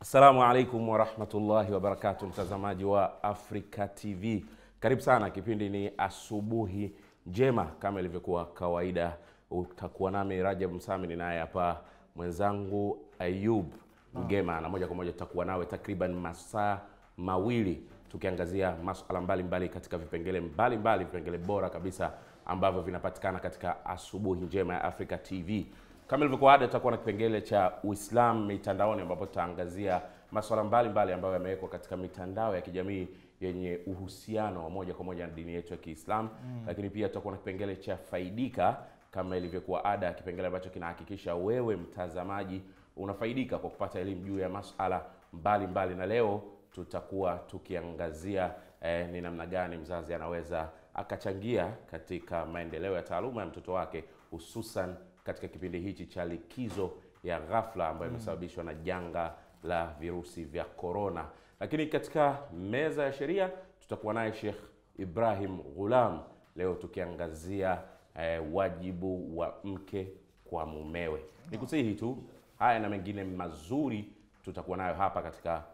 Assalamu alaikum warahmatullahi wabarakatu, mtazamaji wa Africa TV, karibu sana. Kipindi ni asubuhi njema, kama ilivyokuwa kawaida, utakuwa nami Rajab Msami, naye hapa mwenzangu Ayub Mgema, na moja kwa moja tutakuwa nawe takriban masaa mawili tukiangazia masuala mbalimbali katika vipengele mbalimbali, vipengele bora kabisa ambavyo vinapatikana katika asubuhi njema ya Afrika TV. Kama ilivyokuwa ada, tutakuwa na kipengele cha Uislamu mitandaoni, ambapo tutaangazia masuala mbalimbali ambayo yamewekwa katika mitandao ya kijamii yenye uhusiano wa moja kwa moja na dini yetu ya Kiislamu mm. Lakini pia tutakuwa na kipengele cha faidika, kama ilivyokuwa ada, kipengele ambacho kinahakikisha wewe mtazamaji unafaidika kwa kupata elimu juu ya masuala mbalimbali, na leo tutakuwa tukiangazia eh, ni namna gani mzazi anaweza akachangia katika maendeleo ya taaluma ya mtoto wake hususan katika kipindi hichi cha likizo ya ghafla ambayo imesababishwa mm. na janga la virusi vya korona. Lakini katika meza ya sheria tutakuwa naye Sheikh Ibrahim Ghulam leo tukiangazia eh, wajibu wa mke kwa mumewe. Nikusihi tu haya na mengine mazuri tutakuwa nayo hapa katika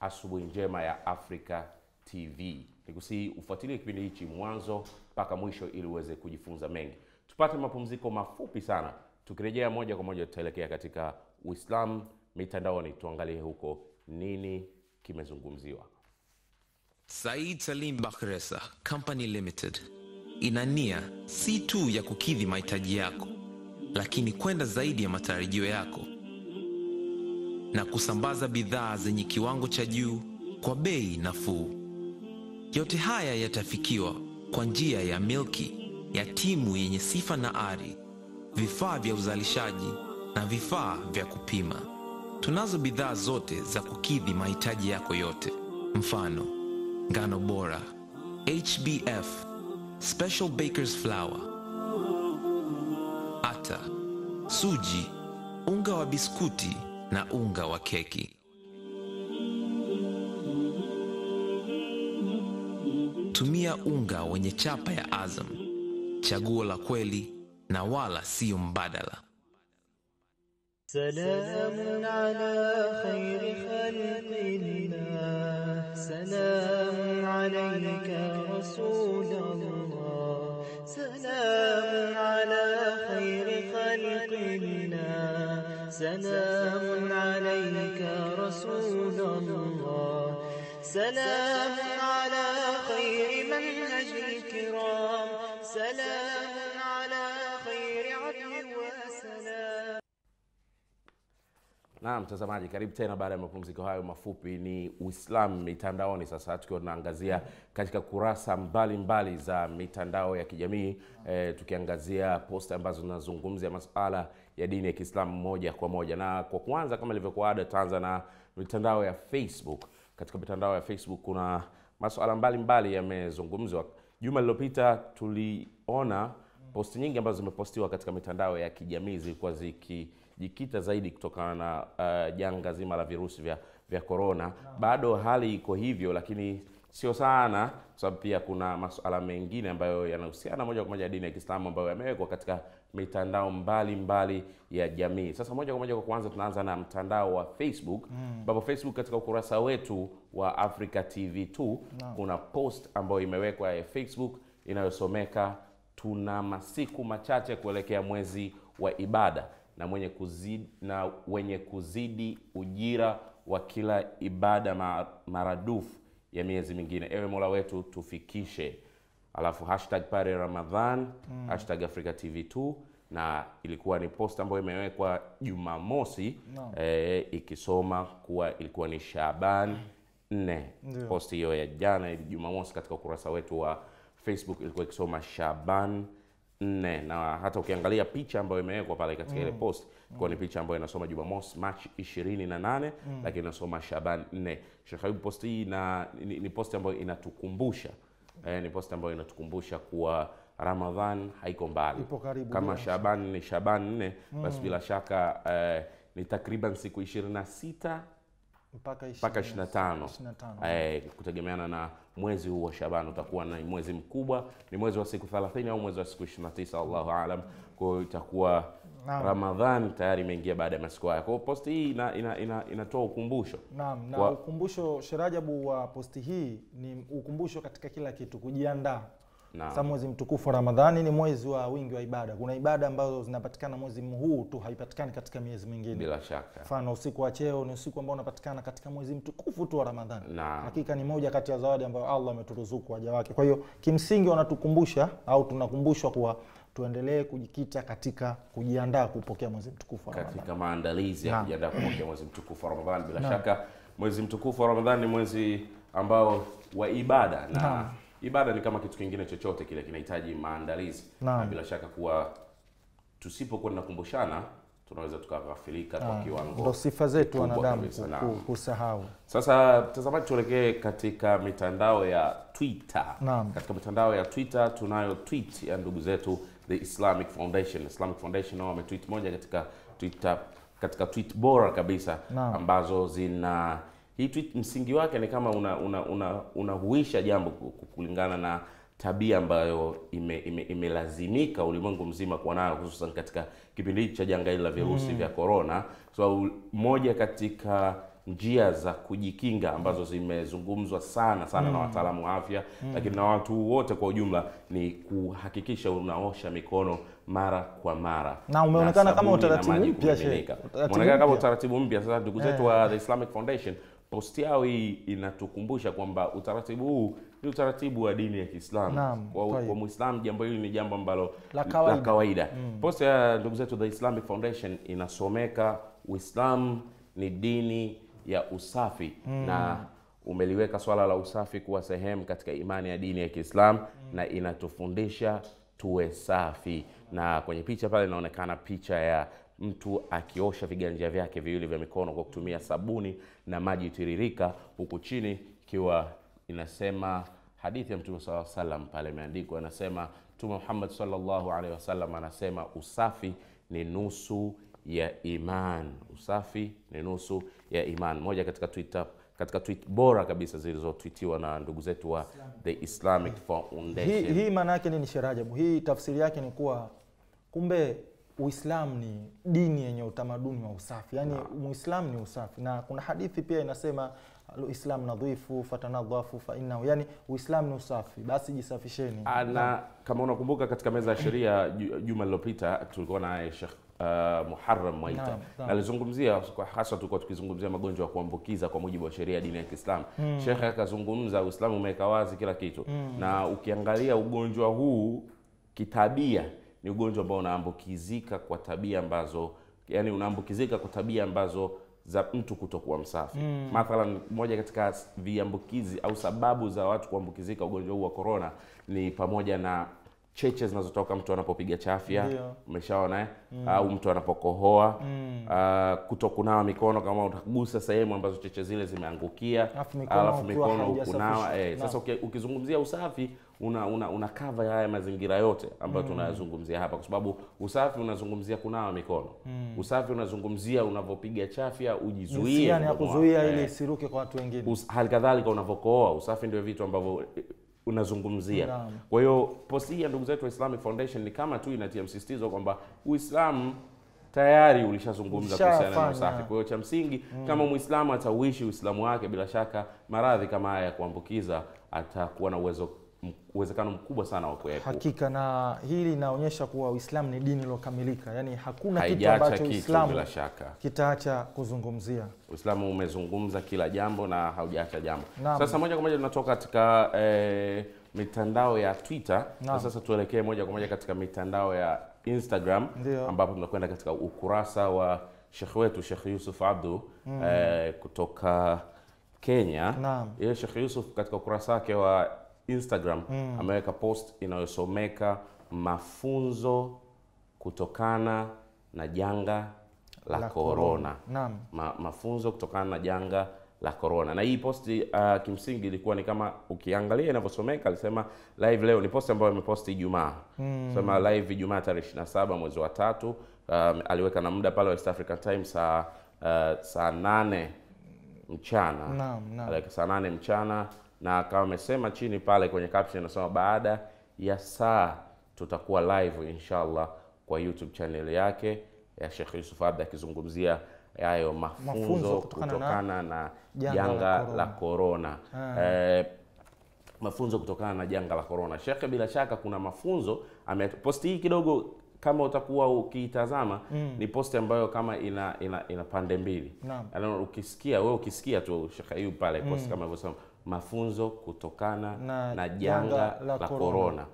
asubuhi njema ya afrika TV. Nikusihi ufuatilie kipindi hichi mwanzo mpaka mwisho ili uweze kujifunza mengi. Tupate mapumziko mafupi sana. Tukirejea moja kwa moja, tutaelekea katika Uislamu mitandaoni, tuangalie huko nini kimezungumziwa. Said Salim Bakhresa Company Limited ina nia si tu ya kukidhi mahitaji yako, lakini kwenda zaidi ya matarajio yako na kusambaza bidhaa zenye kiwango cha juu kwa bei nafuu. Yote haya yatafikiwa kwa njia ya milki ya timu yenye sifa na ari, vifaa vya uzalishaji na vifaa vya kupima. Tunazo bidhaa zote za kukidhi mahitaji yako yote, mfano ngano bora, HBF, special baker's flour, ata, suji, unga wa biskuti na unga wa keki. Tumia unga wenye chapa ya Azam, chaguo la kweli na wala siyo mbadala. Salamun ala khayri khalqillah, salamun alayka rasulullah. سلام على خير خلق الله. سلام عليك رسول الله. سلام على خير منهج الكرام. سلام Na mtazamaji, karibu tena baada ya mapumziko hayo mafupi. Ni Uislamu mitandaoni, sasa tukiwa tunaangazia katika kurasa mbalimbali mbali za mitandao ya kijamii e, tukiangazia posta ambazo zinazungumzia masuala ya dini ya Kiislamu moja kwa moja. Na kwa kwanza, kama ilivyokuwa ada, tutaanza na mitandao ya Facebook. Katika mitandao ya Facebook kuna masuala mbalimbali yamezungumzwa. Juma lililopita tuliona posti nyingi ambazo zimepostiwa katika mitandao ya kijamii zilikuwa zikijikita zaidi kutokana na uh, janga zima la virusi vya vya korona. Bado hali iko hivyo, lakini sio sana, kwa sababu pia kuna masuala mengine ambayo yanahusiana moja kwa moja dini ya Kiislamu ambayo yamewekwa katika mitandao mbalimbali mbali ya jamii. Sasa moja kwa moja, kwa kwanza tunaanza na mtandao wa Facebook ambapo Facebook katika ukurasa wetu wa Africa TV 2 no. kuna post ambayo imewekwa ya Facebook inayosomeka tuna masiku machache kuelekea mwezi wa ibada na mwenye kuzidi, na wenye kuzidi ujira wa kila ibada maradufu ya miezi mingine. Ewe Mola wetu tufikishe. Alafu hashtag pare Ramadhan mm. hashtag Africa TV 2 na ilikuwa ni post ambayo imewekwa Jumamosi no. eh, ikisoma kuwa ilikuwa ni Shaban nne. Post hiyo ya jana Jumamosi katika ukurasa wetu wa Facebook ilikuwa ikisoma Shaban nne, na hata ukiangalia picha ambayo imewekwa pale katika mm. ile post kwa ni picha ambayo inasoma Jumamosi Machi ishirini na nane lakini inasoma Shaban nne. Sheikh Ayub, post hii na ni, ni post ambayo inatukumbusha eh, ni post ambayo inatukumbusha kuwa Ramadhan haiko mbali. Ipo karibu, Kama Shaban ni Shaban nne, basi bila shaka eh, ni takriban siku 26 mpaka mpaka 25 25. eh, kutegemeana na mwezi huu wa Shaban utakuwa ni mwezi mkubwa, ni mwezi wa siku 30 au mwezi wa siku 29, Allahu aalam. Kwa hiyo itakuwa Naam. Ramadhan tayari imeingia baada ya masiku haya. Kwa hiyo posti hii ina, ina, ina, inatoa ukumbusho Naam, na Kwa- ukumbusho Sherajabu wa posti hii ni ukumbusho katika kila kitu, kujiandaa. Sasa mwezi mtukufu wa Ramadhani ni mwezi wa wingi wa ibada. Kuna ibada ambazo zinapatikana mwezi huu tu, haipatikani katika miezi mingine. bila shaka. Mfano, usiku wa cheo ni usiku ambao unapatikana katika mwezi mtukufu tu wa Ramadhani. Hakika ni moja kati ya zawadi ambayo Allah ameturuzuku waja wake. Kwa hiyo kimsingi wanatukumbusha au tunakumbushwa kuwa tuendelee kujikita katika kujiandaa kupokea mwezi mtukufu wa Ramadhani. katika maandalizi ya kujiandaa kupokea mwezi mtukufu wa Ramadhani. Bila na shaka mwezi mtukufu wa Ramadhani ni mwezi ambao wa ibada na Naam. Ibada ni kama kitu kingine chochote kile, kinahitaji maandalizi na bila shaka kuwa tusipokuwa tunakumbushana tunaweza tukaghafilika kwa kiwango Ndo sifa zetu wanadamu kusahau. Sasa mtazamaji, tuelekee katika mitandao ya Twitter. Naam. Katika mitandao ya Twitter tunayo tweet ya ndugu zetu the Islamic Foundation. Islamic Foundation wao wametweet moja katika Twitter, katika tweet bora kabisa Naam. ambazo zina hii tweet msingi wake ni kama una una, una, unahuisha jambo ku- ku- kulingana na tabia ambayo imelazimika ime, ime, ulimwengu mzima kuwa nayo hususan katika kipindi hiki cha janga hili la virusi mm. vya corona. So moja katika njia za kujikinga ambazo zimezungumzwa sana sana mm. na wataalamu wa afya mm. lakini na watu wote kwa ujumla ni kuhakikisha unaosha mikono mara kwa mara Na umeonekana kama utaratibu mpya. Umeonekana kama utaratibu mpya. Sasa ndugu zetu wa the Islamic Foundation posti yao hii inatukumbusha kwamba utaratibu huu ni utaratibu wa dini ya Kiislamu. Kwa, kwa Muislamu jambo hili ni jambo ambalo La kawaida. la kawaida. Mm. Posti ya ndugu zetu the Islamic Foundation inasomeka Uislamu ni dini ya usafi mm. na umeliweka swala la usafi kuwa sehemu katika imani ya dini ya Kiislamu mm. na inatufundisha tuwe safi. Na kwenye picha pale inaonekana picha ya mtu akiosha viganja vyake viwili vya mikono kwa kutumia sabuni na maji tiririka, huku chini ikiwa inasema hadithi ya Mtume saa salam pale imeandikwa, anasema Mtume Muhammad sallallahu alaihi wasallam anasema usafi ni nusu ya iman. Usafi ni nusu ya iman. Moja katika Twitter, katika tweet bora kabisa zilizotwitiwa na ndugu zetu wa the Islamic Foundation. Hii, hii maana yake nini Sherajabu? Hii tafsiri yake ni kuwa kumbe Uislamu ni dini yenye utamaduni wa usafi, yaani Muislamu ni usafi, na kuna hadithi pia inasema Islam nadhifu fatanadhafu fa innahu, yani Uislamu ni usafi, basi jisafisheni. ana na kama unakumbuka katika meza ya sheria juma lilopita tulikuwa naye Sheikh uh, Muharram Mwaita. Alizungumzia hasa tulikuwa tukizungumzia magonjwa ya kuambukiza kwa mujibu wa sheria ya dini ya Kiislamu. Sheikh akazungumza Uislamu umeweka wazi kila kitu. Na ukiangalia ugonjwa huu kitabia ni ugonjwa ambao unaambukizika kwa tabia ambazo yani unaambukizika kwa tabia ambazo za mtu kutokuwa msafi. mm. Mathalan, moja katika viambukizi au sababu za watu kuambukizika ugonjwa huu wa korona ni pamoja na cheche zinazotoka mtu anapopiga chafya, umeshaona eh? mm. au mtu anapokohoa mm. uh, kutokunawa mikono, kama utagusa sehemu ambazo cheche zile zimeangukia, Alafu mikono alafu mikono ukunawa eh. Sasa ukizungumzia usafi una, una, una cover haya mazingira yote ambayo mm. tunayazungumzia hapa, kwa sababu usafi unazungumzia kunawa mikono mm. usafi unazungumzia unavyopiga chafya ujizuie yani ya kuzuia ili eh. isiruke kwa watu wengine. Hali kadhalika usafi ndio vitu ambavyo eh, unazungumzia. Kwa hiyo posti hii ya ndugu zetu wa Islamic Foundation ni kama tu inatia msisitizo kwamba Uislamu tayari ulishazungumza kuhusiana na usafi. Kwa hiyo cha msingi mm. kama Muislamu atauishi Uislamu wake, bila shaka maradhi kama haya ya kuambukiza atakuwa na uwezo uwezekano mkubwa sana wa kuepuka. Hakika, na hili linaonyesha kuwa Uislamu ni dini iliyokamilika, yaani hakuna kitu ambacho Uislamu bila shaka. kitaacha kuzungumzia. Uislamu umezungumza kila jambo na haujaacha jambo. Naam. Sasa moja kwa moja tunatoka katika eh, mitandao ya Twitter na sasa tuelekee moja kwa moja katika mitandao ya Instagram Ndiyo. ambapo tunakwenda katika ukurasa wa Sheikh wetu Sheikh Yusuf Abdu mm. eh, kutoka Kenya. Naam. Yeye Sheikh Yusuf katika ukurasa wake wa Instagram mm. ameweka post inayosomeka mafunzo kutokana na janga la, La corona. Naam. Ma, mafunzo kutokana na janga la corona. Na hii posti uh, kimsingi ilikuwa ni kama ukiangalia inavyosomeka, alisema live leo ni posti ambayo ameposti Ijumaa mm. sema live Ijumaa tarehe 27 mwezi wa tatu. Um, aliweka na muda pale West African Time saa uh, saa nane mchana Naam, naam. Aliweka saa nane mchana na kama amesema chini pale kwenye caption anasema baada ya saa tutakuwa live inshallah kwa YouTube channel yake ya Sheikh Yusuf Abda akizungumzia hayo mafunzo, Mafunzo kutokana kutokana, na na janga la corona. Eh, mafunzo kutokana na janga la corona. Shekhe, bila shaka kuna mafunzo ameposti hii kidogo kama utakuwa ukiitazama ni posti ambayo kama ina ina, ina pande mbili. Naam. Yaani ukisikia wewe ukisikia tu Sheikh Ayub pale posti mm. kama alivyosema mafunzo kutokana Na na, janga janga la la, corona. corona.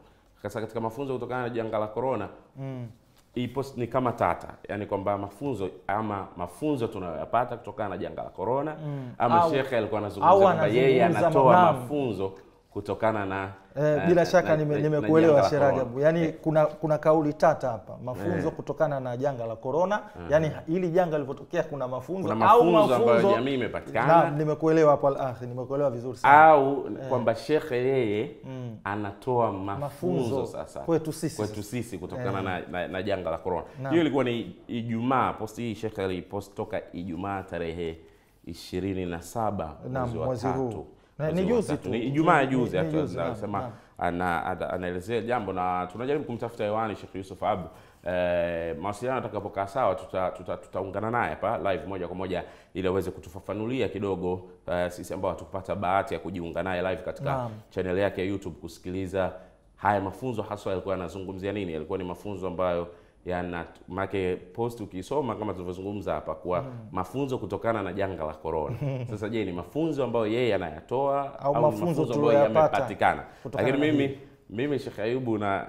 Sasa katika mafunzo kutokana na janga la korona mm. ipo ni kama tata, yani kwamba mafunzo ama mafunzo tunayoyapata kutokana na janga la corona ama shekhe alikuwa anazungumza kwamba yeye anatoa mafunzo kutokana na Eh, bila na- shaka nimekuelewa nime- Sherajabu. corona. eh. kuna kuna kauli tata hapa, mafunzo kutokana na janga la corona. Yaani hili janga lilivyotokea kuna mafunzo Kuna au mafunzo jamii imepatikana. Nimekuelewa hapo al-akhi, nimekuelewa vizuri sana. au kwamba shekhe yeye mm. anatoa mafunzo, Mafunzo sasa kwetu sisi kwetu sisi kutokana na, na, na janga la corona. Hiyo ilikuwa ni Ijumaa, posti hii shekhe alipost toka Ijumaa tarehe ishirini na saba mwezi wa mwezi huu. tatu. Na- ni juzi tu. Ijumaa juzi anasema ana- ana- anaelezea jambo na tunajaribu kumtafuta hewani Sheikh Yusuf Abu. Eh, mawasiliano atakapokaa sawa tutaungana tuta- tuta- naye hapa live moja kwa moja ili aweze kutufafanulia kidogo eh, sisi ambao hatukupata bahati ya kujiunga naye live katika Naam. channel yake ya YouTube kusikiliza haya mafunzo haswa yalikuwa yanazungumzia nini. Yalikuwa ni mafunzo ambayo yana make post ukisoma kama tulivyozungumza hapa kuwa mafunzo kutokana na janga la corona. Sasa je, ni mafunzo ambayo yeye anayatoa Au au mafunzo ambayo yamepatikana? Lakini mimi hii. mimi Sheikh Ayubu na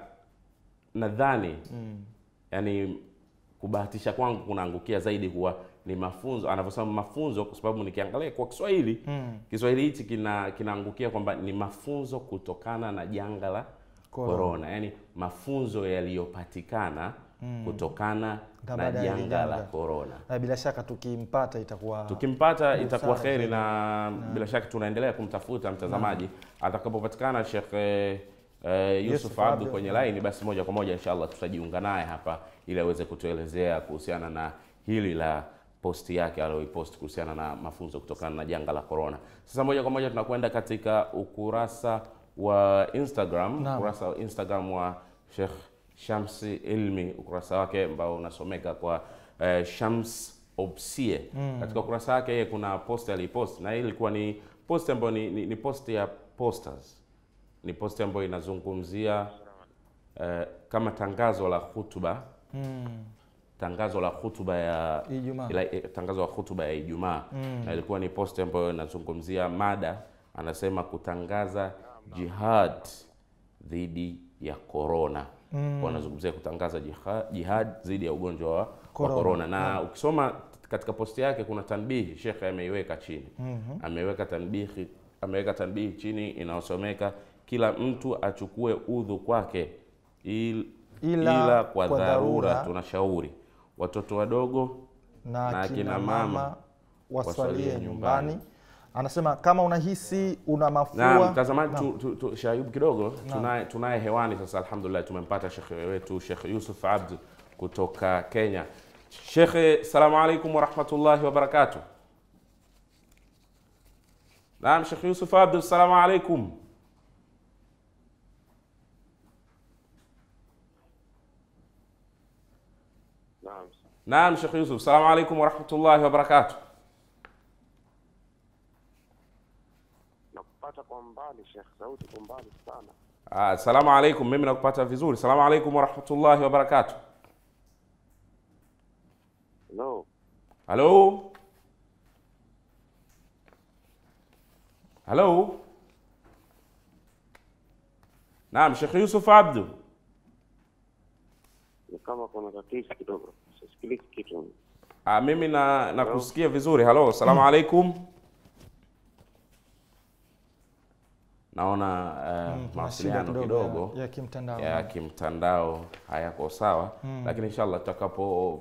nadhani mm. yani kubahatisha kwangu kunaangukia zaidi kuwa ni mafunzo anavyosema mafunzo, kwa sababu nikiangalia kwa Kiswahili mm. Kiswahili hichi kina kinaangukia kwamba ni mafunzo kutokana na janga la Corona. corona, yani mafunzo yaliyopatikana kutokana Na na janga la corona. Na bila shaka tukimpata itakuwa Tukimpata itakuwa kheri na, na bila shaka tunaendelea kumtafuta mtazamaji. Atakapopatikana Sheikh eh, Yusuf yes, Abdu kwenye line, basi moja kwa moja inshallah tutajiunga naye hapa ili aweze kutuelezea kuhusiana na hili la posti yake aliyoipost kuhusiana na mafunzo kutokana na janga la corona. Sasa moja kwa moja tunakwenda katika ukurasa wa Instagram, ukurasa wa Instagram wa Sheikh Shamsi Ilmi, ukurasa wake ambao unasomeka kwa eh, Shams Obsie. Katika ukurasa wake yeye kuna post alipost, na hii ilikuwa ni post ambayo ni, ni, ni post ya posters, ni post ambayo inazungumzia eh, kama tangazo la hutuba mm. tangazo la hutuba ya Ijumaa. eh, tangazo la hutuba ya Ijumaa mm. na ilikuwa ni post ambayo inazungumzia mada, anasema kutangaza jihad dhidi ya corona. Wanazungumzia kutangaza jihad, dhidi ya ugonjwa wa korona na corona na ukisoma katika posti yake kuna tanbihi shekhe ameiweka chini mm -hmm. ameweka tanbihi ameweka tanbihi chini inayosomeka kila mtu achukue udhu kwake il, Ila ila, kwa, kwa dharura, dharura tunashauri watoto wadogo na na akina mama waswalie nyumbani. nyumbani. Anasema kama unahisi una na mafua mtazamaji tu, tu, tu, Shayub kidogo tunaye tunaye hewani sasa, alhamdulillah tumempata shekhe wetu Shekh Yusuf Abd kutoka Kenya. Shekhe, salamu alaikum warahmatullahi wabarakatuh. Naam, Shekh Yusuf Abd, assalamu alaikum. Naam, Naam, Shekh Yusuf, salamu alaikum warahmatullahi wabarakatuh. Nakupata kwa mbali Sheikh, sauti kwa mbali sana. Ah, Assalamu alaikum, mimi nakupata vizuri. Salamu alaikum warahmatullahi wabarakatuh. Hello, Halo? Halo? Naam, Sheikh Yusuf Abdu. ni kama kuna tatizo kidogo, sisikiliki kitu. Ah, mimi na nakusikia vizuri. Halo, salamu alaikum. Naona uh, mawasiliano kidogo kidogo ya, ya kimtandao. ya kimtandao hayako sawa mm. lakini inshallah tutakapo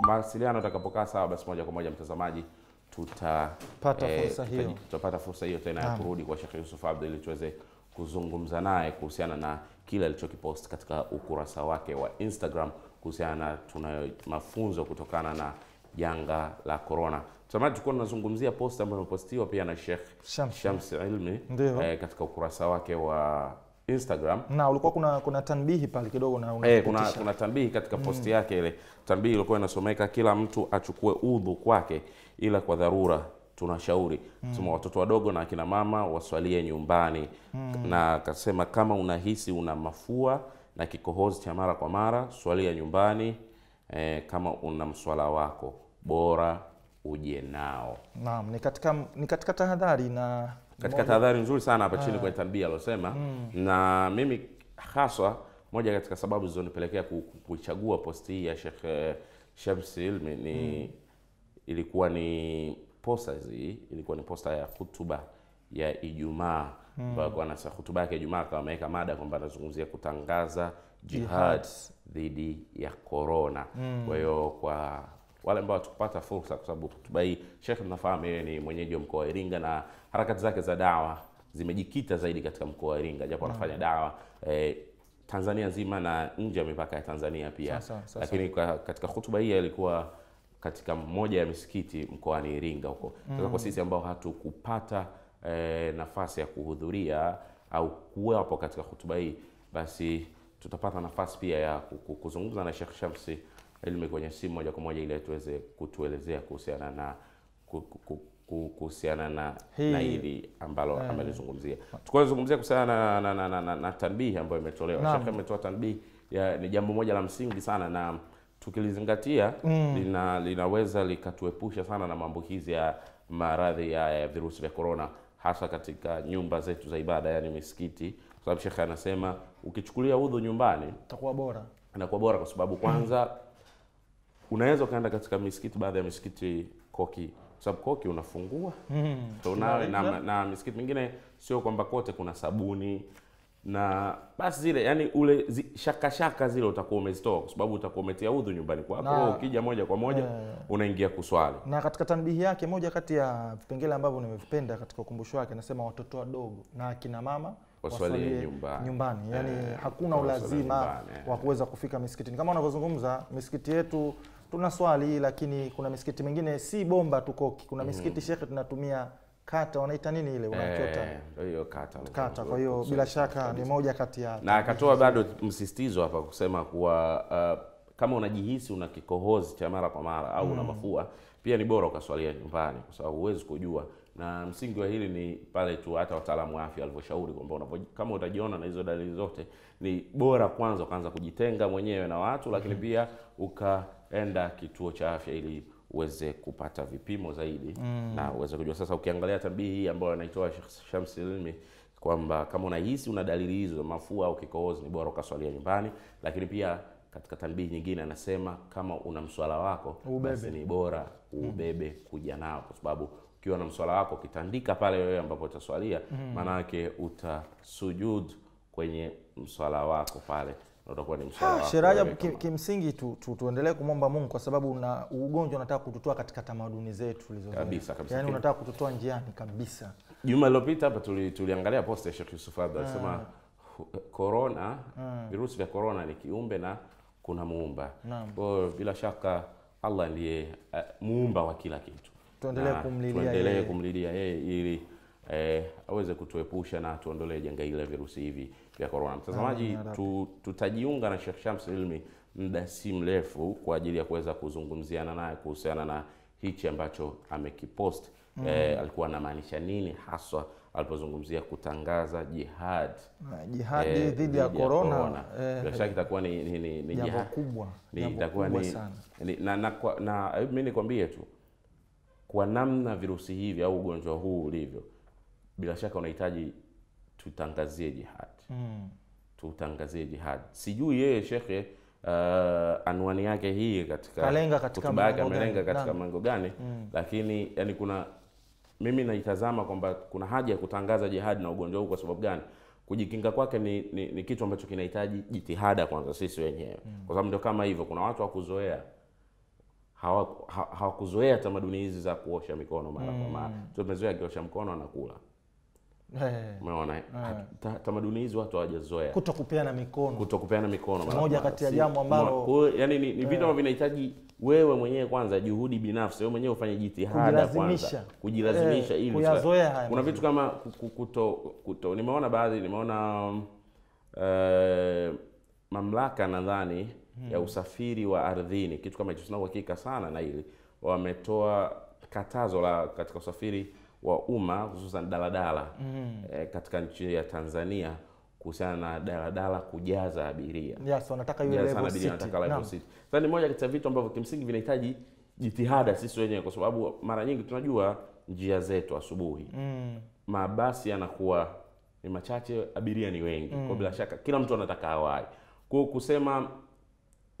mawasiliano atakapokaa sawa basi moja kwa moja mtazamaji tutapata eh, fursa hiyo. tutapata fursa hiyo tena ya kurudi kwa Sheikh Yusuf Abdul ili tuweze kuzungumza naye kuhusiana na kile alichokipost katika ukurasa wake wa Instagram kuhusiana na tunayo mafunzo kutokana na janga la corona. Mtazamaji, tulikuwa tunazungumzia post ambayo imepostiwa pia na Sheikh Shams. Shams Ilmi eh, katika ukurasa wake wa Instagram. na ulikuwa kuna kuna tanbihi pale kidogo na una Eh, kuna kuna tanbihi katika posti yake ile. Tanbihi ilikuwa inasomeka kila mtu achukue udhu kwake, ila kwa dharura tunashauri mm. sema watoto wadogo na akina mama waswalie nyumbani, mm. na akasema kama unahisi una mafua na kikohozi cha mara kwa mara, swalia nyumbani. Eh, kama una mswala wako bora uje nao. Naam, ni katika ni katika tahadhari na katika tahadhari nzuri sana hapa chini kwenye tanbia alosema na mimi haswa moja katika sababu zilizonipelekea kuichagua posti hii ya Sheikh eh, Shamsi Ilmi ni ilikuwa ni posta hii ilikuwa ni posta ya hutuba ya Ijumaa. Ambayo alikuwa nasa hutuba yake Ijumaa akawa ameweka mada kwamba anazungumzia kutangaza jihad. dhidi ya corona. Kwa hiyo kwa wale ambao hatukupata fursa, kwa sababu hotuba hii Sheikh tunafahamu yeye ni mwenyeji wa mkoa wa Iringa na harakati zake za dawa zimejikita zaidi katika mkoa wa Iringa, japo anafanya dawa eh, Tanzania nzima na nje ya mipaka ya Tanzania pia. Sasa, sasa. Lakini kwa, katika hotuba hii alikuwa katika mmoja ya misikiti mkoani Iringa huko. Sasa kwa sisi ambao hatukupata eh, nafasi ya kuhudhuria au kuwepo katika hotuba hii, basi tutapata nafasi pia ya ku- ku- kuzungumza na Sheikh Shamsi Ilmi kwenye simu moja kwa moja ili tuweze kutuelezea kuhusiana na ku- ku- ku- ku- kuhusiana na na hili ambalo hey, amelizungumzia. Tulikuwa tunazungumzia kuhusiana na, na, na, na, na, na tanbihi ambayo imetolewa. Sheikh ametoa tanbihi ya, ni jambo moja la msingi sana na tukilizingatia mm. lina, linaweza likatuepusha sana na maambukizi ya maradhi ya, ya virusi vya korona hasa katika nyumba zetu za ibada, yani misikiti, kwa sababu shekhe anasema ukichukulia udhu nyumbani itakuwa bora. inakuwa bora kwa sababu kwanza unaweza ukaenda katika misikiti, baadhi ya misikiti koki, sababu koki unafungua so na, na, na misikiti mingine sio kwamba kote kuna sabuni na basi zile yani ule zi, shaka shaka zile utakuwa umezitoa kwa sababu utakuwa umetia udhu nyumbani kwako, ukija moja kwa moja unaingia kuswali. Na katika tanbihi yake, moja kati ya vipengele ambavyo nimevipenda katika ukumbusho wake, anasema watoto wadogo na akina mama Waswalie waswalie nyumbani. nyumbani. Yani Eh, hakuna ulazima wa kuweza kufika misikitini kama unavyozungumza. Misikiti yetu tuna swali, lakini kuna misikiti mingine si bomba tu koki. Kuna misikiti mm. shekhe, tunatumia kata, wanaita nini ile, unachota Eh, hiyo kata kata. Kwa hiyo bila shaka ni moja kati ya na akatoa bado msisitizo hapa kusema kuwa uh, kama unajihisi una kikohozi cha mara kwa mara au mm. una mafua, pia ni bora ukaswalia nyumbani, kwa sababu huwezi kujua. Na msingi wa hili ni pale tu hata wataalamu wa afya walivyoshauri kwamba kama utajiona na hizo dalili zote, ni bora kwanza ukaanza kujitenga mwenyewe na watu, lakini pia ukaenda kituo cha afya ili uweze kupata vipimo zaidi mm. na uweze kujua. Sasa ukiangalia tabii hii ambayo anaitoa Shamsi Ilmi kwamba kama unahisi una dalili hizo mafua au kikohozi, ni bora ukaswalia nyumbani. Lakini pia katika tanbihi nyingine anasema kama una mswala wako Ubebe. basi ni bora ubebe mm. kuja nao, kwa sababu ukiwa na mswala wako ukitandika pale wewe ambapo utaswalia, maana yake utasujud kwenye mswala wako pale na utakuwa ni kimsingi tu, tu, tuendelee kumwomba Mungu kwa sababu na ugonjwa unataka kututoa katika tamaduni zetu tulizozoea. Kabisa, kabisa. Yaani unataka kututoa njiani kabisa. Juma lililopita hapa tuli, tuliangalia post ya Sheikh Yusuf Abdul alisema hu- corona virusi vya corona ni kiumbe na kuna muumba. Kwa hiyo bila shaka Allah ndiye uh, muumba wa kila kitu. Tuendelee kumlilia tuendelee yeye. kumlilia yeye ili eh, aweze kutuepusha na tuondolee janga hili la virusi hivi vya corona. Mtazamaji, ya tu, tutajiunga na Sheikh Shams Ilmi muda si mrefu kwa ajili ya kuweza kuzungumziana naye kuhusiana na hichi ambacho amekipost. Mm. Eh, alikuwa anamaanisha nini haswa alipozungumzia kutangaza jihad jihad eh, dhidi ya corona eh, Bila shaka itakuwa ni, ni, ni, ni jambo kubwa, ni itakuwa ni, ni na, na, kwa- na mimi nikwambie tu kwa namna virusi hivi au ugonjwa huu ulivyo, bila shaka unahitaji tutangazie jihad Mm. tutangazie jihad. Sijui yeye shekhe, uh, anwani yake hii katika Kalenga katika hotuba yake amelenga gani? katika mlengo gani? Lakini yani kuna mimi naitazama kwamba kuna haja ya kutangaza jihad na ugonjwa huu. Kwa sababu gani? Kujikinga kwake ni, ni, ni kitu ambacho kinahitaji jitihada kwanza sisi wenyewe, mm. kwa sababu ndio kama hivyo, kuna watu wa kuzoea ha- hawakuzoea tamaduni hizi za kuosha mikono mara kwa mara tumezoea akiosha mkono anakula umeona eh? Tamaduni hizi watu hawajazoea. Kuto kupeana mikono. Kutokupeana mikono Moja kati ya jambo ambalo- yani ni, ni vitu ambavyo vinahitaji wewe mwenyewe kwanza juhudi binafsi. Wewe mwenyewe ufanye jitihada kwanza. Kujilazimisha. Eh, ili kuyazoea haya kuna vitu kama ku- ku- kuto, kuto nimeona baadhi nimeona eh, mamlaka nadhani hmm. ya usafiri wa ardhini kitu kama hicho sina uhakika sana na hili. Wametoa katazo la katika usafiri wa umma hususan daladala mm. eh, katika nchi ya Tanzania kuhusiana na daladala kujaza abiria yes, wanataka yule level city. wanataka level city. Sasa ni moja kati ya vitu ambavyo kimsingi vinahitaji jitihada sisi wenyewe, kwa sababu mara nyingi tunajua njia zetu asubuhi Mm. mabasi yanakuwa ni machache, abiria ni wengi Mm. kwa bila shaka kila mtu anataka awai. Kwa kusema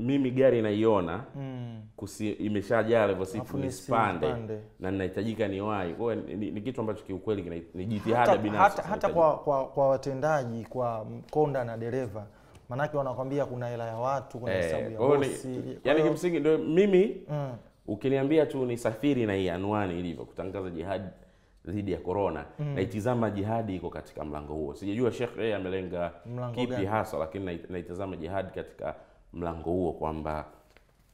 mimi gari naiona Mm. kusi, imeshajaa level nisipande nisipande. na ninahitajika niwahi. Kwa hiyo ni, ni kitu ambacho kiukweli ni jitihada binafsi hata, hata kwa, kwa, kwa watendaji kwa konda na dereva maanake wanakwambia kuna hela ya watu kuna Eh, ya kwa ni- bosi Kwa yani kimsingi ndio mimi Mm. ukiniambia tu nisafiri na hii anwani ilivyo kutangaza jihadi dhidi ya korona naitizama jihadi iko katika mlango huo sijajua shekh yeye amelenga kipi gani? hasa lakini nait- naitazama jihadi katika mlango huo kwamba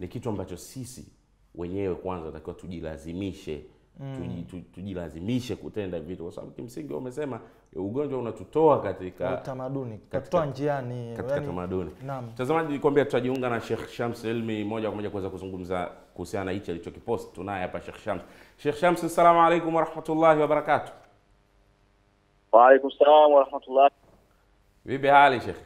ni kitu ambacho sisi wenyewe kwanza takiwa tujilazimishe mm. tu, tujilazimishe kutenda vitu kwa sababu kimsingi umesema ugonjwa unatutoa katika utamaduni katoa njiani katika yani- tamaduni. naam. Mtazamaji, nilikwambia tutajiunga na Sheikh Shams Elmi moja kwa moja kuweza kuzungumza kuhusiana na hichi alichokipost. Tunaye hapa Sheikh Shams. Sheikh Shams, assalamu alaikum warahmatullahi wabarakatuh. Waalaikum salam warahmatullah. Vipi hali Sheikh?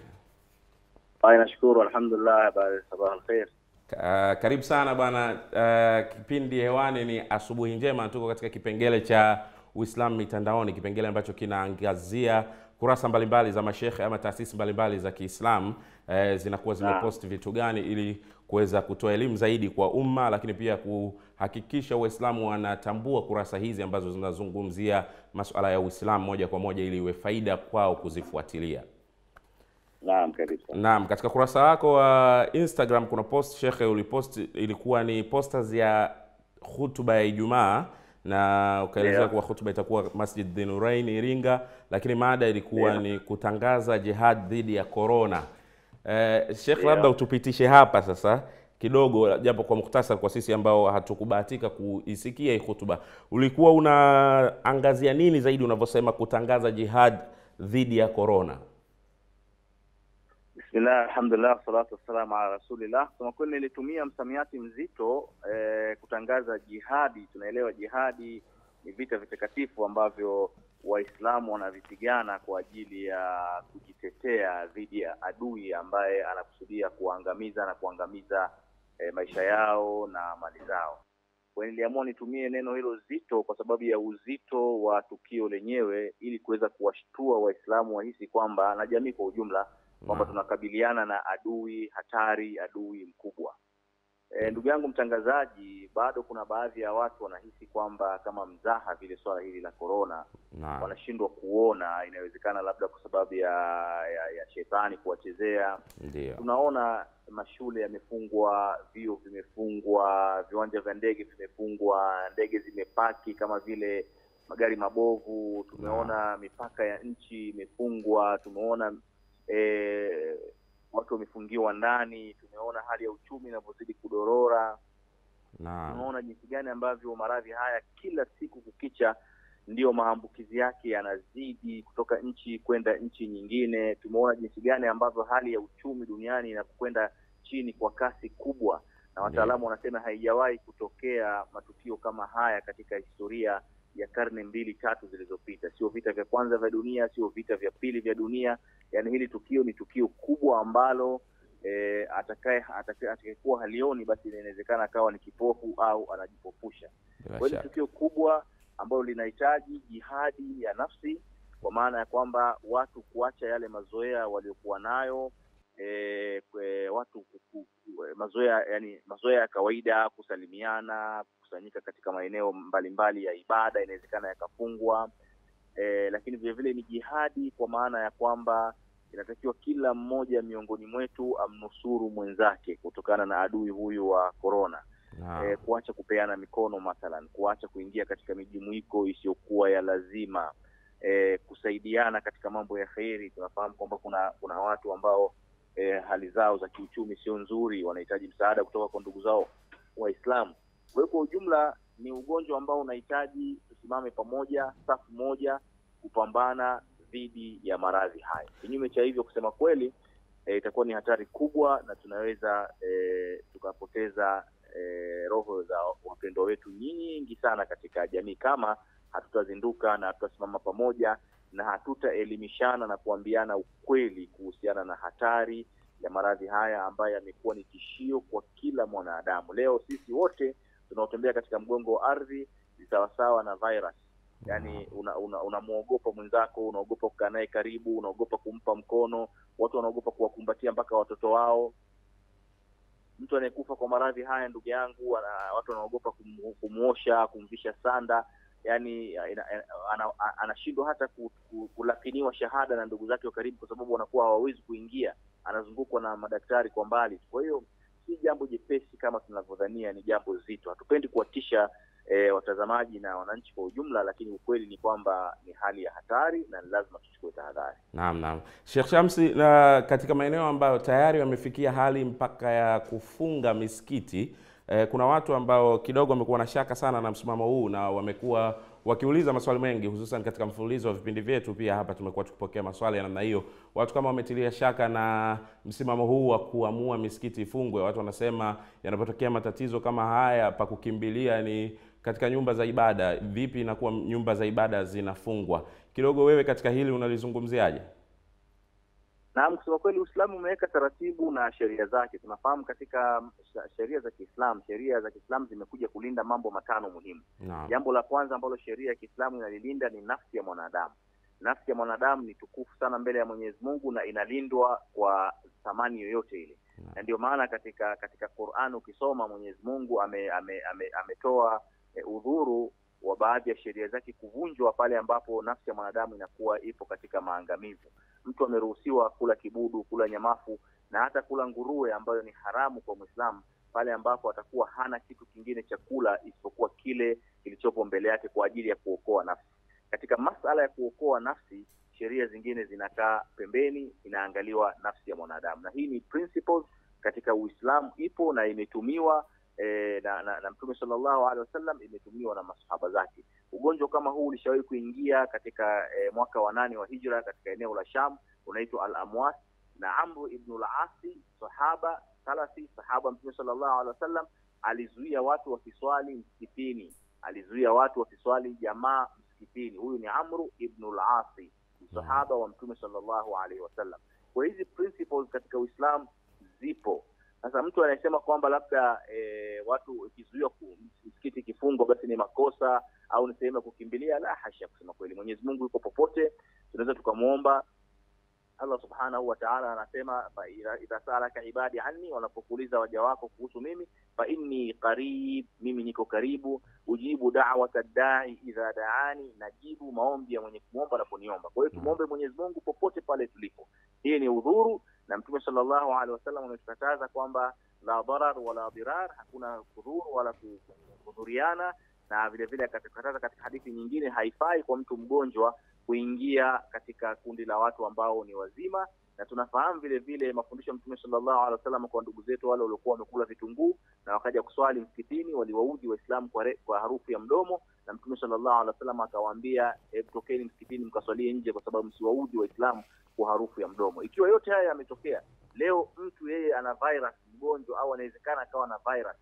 Haya, nashukuru alhamdulillah. Habari sabah alkhair. Uh, karibu sana bwana. Uh, kipindi hewani ni asubuhi njema. Tuko katika kipengele cha Uislamu mitandaoni, kipengele ambacho kinaangazia kurasa mbalimbali za mashekhe ama taasisi mbalimbali za Kiislamu eh, zinakuwa zimepost vitu gani ili kuweza kutoa elimu zaidi kwa umma, lakini pia kuhakikisha Waislamu wanatambua kurasa hizi ambazo zinazungumzia masuala ya Uislamu moja kwa moja ili iwe faida kwao kuzifuatilia. Naam, kabisa. Naam, katika kurasa wako wa Instagram kuna post shekhe ulipost, ilikuwa ni posters ya hutuba ya Ijumaa na ukaelezea yeah, kuwa hutuba itakuwa Masjid Dhinurain Iringa, lakini mada ilikuwa yeah, ni kutangaza jihad dhidi ya corona. Eh, Sheikh, yeah, labda utupitishe hapa sasa kidogo, japo kwa muktasar kwa sisi ambao hatukubahatika kuisikia hii hutuba, ulikuwa unaangazia nini zaidi unavyosema kutangaza jihad dhidi ya corona? Bismillah, alhamdulillah, salatu wassalamu ala rasulillah. Kusema kweli nilitumia msamiati mzito eh, kutangaza jihadi. Tunaelewa jihadi ni vita vitakatifu ambavyo Waislamu wanavipigana kwa ajili ya kujitetea dhidi ya adui ambaye anakusudia kuangamiza na kuangamiza eh, maisha yao na mali zao. Kwa niliamua nitumie neno hilo zito kwa sababu ya uzito wa tukio lenyewe, ili kuweza kuwashtua Waislamu wahisi kwamba na jamii kwa ujumla kwamba tunakabiliana na adui hatari, adui mkubwa. E, ndugu yangu mtangazaji, bado kuna baadhi ya watu wanahisi kwamba kama mzaha vile swala hili la korona wanashindwa kuona, inawezekana labda kwa sababu ya, ya, ya shetani kuwachezea. Tunaona mashule yamefungwa, vio vimefungwa, viwanja vya ndege vimefungwa, ndege zimepaki kama vile magari mabovu. Tumeona mipaka ya nchi imefungwa, tumeona eh, watu wamefungiwa ndani, tumeona hali ya uchumi inavyozidi kudorora. Tunaona jinsi gani ambavyo maradhi haya kila siku kukicha ndiyo maambukizi yake yanazidi kutoka nchi kwenda nchi nyingine. Tumeona jinsi gani ambavyo hali ya uchumi duniani inakwenda chini kwa kasi kubwa, na wataalamu wanasema haijawahi kutokea matukio kama haya katika historia ya karne mbili tatu zilizopita. Sio vita vya kwanza vya dunia, sio vita vya pili vya dunia. Yani hili tukio ni tukio kubwa ambalo e, atakaye atakaye- atakayekuwa halioni basi inawezekana akawa ni kipofu au anajipofusha. Kwa hiyo ni tukio kubwa ambalo linahitaji jihadi ya nafsi, kwa maana ya kwamba watu kuacha yale mazoea waliokuwa nayo e, kwe, watu ku- mazoea yani mazoea ya kawaida, kusalimiana, kukusanyika katika maeneo mbalimbali ya ibada, inawezekana yakafungwa. E, lakini vile vile ni jihadi kwa maana ya kwamba inatakiwa kila mmoja miongoni mwetu amnusuru mwenzake kutokana na adui huyu wa korona nah. eh, kuacha kupeana mikono mathalan, kuacha kuingia katika mijumuiko isiyokuwa ya lazima eh, kusaidiana katika mambo ya kheri. Tunafahamu kwamba kuna kuna watu ambao eh, hali zao za kiuchumi sio nzuri, wanahitaji msaada kutoka kwa ndugu zao Waislamu. Kwa hiyo kwa ujumla ni ugonjwa ambao unahitaji tusimame pamoja, safu moja, kupambana dhidi ya maradhi haya. Kinyume cha hivyo, kusema kweli, eh, itakuwa ni hatari kubwa na tunaweza eh, tukapoteza eh, roho za wapendwa wetu nyingi sana katika jamii kama hatutazinduka na hatutasimama pamoja na hatutaelimishana na kuambiana ukweli kuhusiana na hatari ya maradhi haya ambayo yamekuwa ni tishio kwa kila mwanadamu. Leo sisi wote tunaotembea katika mgongo wa ardhi ni sawasawa na virus, yaani unamwogopa una, una mwenzako, unaogopa kukaa naye karibu, unaogopa kumpa mkono, watu wanaogopa kuwakumbatia mpaka watoto wao. Mtu anayekufa kwa maradhi haya, ndugu yangu, watu wanaogopa kumwosha kumvisha sanda yani anashindwa hata ku- ku- kulakiniwa shahada na ndugu zake wa karibu, kwa sababu wanakuwa hawawezi kuingia, anazungukwa na madaktari kwa mbali. Kwa hiyo si jambo jepesi kama tunavyodhania, ni jambo zito. Hatupendi kuwatisha e, watazamaji na wananchi kwa ujumla, lakini ukweli ni kwamba ni hali ya hatari na ni lazima tuchukue tahadhari. Naam, naam. Sheikh Shamsi, na katika maeneo ambayo tayari wamefikia hali mpaka ya kufunga misikiti eh, kuna watu ambao kidogo wamekuwa na shaka sana na msimamo huu na wamekuwa wakiuliza maswali mengi, hususan katika mfululizo wa vipindi vyetu. Pia hapa tumekuwa tukipokea maswali ya namna hiyo. Watu kama wametilia shaka na msimamo huu wa kuamua misikiti ifungwe. Watu wanasema yanapotokea matatizo kama haya, pa kukimbilia ni katika nyumba za ibada. Vipi inakuwa nyumba za ibada zinafungwa? Kidogo wewe katika hili unalizungumziaje? Naam, kusema kweli, Uislamu umeweka taratibu na sheria zake. Tunafahamu katika sheria za Kiislamu, sheria za Kiislamu zimekuja kulinda mambo matano muhimu. Jambo la kwanza ambalo sheria ya Kiislamu inalilinda ni nafsi ya mwanadamu. Nafsi ya mwanadamu ni tukufu sana mbele ya Mwenyezi Mungu na inalindwa kwa thamani yoyote ile, na ndio maana katika katika Qur'an ukisoma Mwenyezi Mungu ame, ame, ame, ametoa e, udhuru wa baadhi ya sheria zake kuvunjwa pale ambapo nafsi ya mwanadamu inakuwa ipo katika maangamivu. Mtu ameruhusiwa kula kibudu, kula nyamafu na hata kula nguruwe ambayo ni haramu kwa Mwislamu pale ambapo atakuwa hana kitu kingine cha kula isipokuwa kile kilichopo mbele yake kwa ajili ya kuokoa nafsi. Katika masala ya kuokoa nafsi, sheria zingine zinakaa pembeni, inaangaliwa nafsi ya mwanadamu, na hii ni principles katika Uislamu ipo na imetumiwa e, na, na, na Mtume sallallahu alaihi wasallam, imetumiwa na masahaba zake. Ugonjwa kama huu ulishawahi kuingia katika e, mwaka wa nane wa hijra katika eneo la Sham, unaitwa Al-Amwas na Amru ibn al-Asi sahaba salasi, sahaba Mtume sallallahu alaihi wasallam alizuia watu wasiswali msikitini, alizuia watu wasiswali jamaa msikitini. Huyu ni Amru ibnul Asi, sahaba wa Mtume sallallahu alaihi wasallam. Kwa hizi principles katika Uislamu zipo. Sasa mtu anayesema kwamba labda e, watu ikizuiwa msikiti ikifungwa basi ni makosa au ni sehemu ya kukimbilia, la hasha. Kusema kweli, Mwenyezi Mungu yuko popote, tunaweza tukamwomba Allah subhanahu wa ta'ala anasema idha salaka ibadi anni, wanapokuuliza waja wako kuhusu mimi, fa inni qarib, mimi niko karibu, ujibu da'wata da'i idha da'ani, najibu maombi ya mwenye kumwomba anaponiomba. Kwa hiyo tumwombe Mwenyezi Mungu popote pale tulipo. Hii ni udhuru, na Mtume sallallahu alaihi wasallam ametukataza kwamba la darar wala dirar, hakuna kudhuru wala kudhuriana, na vile vile akatukataza katika hadithi nyingine, haifai kwa mtu mgonjwa kuingia katika kundi la watu ambao ni wazima, na tunafahamu vile vile mafundisho ya Mtume sallallahu alaihi wasallam kwa ndugu zetu wale waliokuwa wamekula vitunguu na wakaja kuswali msikitini, waliwaudhi Waislamu kwa, kwa harufu ya mdomo, na Mtume sallallahu alaihi wasallam akawaambia, hebu tokeni msikitini mkaswalie nje, kwa sababu msiwaudhi Waislamu kwa harufu ya mdomo. Ikiwa yote haya yametokea leo, mtu yeye ana virus mgonjwa, au anawezekana akawa na virus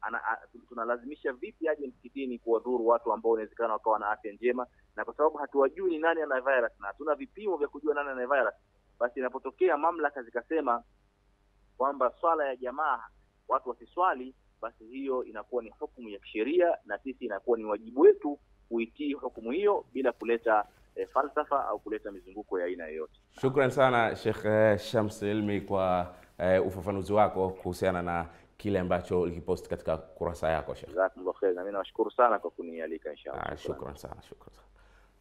ana, tunalazimisha vipi aje msikitini kuwadhuru watu ambao inawezekana wakawa na afya njema, na kwa sababu hatuwajui ni nani ana virus na hatuna vipimo vya kujua nani ana virus, basi inapotokea mamlaka zikasema kwamba swala ya jamaa watu wasiswali, basi hiyo inakuwa ni hukumu ya kisheria, na sisi inakuwa ni wajibu wetu kuitii hukumu hiyo bila kuleta e, falsafa au kuleta mizunguko ya aina yoyote. Shukran sana Sheikh eh, Shams Ilmi kwa e, ufafanuzi wako kuhusiana na kile ambacho ulikipost katika kurasa yako Sheikh. Jazakumullah khair, mimi nawashukuru sana kwa kunialika inshallah. Ah, shukran sana, shukran sana.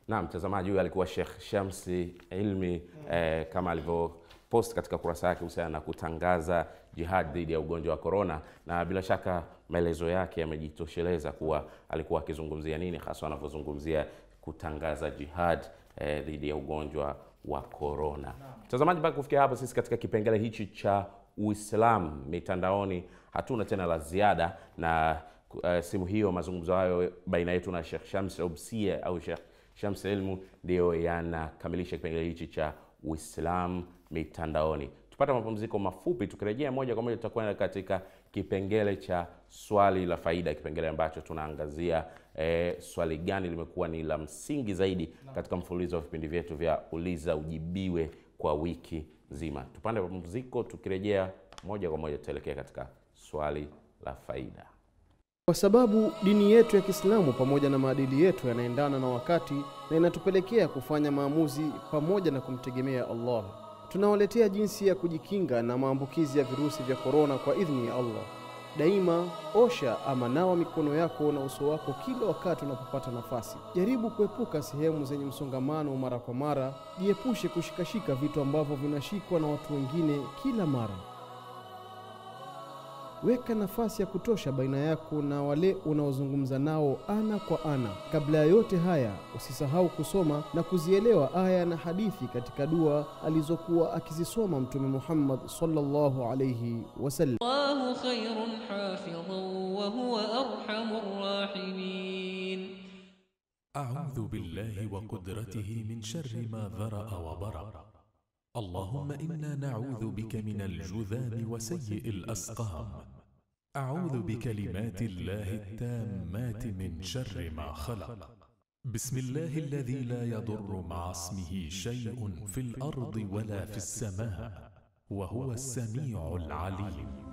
Naam, mtazamaji huyu alikuwa Sheikh Shamsi Ilmi eh, kama alivyopost katika kurasa yake husiana na kutangaza jihad dhidi ya ugonjwa wa corona, na bila shaka maelezo yake yamejitosheleza kuwa alikuwa akizungumzia nini hasa anavyozungumzia kutangaza jihad eh, dhidi ya ugonjwa wa korona. Mtazamaji, mpaka kufikia hapo, sisi katika kipengele hichi cha Uislamu mitandaoni hatuna tena la ziada na uh, simu hiyo, mazungumzo hayo baina yetu na Sheikh Shams Obsie au Sheikh Shams Ilmu ndiyo yanakamilisha kipengele hichi cha Uislamu mitandaoni. Tupata mapumziko mafupi, tukirejea moja kwa moja tutakwenda katika kipengele cha swali la faida, kipengele ambacho tunaangazia eh, swali gani limekuwa ni la msingi zaidi katika mfululizo wa vipindi vyetu vya uliza ujibiwe kwa wiki nzima. Tupande mapumziko, tukirejea moja kwa moja tutaelekea katika swali la faida. Kwa sababu dini yetu ya Kiislamu pamoja na maadili yetu yanaendana na wakati na inatupelekea kufanya maamuzi pamoja na kumtegemea Allah. Tunawaletea jinsi ya kujikinga na maambukizi ya virusi vya korona kwa idhini ya Allah. Daima osha ama nawa mikono yako na uso wako kila wakati unapopata nafasi. Jaribu kuepuka sehemu zenye msongamano mara kwa mara. Jiepushe kushikashika vitu ambavyo vinashikwa na watu wengine kila mara. Weka nafasi ya kutosha baina yako na wale unaozungumza nao ana kwa ana. Kabla ya yote haya, usisahau kusoma na kuzielewa aya na hadithi katika dua alizokuwa akizisoma Mtume Muhammad sallallahu alayhi wasallam. الله خير حافظا وهو أرحم الراحمين أعوذ بالله وقدرته من شر ما ذرأ وبرأ اللهم إنا نعوذ بك من الجذام وسيء الأسقام أعوذ بكلمات الله التامات من شر ما خلق. بسم الله الذي لا يضر مع اسمه شيء في الأرض ولا في السماء. وهو السميع العليم.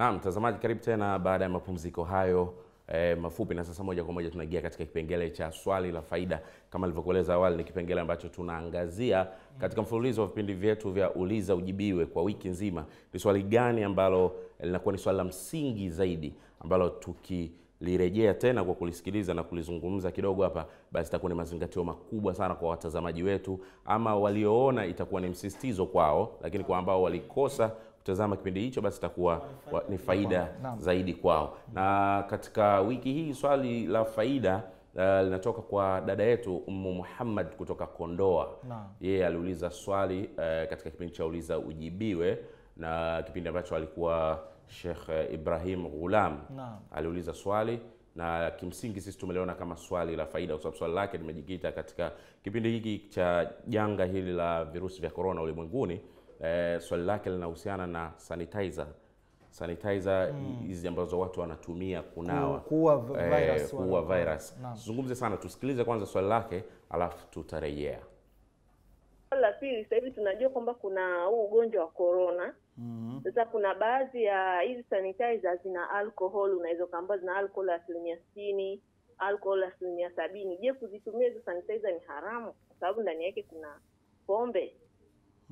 Naam, mtazamaji, karibu tena baada ya mapumziko hayo eh, mafupi, na sasa moja kwa moja tunaingia katika kipengele cha swali la faida. Kama nilivyokueleza awali, ni kipengele ambacho tunaangazia katika mfululizo wa vipindi vyetu vya uliza ujibiwe kwa wiki nzima. Ni swali gani ambalo linakuwa ni swali la msingi zaidi ambalo tuki lirejea tena kwa kulisikiliza na kulizungumza kidogo hapa, basi itakuwa ni mazingatio makubwa sana kwa watazamaji wetu, ama walioona itakuwa ni msisitizo kwao, lakini kwa ambao walikosa kutazama kipindi hicho basi itakuwa ni faida zaidi kwao. Na katika wiki hii swali la faida uh, linatoka kwa dada yetu Ummu Muhammad kutoka Kondoa. Yeye yeah, aliuliza swali uh, katika kipindi cha uliza ujibiwe, na kipindi ambacho alikuwa Sheikh Ibrahim Ghulam aliuliza swali na kimsingi sisi tumeliona kama swali la faida, kwa sababu swali lake limejikita katika kipindi hiki cha janga hili la virusi vya korona ulimwenguni. Eh, swali lake linahusiana na sanitizer sanitizer hizi ambazo watu wanatumia kunawa kuua virus, eh, virus wala- kuua virus. Naam. Zungumze sana, tusikilize kwanza swali lake alafu tutarejea. Swali la pili, sasa hivi tunajua kwamba kuna huu ugonjwa wa corona. Sasa kuna baadhi ya hizi sanitizer zina alcohol, unaweza ukaambia zina alcohol ya asilimia sitini, alcohol ya asilimia sabini. Je, kuzitumia hizo sanitizer ni haramu kwa sababu ndani yake kuna pombe?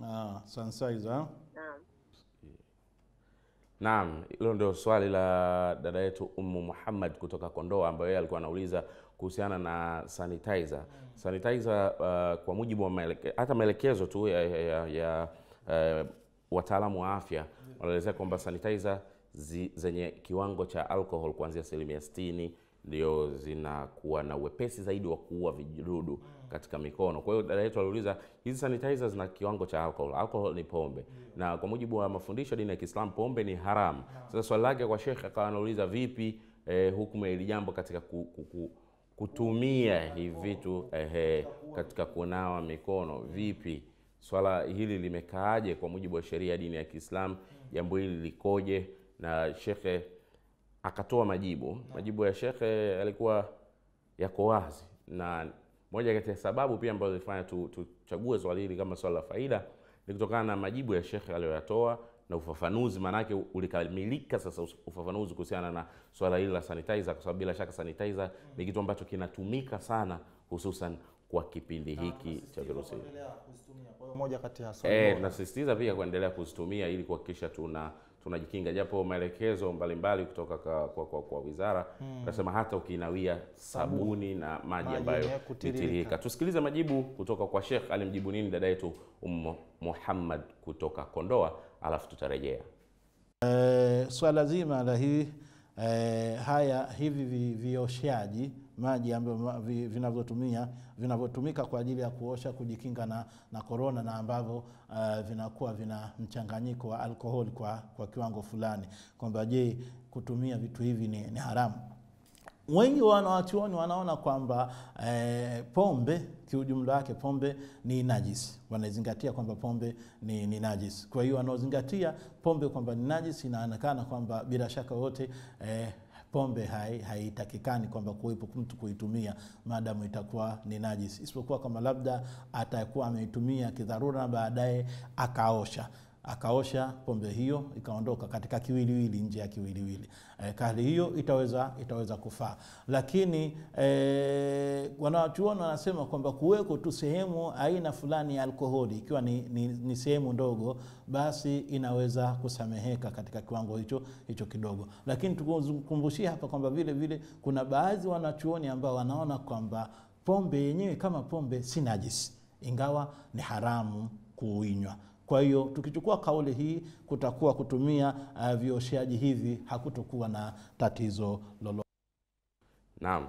Ah, sanitizer. Naam. Naam, hilo ndio swali la dada yetu umu Muhammad kutoka Kondoa, ambayo yeye alikuwa anauliza kuhusiana na sanitizer. Sanitizer uh, kwa mujibu wa maeleke, hata maelekezo tu ya, ya, ya ya uh, wataalamu wa afya wanaelezea kwamba sanitizer zi, zenye kiwango cha alcohol kuanzia asilimia 60 ndio zinakuwa na uwepesi zaidi wa kuua vijidudu katika mikono. Kwa hiyo dada yetu aliuliza hizi sanitizer zina kiwango cha alcohol. Alcohol ni pombe, na kwa mujibu wa mafundisho dini ya Kiislamu pombe ni haramu. Sasa swali lake kwa shekhe akawa anauliza vipi eh, hukumu ya hili jambo katika ku, ku, ku, kutumia hivi vitu eh, katika kunawa mikono vipi? Swala hili limekaaje kwa mujibu wa sheria ya dini ya Kiislamu? Jambo hili likoje? Na shekhe akatoa majibu. Majibu ya shekhe yalikuwa yako wazi, na moja kati ya sababu pia ambazo zilifanya tu- tuchague swali hili kama swala la faida ni kutokana na majibu ya shekhe aliyoyatoa na ufafanuzi, maanake ulikamilika sasa ufafanuzi kuhusiana na swala hili la sanitizer, kwa sababu bila shaka sanitizer ni kitu ambacho kinatumika sana hususan kwa kipindi hiki cha virusi. hivi. moja kati ya swali Eh, tunasisitiza pia kuendelea kuzitumia ili kuhakikisha tuna tunajikinga, japo maelekezo mbalimbali kutoka kwa, kwa, kwa, kwa wizara Mm. hmm. hata ukinawia sabuni na maji ambayo mitirika. Tusikilize majibu kutoka kwa Sheikh alimjibu nini dada yetu Ummu Muhammad kutoka Kondoa, alafu tutarejea. e, swala zima la hii e, haya hivi vi- vioshaji maji ambayo vinavyotumia vi- vinavyotumia vinavyotumika kwa ajili ya kuosha kujikinga na, na korona na ambavyo uh, vinakuwa vina mchanganyiko wa alkoholi kwa, kwa kiwango fulani, kwamba je, kutumia vitu hivi ni, ni haramu? wengi wa wanawachuoni wanaona kwamba eh, pombe kiujumla wake pombe ni najisi, wanazingatia kwamba pombe ni, ni najisi. Kwa hiyo wanaozingatia pombe kwamba ni najisi, inaonekana kwamba bila shaka yote eh, pombe hai- haitakikani kwamba kuwepo mtu kuitumia maadamu itakuwa ni najisi, isipokuwa kama labda atakuwa ameitumia kidharura baadaye akaosha akaosha pombe hiyo ikaondoka katika kiwiliwili nje ya kiwiliwili. E, kali hiyo itaweza itaweza kufaa. Lakini e, wanachuoni wanasema kwamba kuweko tu sehemu aina fulani ya alkoholi ikiwa ni, ni, ni sehemu ndogo basi inaweza kusameheka katika kiwango hicho hicho kidogo. Lakini tukukumbushia hapa kwamba vile vile kuna baadhi wanachuoni ambao wanaona kwamba pombe yenyewe kama pombe si najisi ingawa ni haramu kuinywa kwa hiyo tukichukua kauli hii kutakuwa kutumia uh, vioshaji hivi hakutokuwa na tatizo lolote Naam.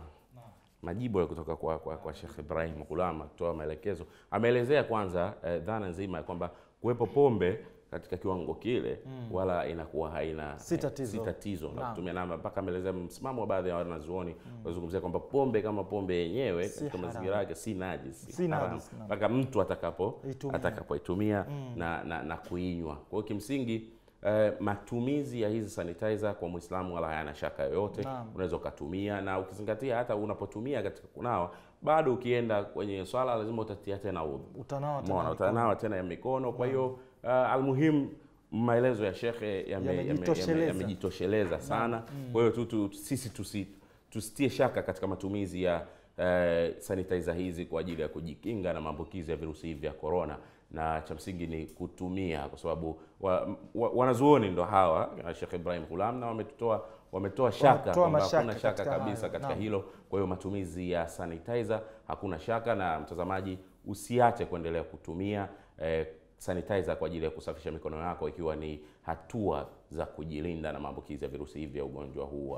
Majibu ya kutoka kwa, kwa, kwa Sheikh Ibrahim Kulama kutoa maelekezo. Ameelezea kwanza eh, dhana nzima ya kwamba kuwepo pombe katika kiwango kile Mm. wala inakuwa haina Si eh, tatizo. si tatizo. Na kutumia nama mpaka ameelezea msimamo wa baadhi ya wanazuoni wazungumzia kwamba pombe kama pombe yenyewe Si katika mazingira yake si najisi Si najisi, mpaka mtu atakapo Itumia. atakapoitumia Mm. na, na, na kuinywa. Kwa hiyo kimsingi eh, matumizi ya hizi sanitizer kwa Muislamu wala hayana shaka yoyote. Unaweza ukatumia na ukizingatia hata unapotumia katika kunawa bado ukienda kwenye swala lazima utatia tena udhu. Utanawa tena ya mikono. Kwa hiyo uh, almuhim maelezo ya shekhe yame- yame- Yamejitosheleza. yame- yame sana. Mm. kwa hiyo tu, tu, sisi tusi, tusitie shaka katika matumizi ya uh, sanitizer hizi kwa ajili ya kujikinga na maambukizi ya virusi hivi vya korona na cha msingi ni kutumia kwa sababu wa, wa, wanazuoni ndo hawa na Sheikh Ibrahim Ghulam na wametoa wametoa shaka kwamba hakuna shaka katika kabisa hayo. katika na hilo kwa hiyo matumizi ya sanitizer hakuna shaka na mtazamaji usiache kuendelea kutumia eh, sanitizer kwa ajili ya kusafisha mikono yako ikiwa ni hatua za kujilinda na maambukizi ya virusi hivi vya ugonjwa huu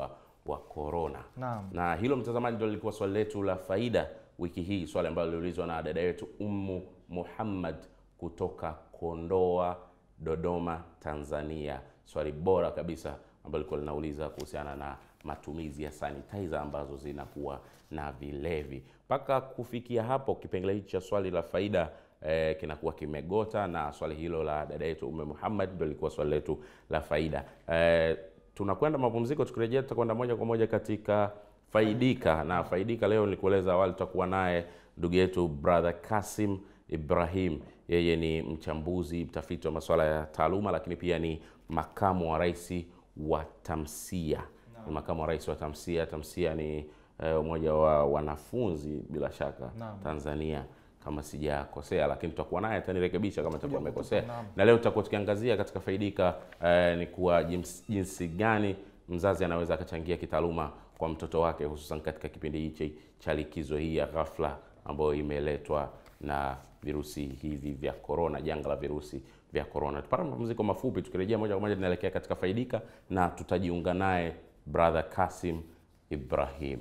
wa korona Naam. na hilo mtazamaji ndio lilikuwa swali letu la faida wiki hii swali ambalo liliulizwa na dada yetu ummu muhammad kutoka kondoa dodoma tanzania. Swali bora kabisa ambalo lilikuwa linauliza kuhusiana na matumizi ya sanitizer ambazo zinakuwa na vilevi. Mpaka kufikia hapo kipengele hichi cha swali la faida eh, kinakuwa kimegota na swali hilo la dada yetu ume muhammad ndio lilikuwa swali letu la faida. Eh, tunakwenda mapumziko tukirejea tutakwenda moja kwa moja katika faidika. Na faidika leo nilikueleza awali tutakuwa naye ndugu yetu brother kasim ibrahim. Yeye ni mchambuzi mtafiti wa masuala ya taaluma lakini pia ni makamu wa rais wa tamsia. Ni makamu wa rais wa tamsia. Tamsia ni eh, umoja wa wanafunzi bila shaka Naam. tanzania kama sijakosea lakini tutakuwa naye atanirekebisha kama nitakuwa naam. na leo tutakuwa tukiangazia katika faidika eh, ni kuwa jinsi, jinsi gani mzazi anaweza akachangia kitaaluma kwa mtoto wake hususan katika kipindi hichi cha likizo hii ya ghafla ambayo imeletwa na virusi hivi vya korona janga la virusi vya korona tupata mapumziko mafupi tukirejea moja kwa moja tunaelekea katika faidika na tutajiunga naye brother kasim ibrahim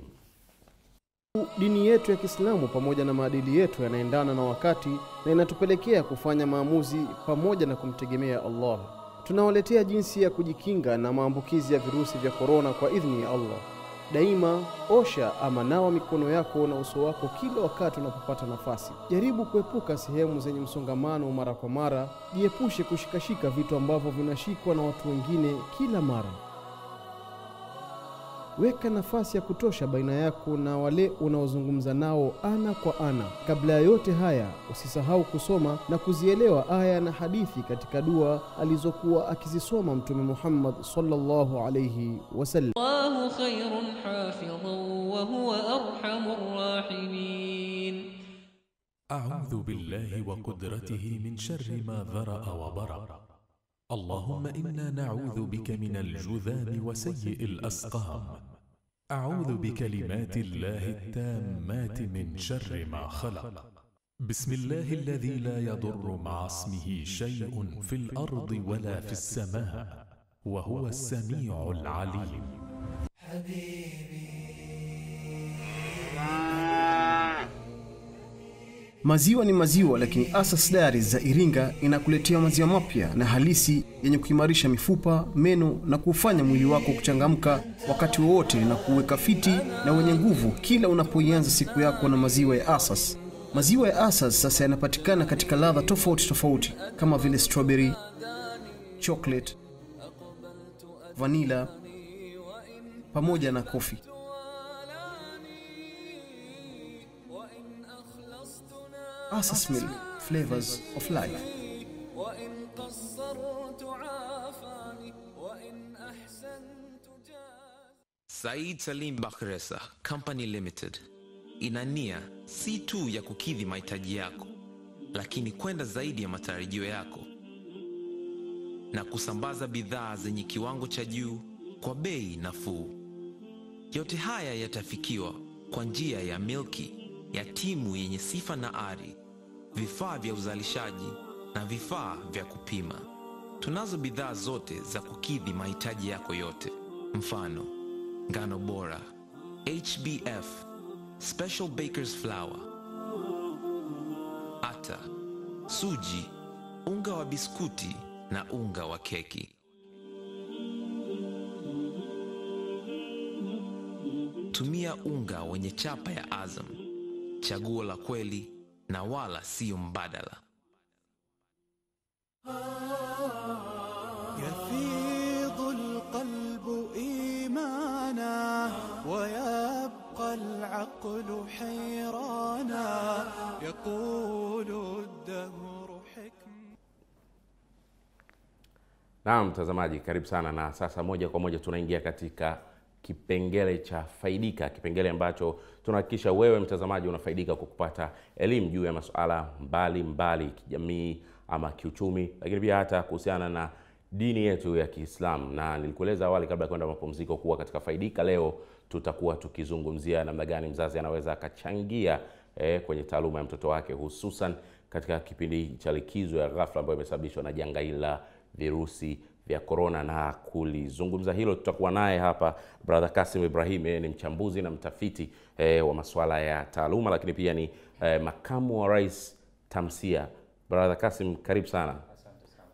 Dini yetu ya Kiislamu pamoja na maadili yetu yanaendana na wakati na inatupelekea kufanya maamuzi pamoja na kumtegemea Allah. Tunawaletea jinsi ya kujikinga na maambukizi ya virusi vya korona kwa idhini ya Allah. Daima osha ama nawa mikono yako na uso wako kila wakati unapopata nafasi. Jaribu kuepuka sehemu zenye msongamano mara kwa mara. Jiepushe kushikashika vitu ambavyo vinashikwa na watu wengine kila mara. Weka nafasi ya kutosha baina yako na wale unaozungumza nao ana kwa ana. Kabla ya yote haya, usisahau kusoma na kuzielewa aya na hadithi katika dua alizokuwa akizisoma Mtume Muhammad sallallahu alayhi wasallam. Allahu khairun hafidhan wa huwa arhamur rahimin. A'udhu billahi wa qudratihi min sharri ma dhara wa bara اللهم إنا نعوذ بك من الجذام وسيء الأسقام. أعوذ بكلمات الله التامات من شر ما خلق. بسم الله الذي لا يضر مع اسمه شيء في الأرض ولا في السماء. وهو السميع العليم. Maziwa ni maziwa, lakini Asas Dairies za Iringa inakuletea maziwa mapya na halisi yenye kuimarisha mifupa, meno na kuufanya mwili wako kuchangamka wakati wowote na kuweka fiti na wenye nguvu kila unapoianza siku yako na maziwa ya Asas. Maziwa ya Asas sasa yanapatikana katika ladha tofauti tofauti kama vile strawberry, chocolate, vanilla pamoja na kofi. us smell flavors of life. Said Salim Bakhresa Company Limited ina nia si tu ya kukidhi mahitaji yako, lakini kwenda zaidi ya matarajio yako na kusambaza bidhaa zenye kiwango cha juu kwa bei nafuu. Yote haya yatafikiwa kwa njia ya milki ya timu yenye sifa na ari vifaa vya uzalishaji na vifaa vya kupima. Tunazo bidhaa zote za kukidhi mahitaji yako yote, mfano ngano bora, HBF, Special Baker's Flour, ata, suji, unga wa biskuti na unga wa keki. Tumia unga wenye chapa ya Azam, chaguo la kweli na wala siyo mbadala. Naam, mtazamaji, karibu sana na sasa, moja kwa moja tunaingia katika kipengele cha faidika, kipengele ambacho tunahakikisha wewe mtazamaji unafaidika kwa kupata elimu juu ya masuala mbalimbali kijamii ama kiuchumi, lakini pia hata kuhusiana na dini yetu ya Kiislamu. Na nilikueleza awali kabla ya kwenda mapumziko kuwa katika faidika leo tutakuwa tukizungumzia namna gani mzazi anaweza akachangia eh, kwenye taaluma ya mtoto wake hususan katika kipindi cha likizo ya ghafla ambayo imesababishwa na janga hili la virusi vya korona. Na kulizungumza hilo, tutakuwa naye hapa brother Kasim Ibrahim. Yeye ni mchambuzi na mtafiti eh, wa masuala ya taaluma, lakini pia ni eh, makamu wa rais Tamsia. Brother Kasim, karibu sana.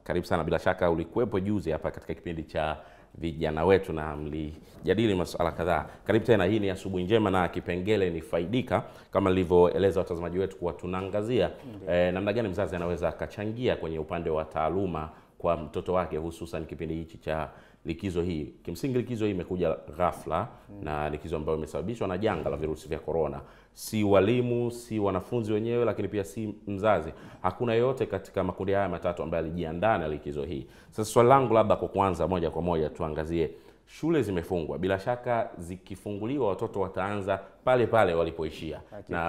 Karibu sana. Bila shaka ulikuwepo juzi hapa katika kipindi cha vijana wetu na mlijadili masuala kadhaa. Karibu tena. Hii ni asubuhi njema na kipengele ni faidika, kama nilivyoeleza watazamaji wetu kuwa tunaangazia eh, namna gani mzazi anaweza akachangia kwenye upande wa taaluma kwa mtoto wake, hususan kipindi hichi cha likizo hii. Kimsingi likizo hii imekuja ghafla na likizo ambayo imesababishwa na janga la virusi vya korona. Si walimu, si wanafunzi wenyewe, lakini pia si mzazi. Hakuna yeyote katika makundi haya matatu ambaye alijiandaa na likizo hii. Sasa swali langu labda kwa kwanza, moja kwa moja tuangazie, shule zimefungwa, bila shaka zikifunguliwa watoto wataanza pale pale walipoishia, na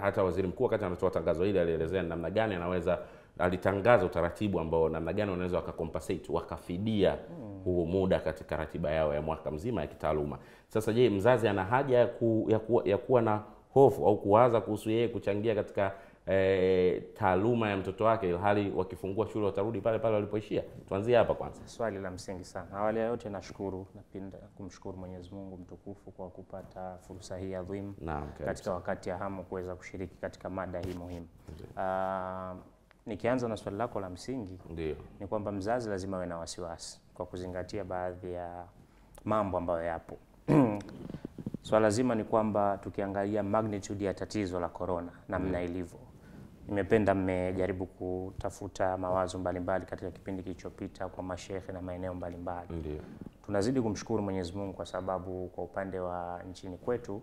hata waziri mkuu wakati anatoa tangazo hili alielezea ni namna gani anaweza alitangaza utaratibu ambao namna gani wanaweza wakacompensate wakafidia huo muda katika ratiba yao ya mwaka mzima ya kitaaluma. Sasa je, mzazi ana haja ya, ku, ya, ku, ya kuwa na hofu au kuwaza kuhusu yeye kuchangia katika eh, taaluma ya mtoto wake, ilhali wakifungua shule watarudi pale pale walipoishia? Tuanzie hapa kwanza. Swali la msingi sana. Awali ya yote, nashukuru, napenda kumshukuru Mwenyezi Mungu mtukufu kwa kupata fursa hii adhimu katika wakati ya hamu kuweza kushiriki katika mada hii muhimu. Ah, nikianza na swali lako la msingi Ndio. ni kwamba mzazi lazima awe na wasiwasi kwa kuzingatia baadhi ya mambo ambayo yapo. Swala so, zima ni kwamba tukiangalia magnitude ya tatizo la corona namna ilivyo, nimependa mmejaribu kutafuta mawazo mbalimbali katika kipindi kilichopita kwa mashehe na maeneo mbalimbali. Ndio. Tunazidi kumshukuru Mwenyezi Mungu kwa sababu kwa upande wa nchini kwetu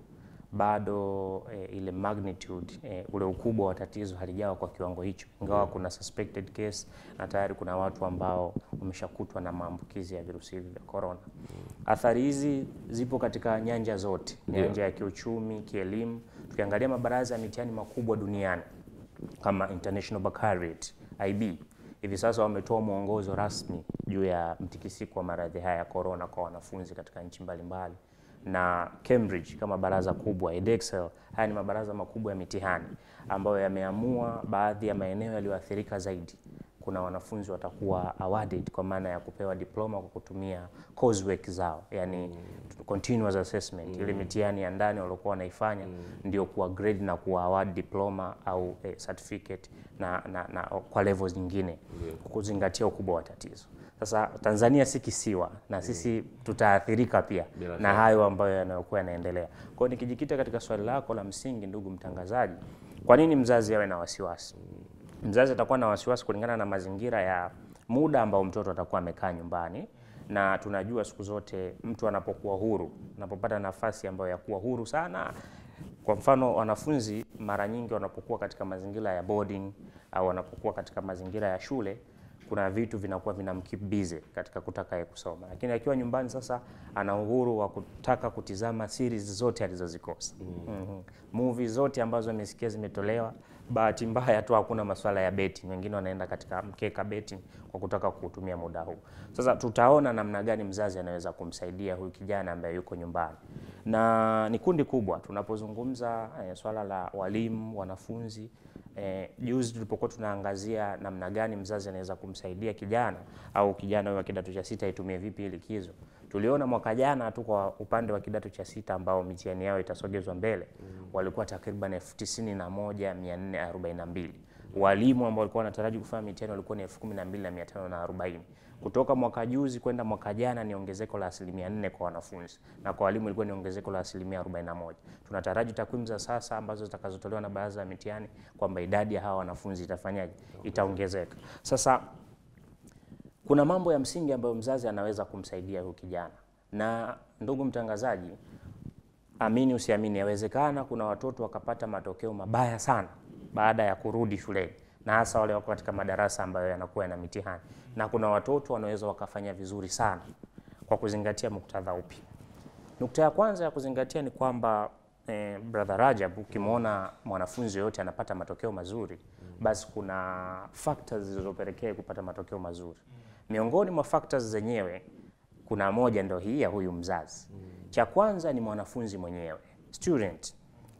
bado e, ile magnitude e, ule ukubwa wa tatizo halijawa kwa kiwango hicho, ingawa kuna suspected case na tayari kuna watu ambao wameshakutwa na maambukizi ya virusi hivi vya corona. Athari hizi zipo katika nyanja zote, nyanja nyanja ya kiuchumi, kielimu. Tukiangalia mabaraza ya mitihani makubwa duniani kama International Baccalaureate IB hivi sasa wametoa mwongozo rasmi juu ya mtikisiko wa maradhi haya ya corona kwa wanafunzi katika nchi mbalimbali na Cambridge kama baraza kubwa, Edexcel, haya ni mabaraza makubwa ya mitihani ambayo yameamua baadhi ya maeneo yaliyoathirika zaidi kuna wanafunzi watakuwa awarded kwa maana ya kupewa diploma kwa kutumia coursework zao, yani mm. continuous assessment, mm. ile mitihani ya ndani waliokuwa wanaifanya mm. ndio kuwa grade na kuwa award diploma au eh, certificate na, na, na kwa levels nyingine yeah. kuzingatia ukubwa wa tatizo. Sasa Tanzania si kisiwa na sisi tutaathirika pia Bila na hayo ambayo yanayokuwa yanaendelea. Kwa hiyo nikijikita katika swali lako la msingi, ndugu mtangazaji, kwa nini mzazi awe na wasiwasi? Mzazi atakuwa na wasiwasi kulingana na mazingira ya muda ambao mtoto atakuwa amekaa nyumbani, na tunajua siku zote mtu anapokuwa huru, anapopata nafasi ambayo ya kuwa huru sana. Kwa mfano, wanafunzi mara nyingi wanapokuwa katika mazingira ya boarding au wanapokuwa katika mazingira ya shule kuna vitu vinakuwa vinamkeep busy katika kutaka yeye kusoma, lakini akiwa nyumbani sasa ana uhuru wa kutaka kutizama series zote alizozikosa mm. mm -hmm. movie zote ambazo amesikia zimetolewa. Bahati mbaya tu hakuna masuala ya betting, wengine wanaenda katika mkeka betting kwa kutaka kuutumia muda huu. Sasa tutaona namna gani mzazi anaweza kumsaidia huyu kijana ambaye yuko nyumbani, na ni kundi kubwa tunapozungumza eh, swala la walimu, wanafunzi Eh, juzi tulipokuwa tunaangazia namna gani mzazi anaweza kumsaidia kijana au kijana wa kidato cha sita aitumie vipi likizo, tuliona mwaka jana tu kwa upande wa kidato cha sita ambao mitihani yao itasogezwa mbele walikuwa takriban elfu tisini na moja mia nne arobaini na mbili walimu ambao walikuwa wanataraji kufanya mitihani walikuwa ni elfu kumi na mbili na mia tano na arobaini kutoka mwaka juzi kwenda mwaka jana ni ongezeko la asilimia nne kwa wanafunzi na kwa walimu ilikuwa ni ongezeko la asilimia 41. Tunataraji takwimu za sasa ambazo zitakazotolewa na baraza ya mitihani kwamba idadi ya hawa wanafunzi itafanyaje, itaongezeka. Sasa kuna mambo ya msingi ambayo mzazi anaweza kumsaidia huyu kijana, na ndugu mtangazaji, amini usiamini, yawezekana kuna watoto wakapata matokeo mabaya sana baada ya kurudi shuleni na hasa wale wako katika madarasa ambayo yanakuwa yana mitihani, na kuna watoto wanaweza wakafanya vizuri sana kwa kuzingatia muktadha upi. Nukta ya kwanza ya kuzingatia ni kwamba eh, brother Rajab, ukimwona mwanafunzi yoyote anapata matokeo mazuri, basi kuna factors zilizopelekea kupata matokeo mazuri. Miongoni mwa factors zenyewe kuna moja ndio hii ya huyu mzazi. Cha kwanza ni mwanafunzi mwenyewe student.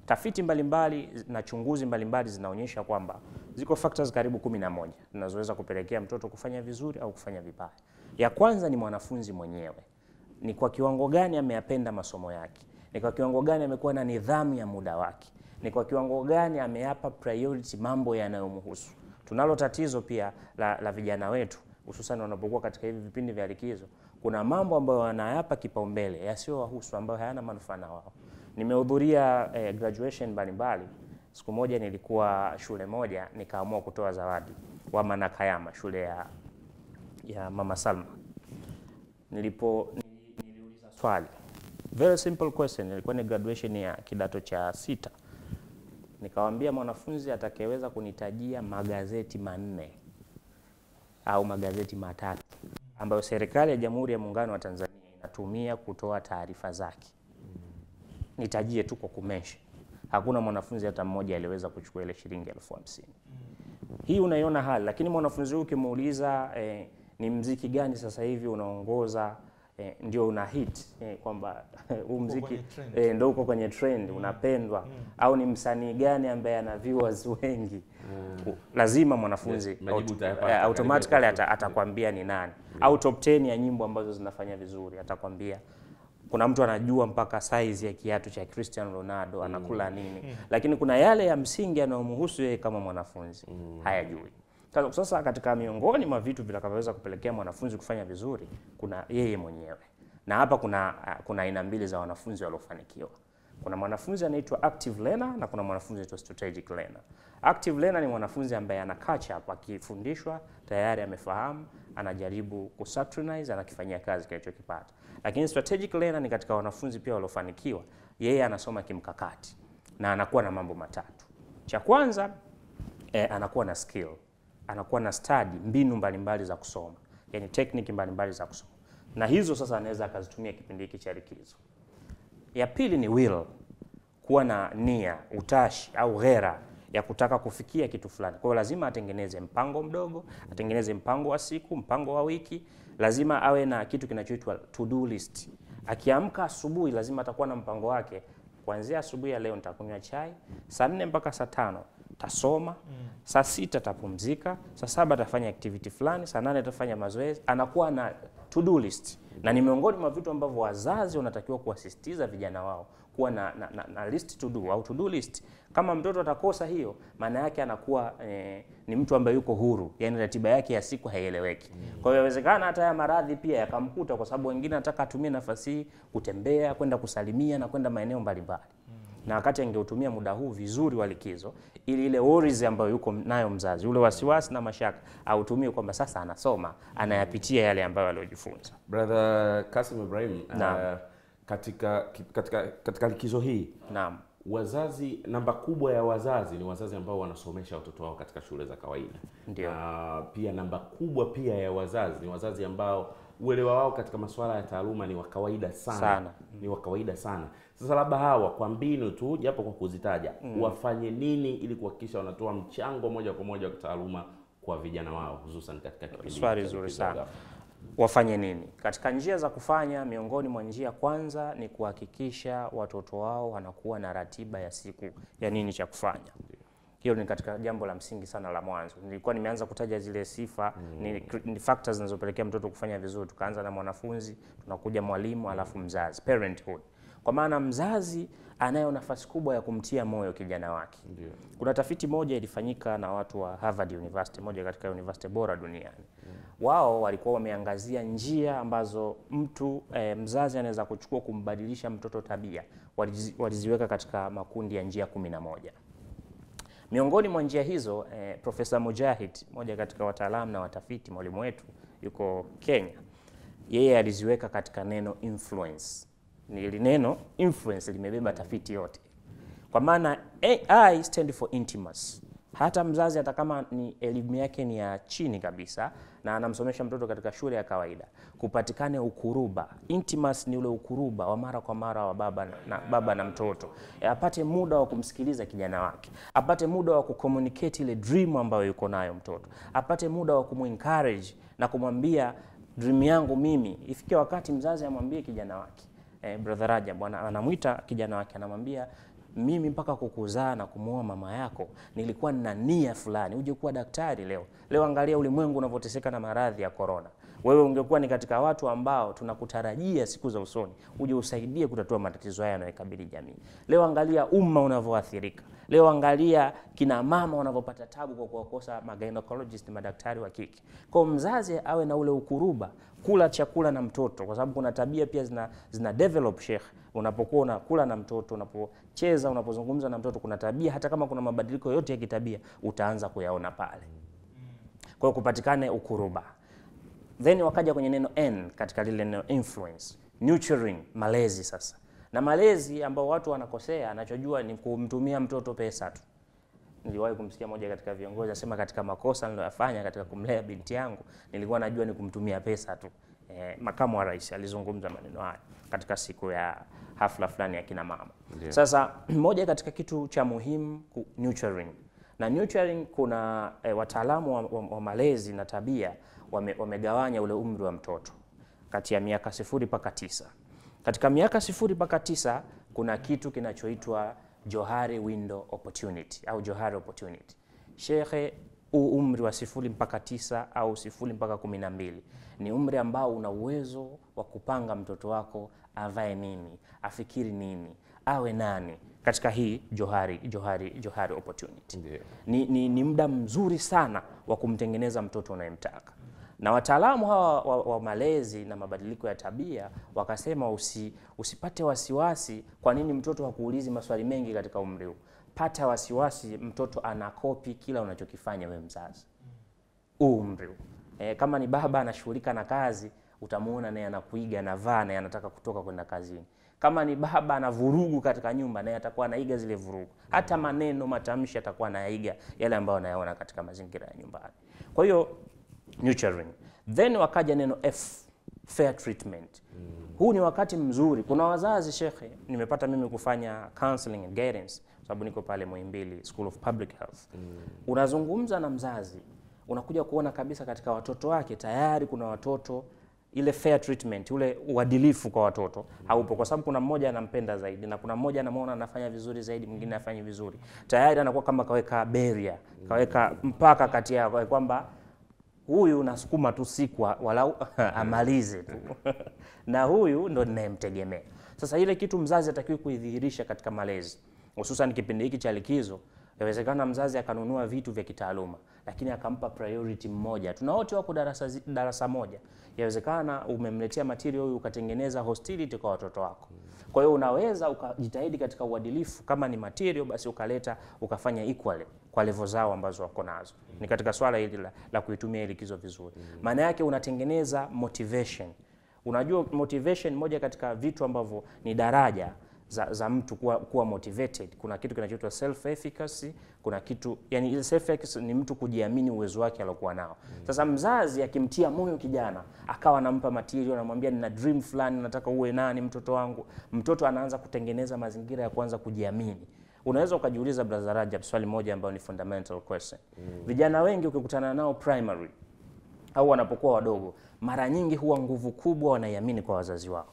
Tafiti mbalimbali mbali, na chunguzi mbalimbali zinaonyesha kwamba ziko factors karibu kumi na moja zinazoweza kupelekea mtoto kufanya vizuri au kufanya vibaya. Ya kwanza ni mwanafunzi mwenyewe, ni kwa kiwango gani ameyapenda masomo yake, ni kwa kiwango gani amekuwa na nidhamu ya muda wake, ni kwa kiwango gani ameyapa priority mambo yanayomhusu. Tunalo tatizo pia la, la vijana wetu hususan wanapokuwa katika hivi vipindi vya likizo, kuna mambo ambayo wanayapa kipaumbele yasiyowahusu, ambayo hayana manufaa na wao. Nimehudhuria eh, graduation mbalimbali. Siku moja nilikuwa shule moja, nikaamua kutoa zawadi wa Manakayama, shule ya, ya Mama Salma. Nilipo niliuliza swali very simple question, ilikuwa ni graduation ya kidato cha sita. Nikawaambia mwanafunzi atakayeweza kunitajia magazeti manne au magazeti matatu ambayo serikali ya Jamhuri ya Muungano wa Tanzania inatumia kutoa taarifa zake, nitajie tu kwa kumesha Hakuna mwanafunzi hata mmoja aliweza kuchukua ile shilingi elfu hamsini. Hii unaiona hali, lakini mwanafunzi huyu ukimuuliza eh, ni mziki gani sasa hivi unaongoza eh, ndio una hit eh, kwamba huu mziki eh, ndio uko kwenye trend mm. unapendwa, mm. au ni msanii gani ambaye ana viewers wengi mm. lazima mwanafunzi Yes, utayapata eh, automatically atakwambia ni nani au top 10 ya nyimbo ambazo zinafanya vizuri atakwambia kuna mtu anajua mpaka size ya kiatu cha Cristiano Ronaldo anakula nini, lakini kuna yale ya msingi yanayomhusu yeye kama mwanafunzi hayajui. Sasa- Sasa katika miongoni mwa vitu vitakavyoweza kupelekea mwanafunzi kufanya vizuri kuna yeye mwenyewe, na hapa kuna ah, kuna aina mbili za wanafunzi waliofanikiwa. Kuna mwanafunzi anaitwa active learner na kuna mwanafunzi anaitwa strategic learner. Active learner ni mwanafunzi ambaye ana catch up, akifundishwa tayari amefahamu, anajaribu kusaturnize, anakifanyia kazi kilichokipata. Lakini strategic learner ni katika wanafunzi pia waliofanikiwa, yeye anasoma kimkakati na anakuwa na mambo matatu. Cha kwanza eh, anakuwa na skill, anakuwa na study, mbinu mbalimbali za kusoma, yani technique mbalimbali za kusoma, na hizo sasa anaweza akazitumia kipindi hiki cha likizo. Ya pili ni will, kuwa na nia, utashi au ghera ya kutaka kufikia kitu fulani. Kwa hiyo lazima atengeneze mpango mdogo, atengeneze mpango wa siku, mpango wa wiki. Lazima awe na kitu kinachoitwa to do list. Akiamka asubuhi, lazima atakuwa na mpango wake. Kuanzia asubuhi ya leo nitakunywa chai, saa nne mpaka saa tano tasoma saa sita tapumzika, saa saba tafanya activity fulani, saa nane tafanya mazoezi. Anakuwa na to do list, na ni miongoni mwa vitu ambavyo wazazi wanatakiwa kuwasisitiza vijana wao kuwa na, na, na, na list to do au to do list. Kama mtoto atakosa hiyo, maana yake anakuwa eh, ni mtu ambaye yuko huru, yani ratiba yake ya siku haieleweki. Kwa hiyo inawezekana hata ya maradhi pia yakamkuta, kwa sababu wengine anataka atumie nafasi hii kutembea, kwenda kusalimia na kwenda maeneo mbalimbali na wakati angeutumia muda huu vizuri wa likizo, ili ile worries ambayo yuko nayo mzazi, ule wasiwasi na mashaka, autumie kwamba sasa anasoma, anayapitia yale ambayo aliyojifunza. Brother Kasim Ibrahim, Naam. uh, katika, katika, katika likizo hii Naam. wazazi, namba kubwa ya wazazi ni wazazi ambao wanasomesha watoto wao katika shule za kawaida. Ndio. Na pia namba kubwa pia ya wazazi ni wazazi ambao uelewa wao katika masuala ya taaluma ni wa kawaida sana, Sana. ni wa kawaida sana. Sasa labda hawa kwa mbinu tu, japo kwa kuzitaja, Mm. wafanye nini ili kuhakikisha wanatoa mchango moja kwa moja wa taaluma kwa vijana wao hususan katika kipindi Swali zuri sana. Wafanye nini? Katika njia za kufanya, miongoni mwa njia kwanza ni kuhakikisha watoto wao wanakuwa na ratiba ya siku ya nini cha kufanya. Hiyo ni katika jambo la msingi sana la mwanzo. Nilikuwa nimeanza kutaja zile sifa mm. ni, ni factors zinazopelekea mtoto kufanya vizuri. Tukaanza na mwanafunzi, tunakuja mwalimu, alafu mzazi, parenthood. Kwa maana mzazi anayo nafasi kubwa ya kumtia moyo kijana wake. Kuna tafiti moja ilifanyika na watu wa Harvard University, moja katika university bora duniani. Wao walikuwa wameangazia njia ambazo mtu e, mzazi anaweza kuchukua kumbadilisha mtoto tabia. Walizi, waliziweka katika makundi ya njia kumi na moja. Miongoni mwa njia hizo e, Profesa Mujahid, moja katika wataalamu na watafiti, mwalimu wetu yuko Kenya, yeye aliziweka katika neno influence. Ni ile neno influence limebeba tafiti yote, kwa maana AI stand for intimacy. Hata mzazi hata kama ni elimu yake ni ya chini kabisa na anamsomesha mtoto katika shule ya kawaida, kupatikane ukuruba. Intimacy ni ule ukuruba wa mara kwa mara wa baba na, na, baba na mtoto, E, apate muda wa kumsikiliza kijana wake, apate muda wa kucommunicate ile dream ambayo yuko nayo mtoto, apate muda wa kumencourage na kumwambia dream yangu mimi. Ifikie wakati mzazi amwambie kijana wake eh, brother Rajab anamwita kijana wake anamwambia mimi mpaka kukuzaa na kumuoa mama yako nilikuwa nina nia fulani uje kuwa daktari leo. Leo angalia ulimwengu unavyoteseka na maradhi ya korona. Wewe ungekuwa ni katika watu ambao tunakutarajia siku za usoni uje usaidie kutatua matatizo haya yanayokabili jamii. Leo angalia umma unavyoathirika. Leo angalia kina mama wanavyopata tabu kwa kuwakosa magynecologist, madaktari wa kike. Kwa mzazi awe na ule ukuruba kula chakula na mtoto, kwa sababu kuna tabia pia zina, zina develop sheikh. Unapokuwa unakula na mtoto, unapocheza, unapozungumza na mtoto, kuna tabia, hata kama kuna mabadiliko yote ya kitabia utaanza kuyaona pale. Kwa hiyo kupatikane ukuruba, then wakaja kwenye neno n katika lile neno influence, nurturing, malezi sasa. Na malezi ambao watu wanakosea, anachojua ni kumtumia mtoto pesa tu. Niliwahi kumsikia moja katika viongozi asema, katika makosa niliyofanya katika kumlea binti yangu nilikuwa najua ni kumtumia pesa tu. Eh, makamu wa rais alizungumza maneno haya katika siku ya hafla fulani ya kina mama. Yeah. Sasa moja katika kitu cha muhimu nurturing na nurturing, kuna eh, wataalamu wa, wa, wa malezi na tabia wamegawanya wame, ule umri wa mtoto kati ya miaka sifuri mpaka tisa. Katika miaka sifuri mpaka tisa kuna kitu kinachoitwa Johari window opportunity au Johari opportunity. Shekhe, huu umri wa sifuri mpaka tisa au sifuri mpaka kumi na mbili ni umri ambao una uwezo wa kupanga mtoto wako avae nini, afikiri nini, awe nani katika hii Johari, Johari, Johari opportunity. Ni, ni, ni muda mzuri sana wa kumtengeneza mtoto unayemtaka na wataalamu hawa wa, wa malezi na mabadiliko ya tabia wakasema usi, usipate wasiwasi. Kwa nini mtoto hakuulizi maswali mengi katika umri huu? Pata wasiwasi, mtoto anakopi kila unachokifanya wewe mzazi huu umri. E, kama ni baba anashughulika na kazi, utamuona naye anakuiga, anavaa naye anataka kutoka kwenda kazini. Kama ni baba ana vurugu katika nyumba, naye atakuwa anaiga zile vurugu, hata maneno, matamshi atakuwa anayaiga yale ambayo anayaona katika mazingira ya nyumbani. Kwa hiyo nurturing. Then wakaja neno F, fair treatment. Huu ni wakati mzuri. Kuna wazazi shekhe, nimepata mimi kufanya counseling and guidance sababu niko pale Muhimbili School of Public Health. Unazungumza na mzazi, unakuja kuona kabisa katika watoto wake tayari kuna watoto ile fair treatment, ule uadilifu kwa watoto haupo, kwa sababu kuna mmoja anampenda zaidi na kuna mmoja anamwona anafanya vizuri zaidi, mwingine afanye vizuri. Tayari anakuwa kama kaweka barrier, kaweka mpaka kati yao kwamba huyu nasukuma tu siku walau amalize tu na huyu ndo ninayemtegemea. Sasa ile kitu mzazi atakiwi kuidhihirisha katika malezi, hususan kipindi hiki cha likizo. Yawezekana mzazi akanunua vitu vya kitaaluma, lakini akampa priority mmoja. Tuna wote wako darasa, darasa moja. Yawezekana umemletea material huyu ukatengeneza hostility kwa watoto wako. Kwa hiyo unaweza ukajitahidi katika uadilifu, kama ni material basi ukaleta ukafanya equally kwa levo zao ambazo wako nazo. Ni katika swala hili la, la kuitumia hii likizo vizuri. Maana yake unatengeneza motivation. Unajua motivation, moja katika vitu ambavyo ni daraja za, za mtu kuwa, kuwa motivated. Kuna kitu kinachoitwa self efficacy, kuna kitu yani ile self efficacy ni mtu kujiamini uwezo wake aliokuwa nao. Sasa mzazi akimtia moyo kijana, akawa anampa material, anamwambia nina dream fulani, nataka uwe nani mtoto wangu, mtoto anaanza kutengeneza mazingira ya kuanza kujiamini. Unaweza ukajiuliza brother Rajab swali moja ambayo ni fundamental question. Mm. Vijana wengi ukikutana nao primary au wanapokuwa wadogo, mara nyingi huwa nguvu kubwa wanaiamini kwa wazazi wao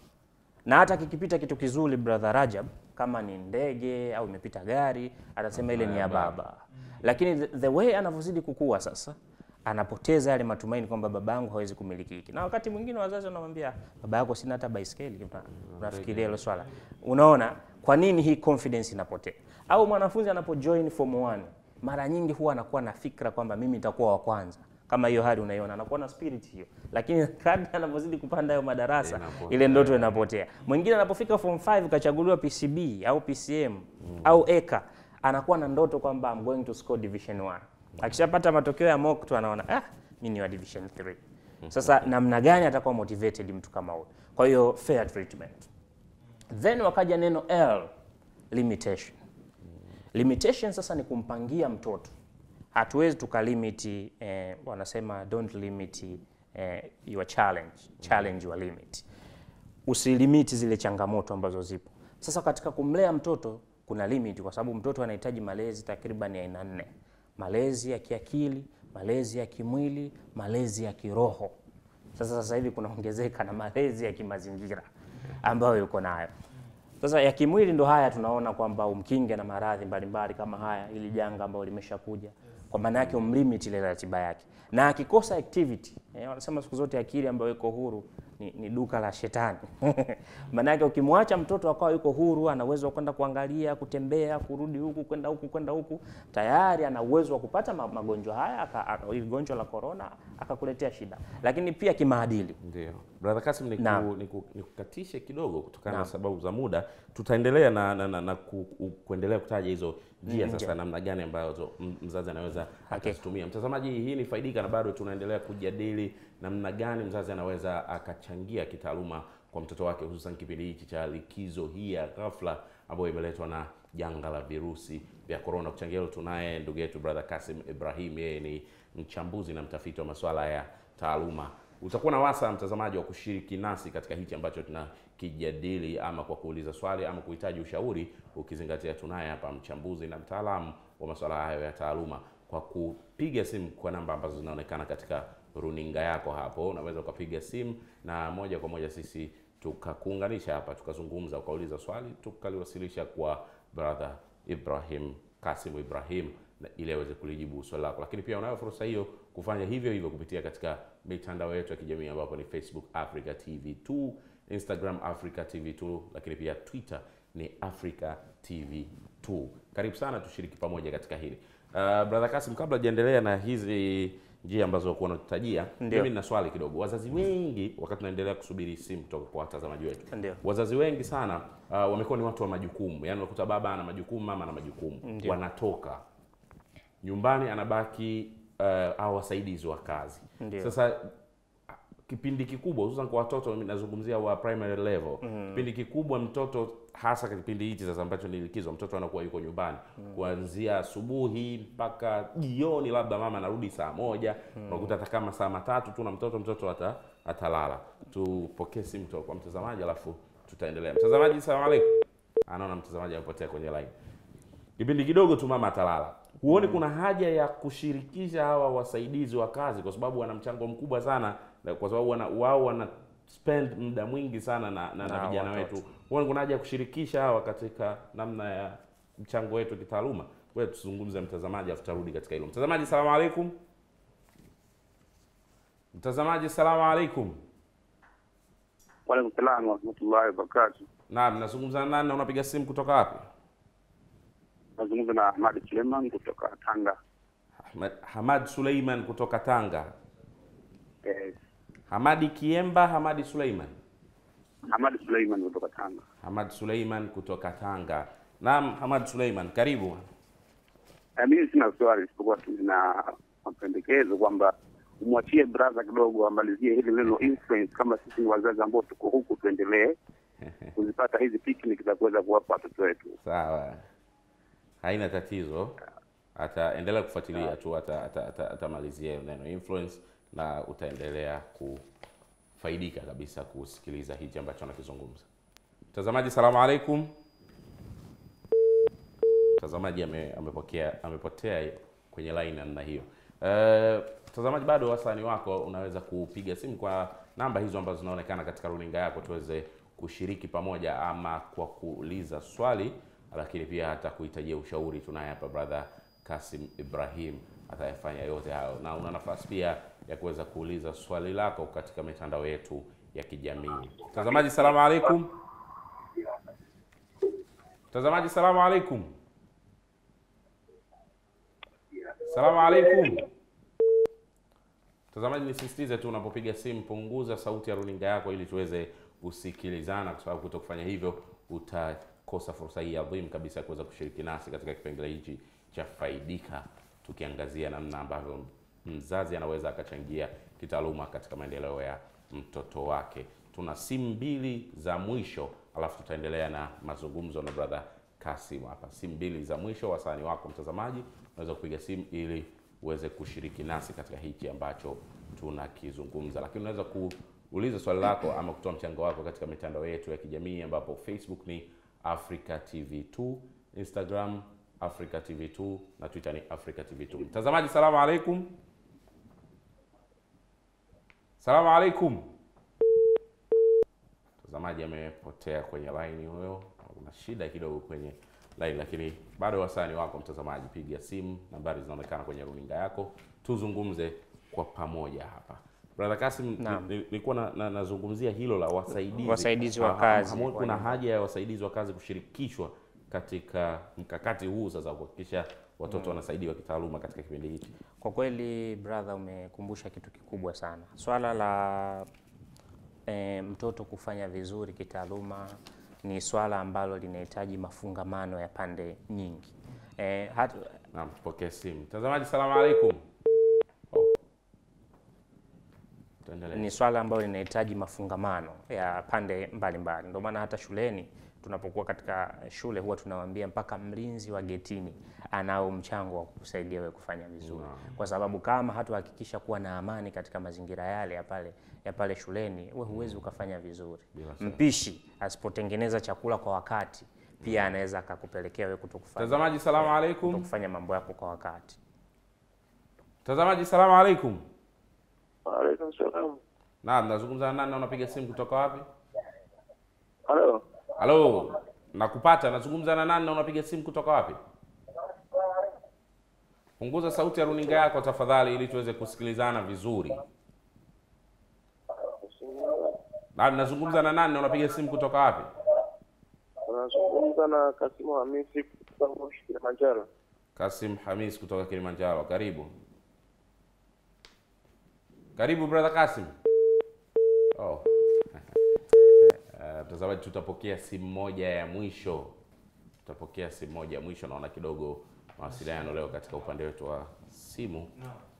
na hata kikipita kitu kizuri brother Rajab, kama ni ndege au imepita gari, atasema ile ni ya baba. Lakini the, way anavyozidi kukua sasa, anapoteza yale matumaini kwamba babangu yangu hawezi kumiliki hiki, na wakati mwingine wazazi wanamwambia baba yako sina hata baiskeli. Una- Unafikiria hilo swala? Unaona kwa nini hii confidence inapotea? Au mwanafunzi anapojoin form 1 mara nyingi huwa anakuwa na fikra kwamba mimi nitakuwa wa kwanza kama hiyo hali unaiona, anakuwa na spirit hiyo, lakini kadri anavyozidi kupanda hayo madarasa Inapotea. ile ndoto inapotea. Mwingine anapofika form 5 kachaguliwa PCB au PCM mm. au eka, anakuwa na ndoto kwamba I'm going to score division 1. Akishapata matokeo ya mock tu anaona ah, mimi ni wa division 3. Sasa namna gani atakuwa motivated mtu kama huyo? Kwa hiyo fair treatment. Then wakaja neno L, limitation. Limitation sasa ni kumpangia mtoto. Hatuwezi tukalimiti eh, wanasema don't limit eh, your challenge, challenge your limit. Usilimiti zile changamoto ambazo zipo. Sasa katika kumlea mtoto kuna limit, kwa sababu mtoto anahitaji malezi takriban aina nne: malezi ya kiakili, malezi ya kimwili, malezi ya kiroho. Sasa sasa hivi kunaongezeka na malezi ya kimazingira ambayo yuko nayo. Sasa ya kimwili ndo haya tunaona kwamba umkinge na maradhi mbalimbali kama haya, ili janga ambalo limeshakuja, kwa maana yake umlimit ile ratiba yake, na akikosa activity eh, wanasema siku zote akili ambayo iko huru ni, ni duka la shetani. maana yake ukimwacha mtoto akawa yuko huru, ana uwezo wa kwenda kuangalia, kutembea, kurudi huku kwenda huku kwenda huku, tayari ana uwezo wa kupata magonjwa haya, gonjwa la korona akakuletea shida, lakini pia kimaadili. Ndio. Brother Kasim niku, Naam. niku, nikukatishe kidogo kutokana na sababu za muda. Tutaendelea na, na, na, na ku, u, kuendelea kutaja hizo njia sasa namna gani ambazo mzazi anaweza akazitumia. Mtazamaji, hii ni Faidika na bado tunaendelea kujadili namna gani mzazi anaweza akachangia kitaaluma kwa mtoto wake hususan kipindi hichi cha likizo hii ya ghafla ambayo imeletwa na janga la virusi vya korona. Kuchangia hilo tunaye ndugu yetu brother Kasim Ibrahim, yeye ni mchambuzi na mtafiti wa masuala ya taaluma. Utakuwa na wasa mtazamaji wa kushiriki nasi katika hichi ambacho tunakijadili, ama kwa kuuliza swali ama kuhitaji ushauri, ukizingatia tunaye hapa mchambuzi na mtaalamu wa masuala hayo ya taaluma, kwa kupiga simu kwa namba ambazo zinaonekana katika runinga yako hapo. Unaweza ukapiga simu na moja kwa moja sisi tukakuunganisha hapa, tukazungumza, ukauliza swali, tukaliwasilisha kwa brother Ibrahim Kasimu Ibrahim ili aweze kulijibu swali lako, lakini pia unayo fursa hiyo kufanya hivyo hivyo kupitia katika mitandao yetu ya kijamii ambapo ni Facebook Africa TV2, Instagram Africa TV2, lakini pia Twitter ni Africa TV2. Karibu sana tushiriki pamoja katika hili. Uh, brother Kasim, kabla jaendelea na hizi njia ambazo kuwa unatutajia, mimi nina swali kidogo. Wazazi wengi, wakati tunaendelea kusubiri simu kutoka kwa watazamaji wetu, wazazi wengi sana uh, wamekuwa ni watu wa majukumu, yaani unakuta baba ana majukumu, mama ana majukumu, Ndiyo. wanatoka nyumbani, anabaki uh, au wasaidizi wa kazi. Ndiyo. Sasa kipindi kikubwa hususan kwa watoto, mimi nazungumzia wa primary level Mm. kipindi kikubwa mtoto hasa kipindi hichi sasa ambacho ni likizo, mtoto anakuwa yuko nyumbani mm. kuanzia asubuhi mpaka jioni, labda mama anarudi saa moja Mm. unakuta hata kama saa matatu tu na mtoto mtoto ata, atalala. tupokee simu kutoka kwa mtazamaji alafu tutaendelea. Mtazamaji, salamu alaikum. Anaona mtazamaji amepotea kwenye line. Kipindi kidogo tu mama atalala. Huoni kuna haja ya kushirikisha hawa wasaidizi wa kazi, kwa sababu wana mchango mkubwa sana, kwa sababu wana, wao wana spend muda mwingi sana na, na, na Na vijana watoto. Huoni kuna haja ya kushirikisha hawa katika namna ya mchango wetu kitaaluma? Wewe tuzungumze mtazamaji, afu tarudi katika hilo. Mtazamaji, salamu alaikum. Mtazamaji, salamu alaikum. Waalaikum rahmatullahi warahmatullahi wabarakatu. Naam, nazungumza na nani na unapiga simu kutoka wapi? Nazungumza na Ahmad Suleiman kutoka Tanga. Ahmad- Hamad Suleiman kutoka Tanga. Yes. Hamadi Kiemba, Hamadi Suleiman. Ahmadi Suleiman kutoka Tanga. Hamad Suleiman kutoka Tanga. Naam, Hamad Suleiman, karibu. Eh, Mimi sina swali isipokuwa tu na mapendekezo kwamba umwachie brother kidogo amalizie hili neno influence, kama sisi ni wazazi ambao tuko huku, tuendelee kuzipata hizi picnic za kuweza kuwapa watoto wetu. Sawa, haina tatizo, ataendelea kufuatilia tu, ata- ata- ata- atamalizia ata neno influence na utaendelea kufaidika kabisa kusikiliza hichi ambacho anakizungumza. Mtazamaji, salamu alaikum. Mtazamaji ame, amepokea amepotea kwenye line namna hiyo. mtazamaji Mtazamaji, bado wasani wako unaweza kupiga simu kwa namba hizo ambazo zinaonekana katika runinga yako tuweze kushiriki pamoja, ama kwa kuuliza swali, lakini pia hata kuhitajia ushauri. Tunaye hapa brother Kasim Ibrahim atayafanya yote hayo, na una nafasi pia ya kuweza kuuliza swali lako katika mitandao yetu ya kijamii. Mtazamaji, salamu alaikum. Mtazamaji, salamu alaikum. Salamu alaikum. Mtazamaji, nisisitize tu unapopiga simu, punguza sauti ya runinga yako ili tuweze kusikilizana, kwa sababu kuto kufanya hivyo utakosa fursa hii adhimu kabisa ya kuweza kushiriki nasi katika kipengele hichi cha Faidika, tukiangazia namna ambavyo mzazi anaweza akachangia kitaaluma katika maendeleo ya mtoto wake. Tuna simu mbili za mwisho, alafu tutaendelea na mazungumzo na brother Kasim hapa. Simu mbili za mwisho, wasani wako mtazamaji, unaweza kupiga simu ili uweze kushiriki nasi katika hichi ambacho tunakizungumza, lakini unaweza kuuliza swali lako ama kutoa mchango wako katika mitandao yetu ya kijamii ambapo Facebook ni Africa TV 2, Instagram Africa TV 2 na Twitter ni Africa TV 2. Mtazamaji, salamu alaikum. Salamu alaikum. Mtazamaji amepotea kwenye line huyo, kuna shida kidogo kwenye line, lakini bado wasani wako mtazamaji, piga simu, nambari zinaonekana kwenye runinga yako, tuzungumze kwa pamoja hapa. Brother Kasim, nilikuwa na, na, nazungumzia hilo la wasaidizi Wasaidizi wa kazi. kuna haja ya wasaidizi wa kazi kushirikishwa katika mkakati huu sasa wa kuhakikisha watoto Mm. wanasaidiwa kitaaluma katika kipindi hiki? Kwa kweli brother, umekumbusha kitu kikubwa sana, swala la e, mtoto kufanya vizuri kitaaluma ni swala ambalo linahitaji mafungamano ya pande nyingi. E, hatu... Naam, pokea simu. Mtazamaji, salamu alaikum. Oh. Ni swala ambalo linahitaji mafungamano ya pande mbalimbali. Ndio maana hata shuleni tunapokuwa katika shule huwa tunawaambia mpaka mlinzi wa getini anao mchango wa kukusaidia wewe kufanya vizuri, kwa sababu kama hatuhakikisha kuwa na amani katika mazingira yale ya pale ya pale shuleni, wewe huwezi ukafanya vizuri. Mpishi asipotengeneza chakula kwa wakati, pia anaweza akakupelekea wewe kutokufanya Mtazamaji, salamu alaikum. kutokufanya mambo yako kwa wakati. Mtazamaji, salamu alaikum. Waalaikum salam. Naam, nazungumza na nani na unapiga simu kutoka wapi? Halo. Halo, nakupata. Nazungumza na nani na unapiga simu kutoka wapi? Punguza sauti ya runinga yako tafadhali, ili tuweze kusikilizana vizuri. Na nazungumza na nani na unapiga simu kutoka wapi? Nazungumza na Kasimu Hamisi kutoka Moshi, Kilimanjaro. Kasim Hamis kutoka Kilimanjaro, karibu. Karibu brother Kasim. Oh. Eh, uh, tutapokea simu moja ya mwisho, tutapokea simu moja ya mwisho. Naona kidogo mawasiliano leo katika upande wetu wa simu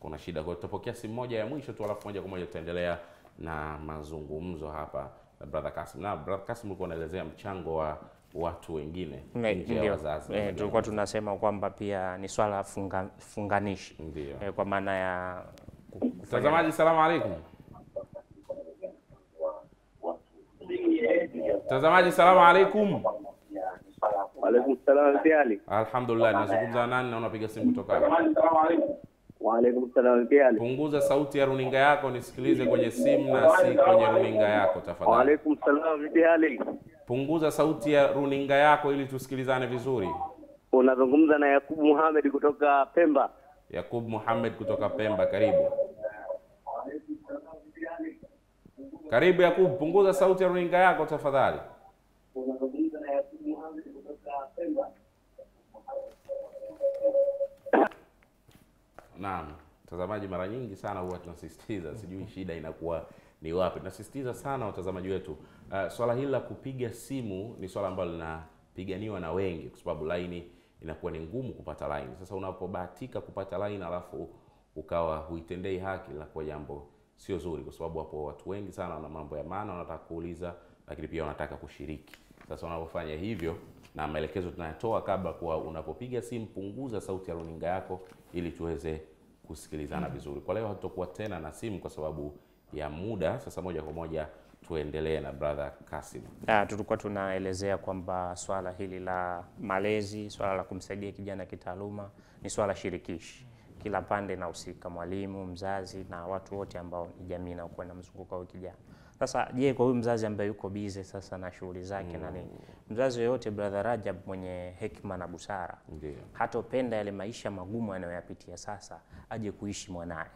kuna shida, kwa tutapokea simu moja ya mwisho tu, alafu moja kwa moja tutaendelea na mazungumzo hapa na brother Kasim. Na brother Kasim, ulikuwa unaelezea mchango wa watu wengine nje ya wazazi. E, tulikuwa tunasema kwamba pia ni swala funga, funganishi e, kwa maana ya Mtazamaji, salamu alaikum. Mtazamaji, salamu alaikum. Waalaikum salam Mzee Ali. Alhamdulillah, nazungumza nani na unapiga simu kutoka wapi? Waalaikum salam Mzee Ali. Punguza sauti ya runinga yako nisikilize kwenye simu na si kwenye runinga yako tafadhali. Waalaikum salam Mzee Ali. Punguza sauti ya runinga yako ili tusikilizane vizuri. Unazungumza na Yakubu Muhamed kutoka Pemba. Yakub Muhammad kutoka Pemba, karibu. Karibu ya kupunguza sauti ya runinga yako tafadhali. Naam, mtazamaji, mara nyingi sana huwa tunasisitiza, sijui shida inakuwa ni wapi. Tunasisitiza sana watazamaji wetu, uh, swala hili la kupiga simu ni swala ambalo linapiganiwa na wengi, kwa sababu laini inakuwa ni ngumu kupata laini. Sasa unapobahatika kupata laini alafu ukawa huitendei haki, linakuwa jambo sio zuri, kwa sababu hapo watu wengi sana wana mambo ya maana wanataka kuuliza, lakini pia wanataka kushiriki. Sasa unapofanya hivyo, na maelekezo tunayatoa kabla, kuwa unapopiga simu punguza sauti ya runinga yako ili tuweze kusikilizana vizuri. Kwa leo hatutakuwa tena na simu kwa sababu ya muda. Sasa moja kwa moja tuendelee na brother Kasim. Ah, tulikuwa tunaelezea kwamba swala hili la malezi, swala la kumsaidia kijana kitaaluma ni swala shirikishi. Kila pande inahusika, mwalimu, mzazi na watu wote ambao ni jamii inayokuwa na mzunguko wa kijana. Sasa je, kwa huyu mzazi ambaye yuko bize sasa na shughuli zake mm. na nini, mzazi yoyote brother Rajab mwenye hekima na busara Ndio. hatopenda yale maisha magumu anayoyapitia sasa aje kuishi mwanaye.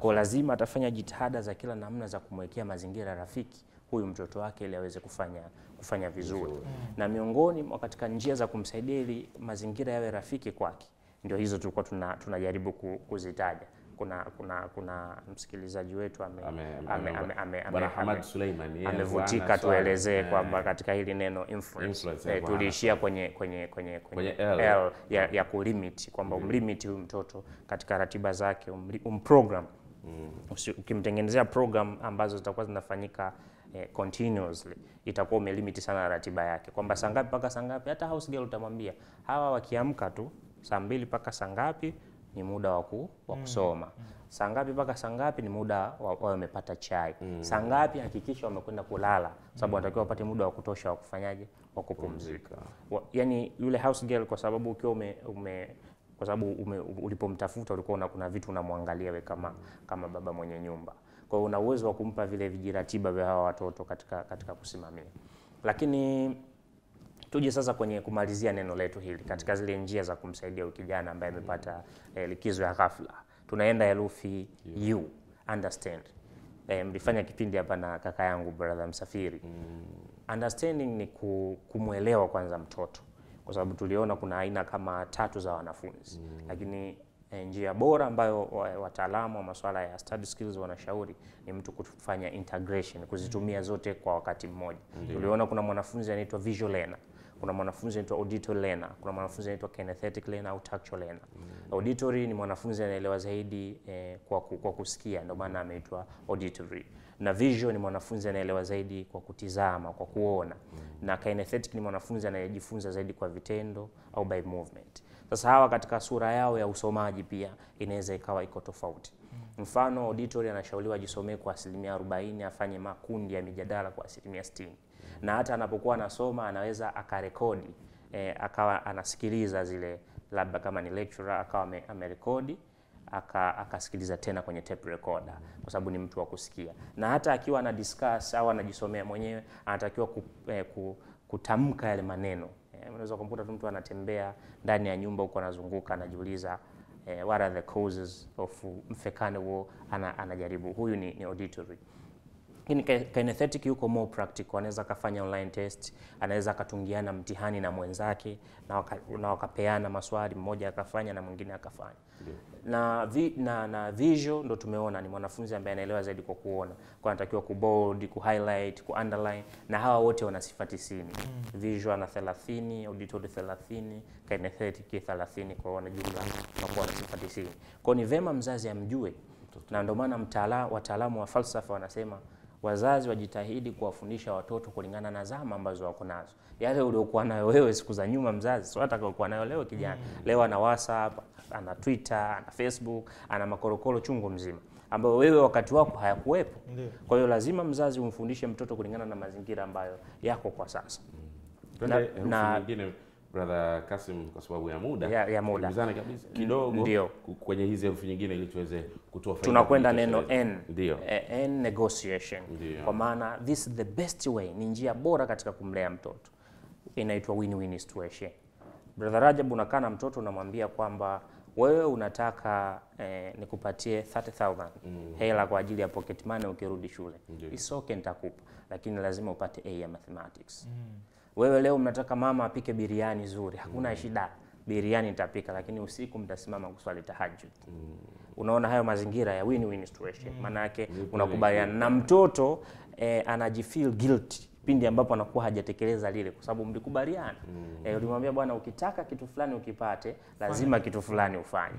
Kwa lazima atafanya jitihada za kila namna za kumwekea mazingira rafiki huyu mtoto wake ili aweze kufanya kufanya vizuri. Na miongoni mwa katika njia za kumsaidia ili mazingira yawe rafiki kwake ndio hizo tulikuwa tuna, tunajaribu ku- kuzitaja. Kuna kuna kuna msikilizaji wetu amevutika tuelezee Eh. kwamba katika hili neno influence, Influence, eh, eh, tuliishia kwenye kwenye kwenye Kwenye kwenye L. L ya, ya kulimit kwamba umlimit huyu mtoto katika ratiba zake umprogram. Usi- ukimtengenezea program ambazo zitakuwa zinafanyika eh, continuously itakuwa umelimiti sana ratiba yake. Kwamba sangapi mpaka saa ngapi. Hata house girl utamwambia hawa wakiamka tu saa mbili mpaka saa ngapi? Ni muda wa ku- wa kusoma. Saa ngapi mpaka saa ngapi? Ni muda wa- wawe wamepata chai. Mm. saa ngapi? Hakikisha wamekwenda kulala. Sababu wanatakiwa wapate muda wa kutosha wa kufanyaje? Wa kupumzika. Yani yule house girl kwa sababu ukiwa ume, ume kwa sababu ume- ulipomtafuta ulikuwa una, kuna vitu unamwangalia we kama, kama baba mwenye nyumba. Kwa hiyo una uwezo wa kumpa vile vijiratiba vya hawa watoto katika, katika kusimamia. Lakini tuje sasa kwenye kumalizia neno letu hili katika zile njia za kumsaidia huyu kijana ambaye amepata eh, likizo ya ghafla. Tunaenda herufi U, understand. Eh, mlifanya kipindi hapa na kaka yangu brother Msafiri. Understanding ni ku- kumwelewa kwanza mtoto, kwa sababu tuliona kuna aina kama tatu za wanafunzi mm. lakini eh, njia bora ambayo wataalamu wa masuala ya study skills wanashauri ni mtu kufanya integration, kuzitumia zote kwa wakati mmoja. Ndio. Tuliona kuna mwanafunzi anaitwa visual learner, kuna mwanafunzi anaitwa auditory learner, kuna mwanafunzi anaitwa kinesthetic learner au tactual learner. Mm. Auditory ni mwanafunzi anaelewa zaidi eh, kwa, kwa kusikia, ndio maana ameitwa auditory na visual ni mwanafunzi anaelewa zaidi kwa kutizama, kwa kuona Mm. na kinesthetic ni mwanafunzi anayejifunza zaidi kwa vitendo au by movement. Sasa hawa katika sura yao ya usomaji pia inaweza ikawa iko tofauti. Mfano, auditory anashauriwa ajisomee kwa asilimia 40, afanye makundi ya mijadala kwa asilimia 60, na hata anapokuwa anasoma anaweza akarekodi e, akawa anasikiliza zile, labda kama ni lecturer akawa amerekodi aka- akasikiliza tena kwenye tape recorder kwa sababu ni mtu wa kusikia, na hata akiwa ana discuss au anajisomea mwenyewe anatakiwa ku, eh, ku, kutamka yale maneno. Eh, unaweza kumkuta tu mtu anatembea ndani ya nyumba huko anazunguka anajiuliza eh, what are the causes of mfekano huo, ana, anajaribu. Huyu ni, ni auditory lakini ki- kinesthetic yuko more practical, anaweza akafanya online test, anaweza akatungiana mtihani na mwenzake na, waka, na wakapeana maswali, mmoja akafanya na mwingine akafanya. Na, vi, na, na visual ndo tumeona ni mwanafunzi ambaye anaelewa zaidi kwa kuona, kwa anatakiwa kubold, kuhighlight, kuunderline na hawa wote wana sifa tisini. Visual ana 30, auditory 30, kinesthetic 30, kwa wana jumla na sifa tisini. Kwa ni vema mzazi amjue, na ndio maana mtaala- wataalamu wa falsafa wanasema wazazi wajitahidi kuwafundisha watoto kulingana na zama ambazo wako nazo. Yale uliokuwa nayo wewe siku za nyuma mzazi, sio atakayokuwa nayo leo kijana. Mm. Leo ana WhatsApp, ana Twitter, ana Facebook, ana makorokoro chungu mzima. ambayo wewe wakati wako hayakuwepo. Kwa hiyo lazima mzazi umfundishe mtoto kulingana na mazingira ambayo yako kwa sasa. Mm. na, nyingine brother Kasim, kwa sababu ya muda Ya- ya muda. Kabisa. Kidogo Ndio. kwenye hizi herufi nyingine ili tuweze kutoa faida tunakwenda neno n. Ndio. Eh, n negotiation. Ndiyo. kwa maana this is the best way ni njia bora katika kumlea mtoto. Inaitwa win-win situation. Brother Rajab unakaa na mtoto unamwambia kwamba wewe unataka eh, nikupatie 30000 mm. hela kwa ajili ya pocket money ukirudi shule. Isoke It's okay nitakupa. Lakini lazima upate A ya mathematics wewe leo mnataka mama apike biriani zuri, hakuna mm. shida, biriani nitapika, lakini usiku mtasimama kuswali tahajjud. mm. Unaona hayo mazingira ya win-win situation, mm. maana yake unakubaliana na mtoto eh, anajifeel guilty pindi ambapo anakuwa hajatekeleza lile, kwa sababu mlikubaliana. mm. Eh, ulimwambia bwana, ukitaka kitu fulani ukipate, lazima kitu fulani ufanye.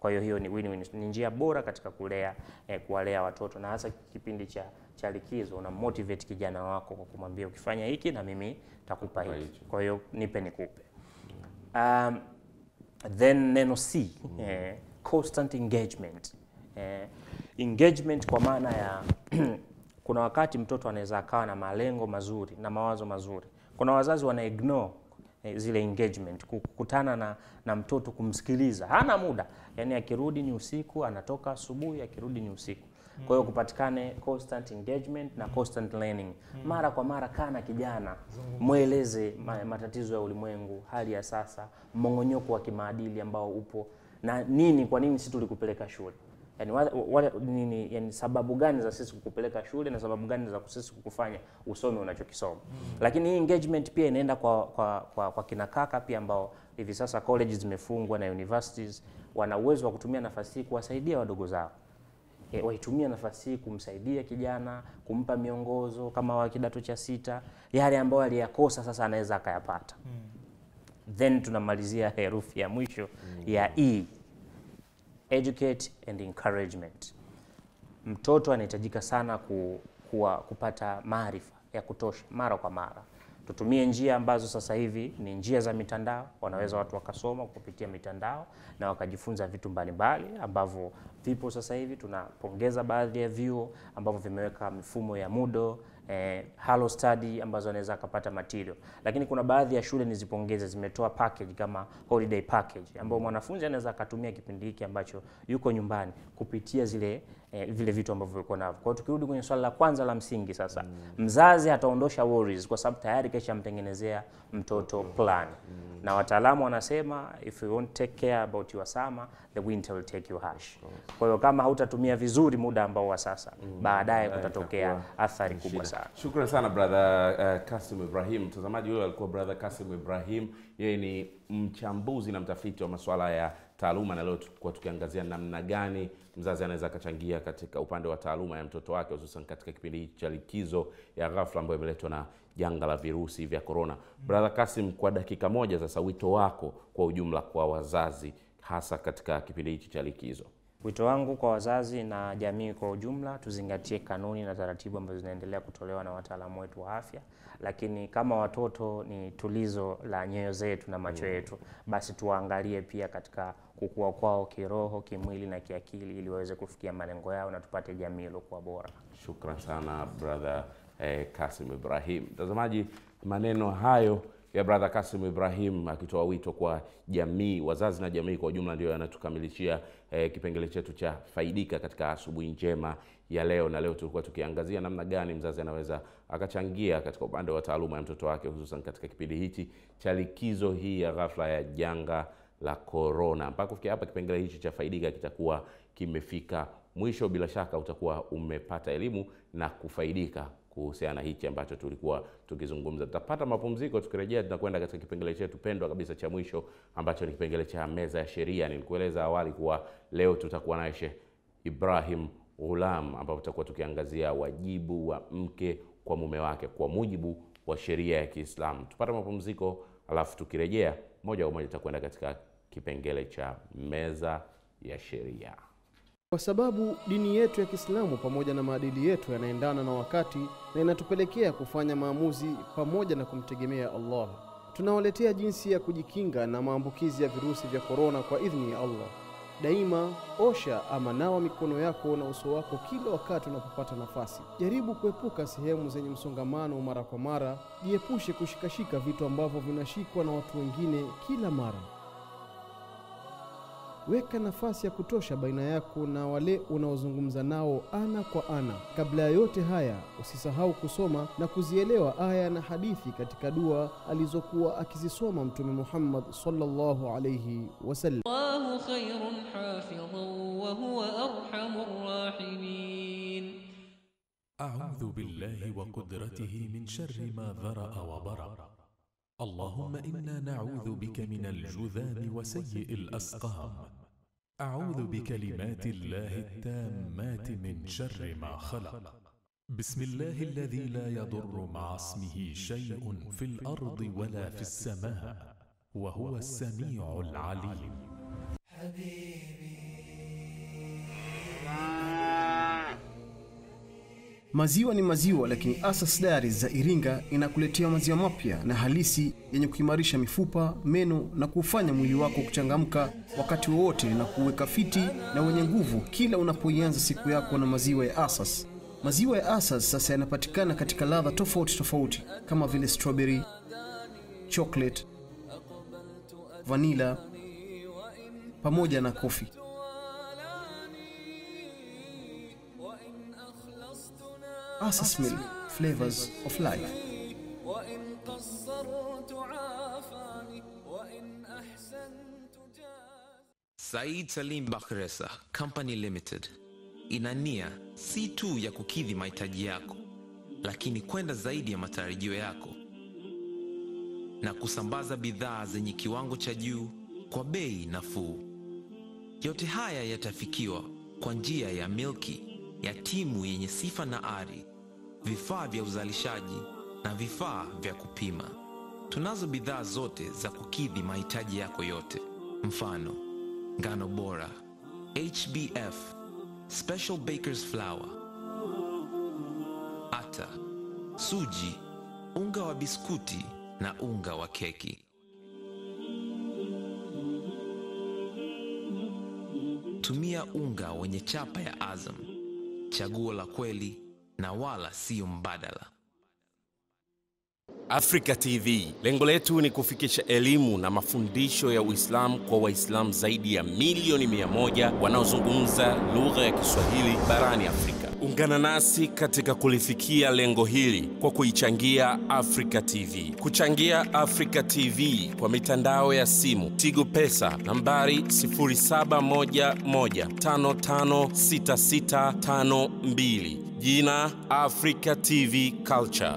Kwa hiyo hiyo ni win-win, ni njia bora katika kulea eh, kuwalea watoto na hasa kipindi cha cha likizo, una motivate kijana wako kwa kumwambia ukifanya hiki na mimi takupa hiki. Kwa hiyo nipe nikupe. Um, then neno C mm. eh, constant engagement eh, engagement kwa maana ya kuna wakati mtoto anaweza akawa na malengo mazuri na mawazo mazuri. Kuna wazazi wana ignore eh, zile engagement, kukutana na, na mtoto kumsikiliza, hana muda, yaani akirudi ni usiku, anatoka asubuhi, akirudi ni usiku. Kwa hiyo kupatikane constant engagement na constant learning. Mara kwa mara kaa na kijana, mweleze matatizo ya ulimwengu, hali ya sasa, mmong'onyoko wa kimaadili ambao upo na nini, kwa nini sisi tulikupeleka shule yani, wale, wale, nini, yani sababu gani za sisi kukupeleka shule na sababu gani za sisi kukufanya usome unachokisoma. Mm. Lakini hii engagement pia inaenda kwa, kwa, kwa, kwa kina kaka pia ambao hivi sasa colleges zimefungwa na universities, wana uwezo wa kutumia nafasi hii kuwasaidia wadogo zao e, waitumia nafasi hii kumsaidia kijana, kumpa miongozo kama wa kidato cha sita, yale ambayo aliyakosa sasa anaweza akayapata. mm. Then tunamalizia herufi ya mwisho mm. ya E, educate and encouragement. Mtoto anahitajika sana ku, kuwa, kupata maarifa ya kutosha mara kwa mara. Tutumie njia ambazo sasa hivi ni njia za mitandao, wanaweza watu wakasoma kupitia mitandao na wakajifunza vitu mbalimbali ambavyo vipo sasa hivi. Tunapongeza baadhi ya vyuo ambavyo vimeweka mifumo ya Moodle eh, Halo Study ambazo anaweza akapata material, lakini kuna baadhi ya shule nizipongeze, zimetoa package kama holiday package ambayo mwanafunzi anaweza akatumia kipindi hiki ambacho yuko nyumbani kupitia zile eh, vile vitu ambavyo ulikuwa navyo. Kwa hiyo tukirudi kwenye swala la kwanza la msingi sasa, mm. mzazi ataondosha worries kwa sababu tayari kesha mtengenezea mtoto plan mm. na wataalamu wanasema if you won't take care about your summer the winter will take you harsh. Kwa hiyo kama hautatumia vizuri muda ambao wa sasa, mm. baadaye kutatokea athari kubwa sana. Shukrani sana brother uh, Kasim Ibrahim. Mtazamaji huyo alikuwa brother Kasim Ibrahim, yeye ni mchambuzi na mtafiti wa masuala ya taaluma, na leo tulikuwa tukiangazia namna gani mzazi anaweza akachangia katika upande wa taaluma ya mtoto wake, hususan katika kipindi hiki cha likizo ya ghafla ambayo imeletwa na janga la virusi vya korona. Brother Kasim, kwa dakika moja sasa, wito wako kwa ujumla kwa wazazi, hasa katika kipindi hiki cha likizo. Wito wangu kwa wazazi na jamii kwa ujumla, tuzingatie kanuni na taratibu ambazo zinaendelea kutolewa na wataalamu wetu wa afya, lakini kama watoto ni tulizo la nyoyo zetu na macho yetu, basi tuwaangalie pia katika kukua kwao kiroho, kimwili na kiakili, ili waweze kufikia malengo yao na tupate jamii iliyokuwa bora. Shukran sana brother eh, Kasim Ibrahim. Mtazamaji, maneno hayo ya brother Kasim Ibrahim akitoa wito kwa jamii, wazazi na jamii kwa ujumla, ndio yanatukamilishia eh, kipengele chetu cha faidika katika asubuhi njema ya leo. Na leo tulikuwa tukiangazia namna gani mzazi anaweza akachangia katika upande wa taaluma ya mtoto wake, hususan katika kipindi hichi cha likizo hii ya ghafla ya janga la korona. Mpaka kufikia hapa, kipengele hichi cha faidika kitakuwa kimefika mwisho. Bila shaka utakuwa umepata elimu na kufaidika kuhusiana na hichi ambacho tulikuwa tukizungumza. Tutapata mapumziko, tukirejea tunakwenda katika kipengele chetu pendwa kabisa cha mwisho ambacho ni kipengele cha meza ya sheria. Nilikueleza awali kuwa leo tutakuwa naye Sheikh Ibrahim Ghulam, ambapo tutakuwa tukiangazia wajibu wa mke kwa mume wake kwa mujibu wa sheria ya Kiislamu. Tupate mapumziko, alafu tukirejea moja kwa moja tutakwenda katika kipengele cha meza ya sheria. Kwa sababu dini yetu ya Kiislamu pamoja na maadili yetu yanaendana na wakati na inatupelekea kufanya maamuzi pamoja na kumtegemea Allah. Tunawaletea jinsi ya kujikinga na maambukizi ya virusi vya korona kwa idhini ya Allah. Daima osha ama nawa mikono yako na uso wako kila wakati unapopata nafasi. Jaribu kuepuka sehemu zenye msongamano mara kwa mara. Jiepushe kushikashika vitu ambavyo vinashikwa na watu wengine kila mara. Weka nafasi ya kutosha baina yako na wale unaozungumza nao ana kwa ana. Kabla ya yote haya, usisahau kusoma na kuzielewa aya na hadithi katika dua alizokuwa akizisoma Mtume Muhammad sallallahu alayhi wasallam. الله خير حافظا وهو أرحم الراحمين أعوذ بالله وقدرته من شر ما ذرأ وبرأ اللهم إنا نعوذ بك من الجذام وسيء الأسقام أعوذ بكلمات الله التامات من شر ما خلق. بسم الله الذي لا يضر مع اسمه شيء في الأرض ولا في السماء. وهو السميع العليم. Maziwa ni maziwa, lakini Asas Dairies za Iringa inakuletea maziwa mapya na halisi yenye kuimarisha mifupa, meno na kuufanya mwili wako kuchangamka wakati wowote na kuweka fiti na wenye nguvu kila unapoianza siku yako na maziwa ya Asas. Maziwa ya Asas sasa yanapatikana katika ladha tofauti tofauti kama vile strawberry, chocolate, vanilla pamoja na kofi. Asas Milk, flavors of life. وإن قصرت عافاني وإن أحسنت Said Salim Bakresa Company Limited ina nia si tu ya kukidhi mahitaji yako, lakini kwenda zaidi ya matarajio yako na kusambaza bidhaa zenye kiwango cha juu kwa bei nafuu. Yote haya yatafikiwa kwa njia ya milki ya timu yenye sifa na ari, vifaa vya uzalishaji na vifaa vya kupima. Tunazo bidhaa zote za kukidhi mahitaji yako yote, mfano ngano bora, HBF, Special Baker's Flour, ata, suji, unga wa biskuti na unga wa keki. Tumia unga wenye chapa ya Azam, chaguo la kweli na wala siyo mbadala. Africa TV. Lengo letu ni kufikisha elimu na mafundisho ya Uislamu kwa Waislamu zaidi ya milioni mia moja wanaozungumza lugha ya Kiswahili barani Afrika. Ungana nasi katika kulifikia lengo hili kwa kuichangia afrika TV. Kuchangia afrika TV kwa mitandao ya simu Tigo Pesa nambari 0711556652. Jina Africa TV Culture.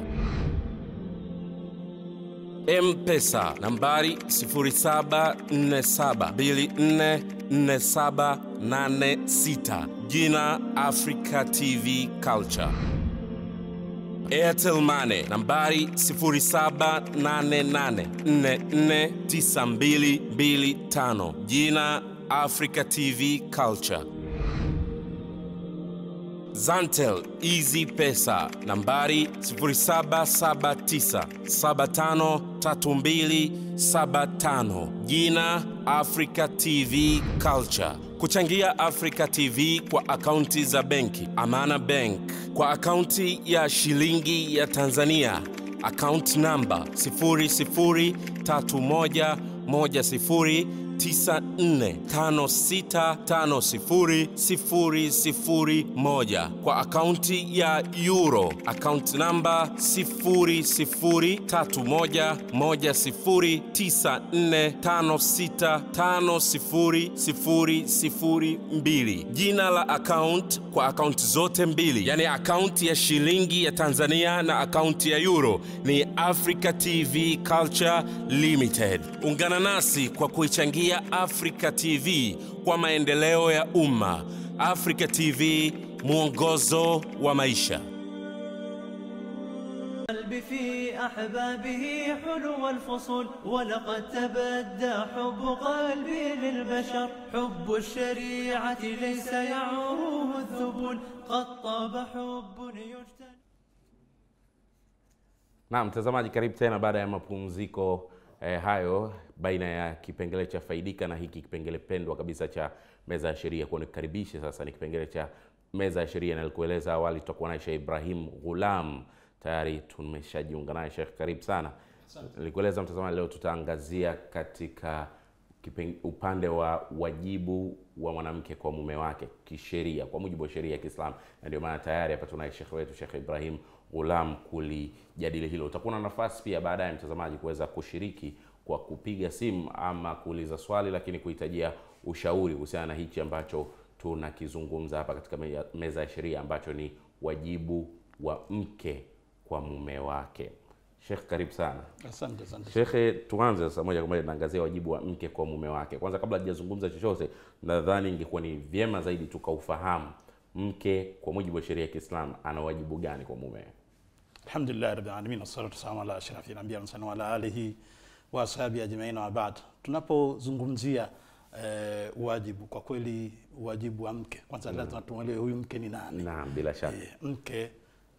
M-Pesa nambari 0747244786 jina Africa TV Culture. Airtel Money nambari 0788449225 jina Africa TV Culture. Zantel Easy Pesa nambari 0779753275 jina Africa TV Culture. Kuchangia Africa TV kwa akaunti za benki Amana Bank kwa akaunti ya shilingi ya Tanzania akaunti namba 003110 9456500001 kwa akaunti ya Euro, akaunti namba 0031109456500002. Jina la akaunt kwa akaunti zote mbili, yani akaunti ya shilingi ya Tanzania na akaunti ya Euro ni Africa TV Culture Limited. Ungana nasi kwa kuichangia Africa TV kwa maendeleo ya umma. Africa TV, mwongozo wa maisha. قلبي في أحبابه حلو الفصول ولقد تبدى حب قلبي للبشر حب الشريعة ليس يعروه الذبول قد طاب حب يجتنى Naam, mtazamaji, karibu tena baada ya mapumziko eh, hayo baina ya kipengele cha faidika na hiki kipengele pendwa kabisa cha meza ya sheria. Kwa nikukaribishe sasa, ni kipengele cha meza ya sheria, na nilikueleza awali tutakuwa naye Sheikh Ibrahim Ghulam, tayari tumeshajiunga naye. Sheikh, karibu sana. Nilikueleza mtazamaji, leo tutaangazia katika kipeng, upande wa wajibu wa mwanamke kwa mume wake kisheria, kwa mujibu wa sheria ya Kiislamu, na ndio maana tayari hapa tunaye shekhe wetu Shekhe Ibrahim Ghulam kulijadili hilo. Utakuwa na nafasi pia baadaye mtazamaji kuweza kushiriki kwa kupiga simu ama kuuliza swali, lakini kuhitajia ushauri kuhusiana na hichi ambacho tunakizungumza hapa katika meza ya sheria, ambacho ni wajibu wa mke kwa mume wake. Sheikh, karibu sana. Asante, asante. Shekhe, tuanze sasa moja kwa moja tunaangazia wajibu wa mke kwa mume wake. Kwanza, kabla hajazungumza chochote, nadhani ingekuwa ni vyema zaidi tukaufahamu mke kwa mujibu wa sheria ya Kiislamu ana wajibu gani kwa mume. Alhamdulillah rabbil alamin wassalatu wassalamu ala ashrafil anbiya wa ala alihi wa ashabi ajmain wa baad. Tunapozungumzia eh, wajibu, kwa kweli wajibu wa mke kwanza Mm. lazima tumwelewe huyu mke ni nani. Naam, bila shaka. Eh, mke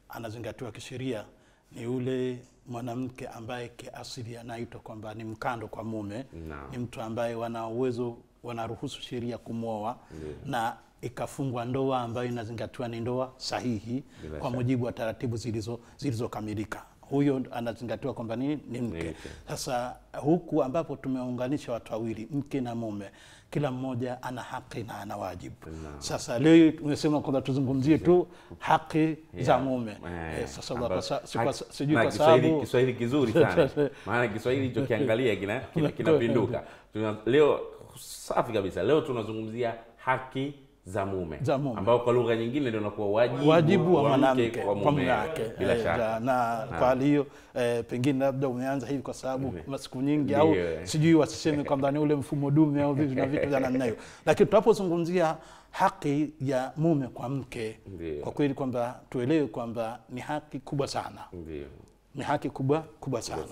anazingatiwa kisheria ni yule mwanamke ambaye kiasili anaitwa kwamba ni mkando kwa mume no. ni mtu ambaye wana uwezo wanaruhusu sheria kumwoa yeah. na ikafungwa ndoa ambayo inazingatiwa ni ndoa sahihi Bila kwa mujibu wa taratibu zilizo zilizokamilika huyo anazingatiwa kwamba ni, ni mke. Sasa huku ambapo tumeunganisha watu wawili mke na mume kila mmoja ana haki na ana wajibu. Sasa leo umesema kwamba tuzungumzie tu haki yeah. za Yeah. mume. Eh, Eh, sasa sijui kwa sababu Kiswahili kizuri sana. Maana Kiswahili hicho kiangalia kina, kina, kinapinduka. Tuna, leo safi kabisa, leo tunazungumzia haki za mume, Za mume. ambao kwa lugha nyingine ndio unakuwa wajibu, wajibu wa mwanamke kwa mume. wake bila shaka. ja- na kwa hali hiyo e, pengine labda umeanza hivi kwa sababu masiku nyingi au sijui wasiseme kwamba ni ule mfumo dume au vitu na vitu vya namna hiyo. Lakini tunapozungumzia haki ya mume kwa mke Ndiyo. kwa kweli kwamba tuelewe kwamba ni haki kubwa sana. Ndiyo. Ni haki kubwa kubwa sana,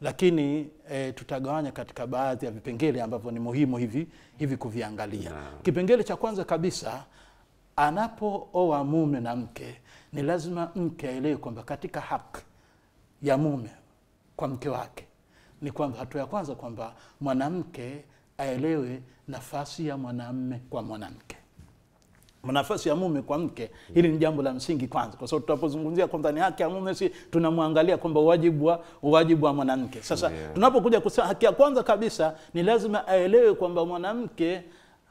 lakini e, tutagawanya katika baadhi ya vipengele ambavyo ni muhimu hivi hivi kuviangalia. Kipengele cha kwanza kabisa, anapooa mume na mke, ni lazima mke aelewe kwamba katika haki ya mume kwa mke wake ni kwamba hatua ya kwanza kwamba mwanamke aelewe nafasi ya mwanamme kwa mwanamke nafasi ya mume kwa mke. Hili ni jambo la msingi kwanza kwa sababu tunapozungumzia kwamba ni haki ya mume si tunamwangalia kwamba wajibu wa wajibu wa mwanamke. Sasa Yeah. tunapokuja kusema haki ya kwanza kabisa ni lazima aelewe kwamba mwanamke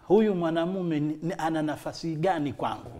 huyu mwanamume ana nafasi gani kwangu.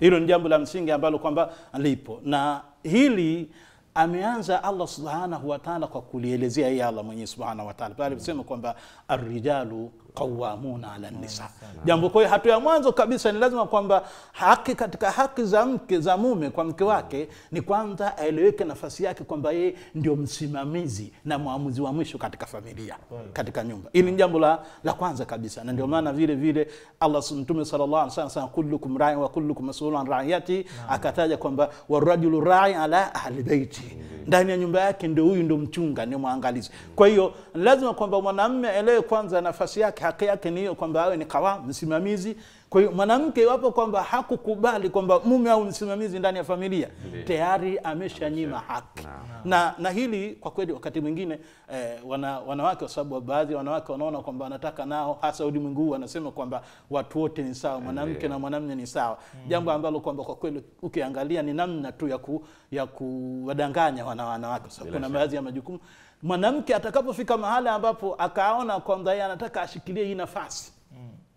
Hilo ni jambo la msingi ambalo kwamba lipo. Na hili ameanza allah subhanahu wa taala kwa kulielezea yeye allah mwenyewe subhanahu wa taala. Pale mm. kwamba arrijalu qawamuna ala nisa. Jambo kwa hiyo hatua ya mwanzo kabisa ni lazima kwamba haki katika haki za mke za mume kwa mke wake ni kwanza aeleweke nafasi yake kwamba yeye ndio msimamizi na mwamuzi wa mwisho katika familia katika nyumba. Hili ni jambo la, la kwanza kabisa na ndio maana vile vile allah mtume sallallahu alaihi wasallam kullukum ra'in wa kullukum mas'ulun an raiyati. Akataja kwamba warajulu rai ala ahli baiti, ndani ya nyumba yake ndio huyu ndio mchunga ndio mwangalizi. Kwa hiyo lazima kwamba mwanamume aelewe kwanza nafasi yake haki yake ni hiyo kwamba awe ni kawa msimamizi. Kwa hiyo mwanamke iwapo kwamba hakukubali kwamba mume au msimamizi ndani ya familia Ndi. tayari ameshanyima haki. Na na hili kwa kweli wakati mwingine eh, wana, wanawake kwa sababu baadhi ya wanawake wanaona kwamba wanataka nao hasa ulimwengu huu wanasema kwamba watu wote ni sawa mwanamke na mwanamume ni sawa. Jambo ambalo kwamba kwa kweli ukiangalia ni namna tu ya, ku, ya kuwadanganya wana wanawake. Kwa sababu kuna baadhi ya majukumu mwanamke atakapofika mahali ambapo akaona kwamba yeye anataka ashikilie hii nafasi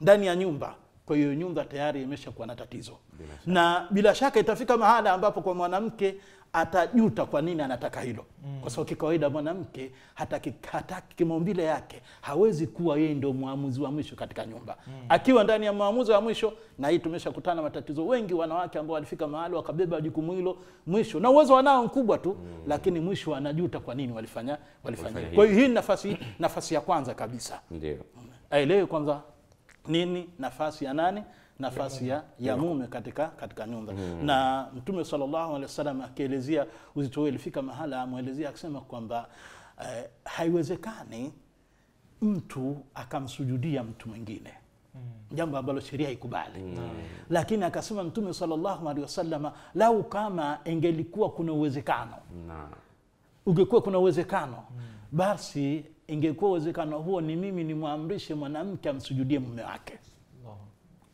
ndani ya nyumba kwa hiyo nyumba tayari imeshakuwa na tatizo. Na bila shaka itafika mahali ambapo kwa mwanamke atajuta kwa nini anataka hilo. Mm. kwa sababu kikawaida mwanamke hataki, hataki kimaumbile yake hawezi kuwa yeye ndio mwamuzi wa mwisho katika nyumba. Mm. akiwa ndani ya mwamuzi wa mwisho na hii tumeshakutana matatizo wengi wanawake ambao walifika mahali wakabeba jukumu hilo mwisho. Na uwezo wanao mkubwa tu mm. lakini mwisho anajuta kwa nini walifanya walifanya. Kwa hiyo hii ni nafasi nafasi ya kwanza kabisa. Ndio. Aelewe kwanza nini nafasi ya nani nafasi ya, ya mume katika katika nyumba Mm. na mtume sallallahu alaihi wasallam akielezea uzito huo ilifika mahala amwelezea akisema kwamba eh, haiwezekani mtu akamsujudia mtu mwingine mm. jambo ambalo sheria haikubali mm. lakini akasema mtume sallallahu alaihi wasallam lau kama ingelikuwa kuna uwezekano nah. ungekuwa kuna uwezekano mm. basi ingekuwa uwezekano huo ni mimi nimwamrishe mwanamke amsujudie mume wake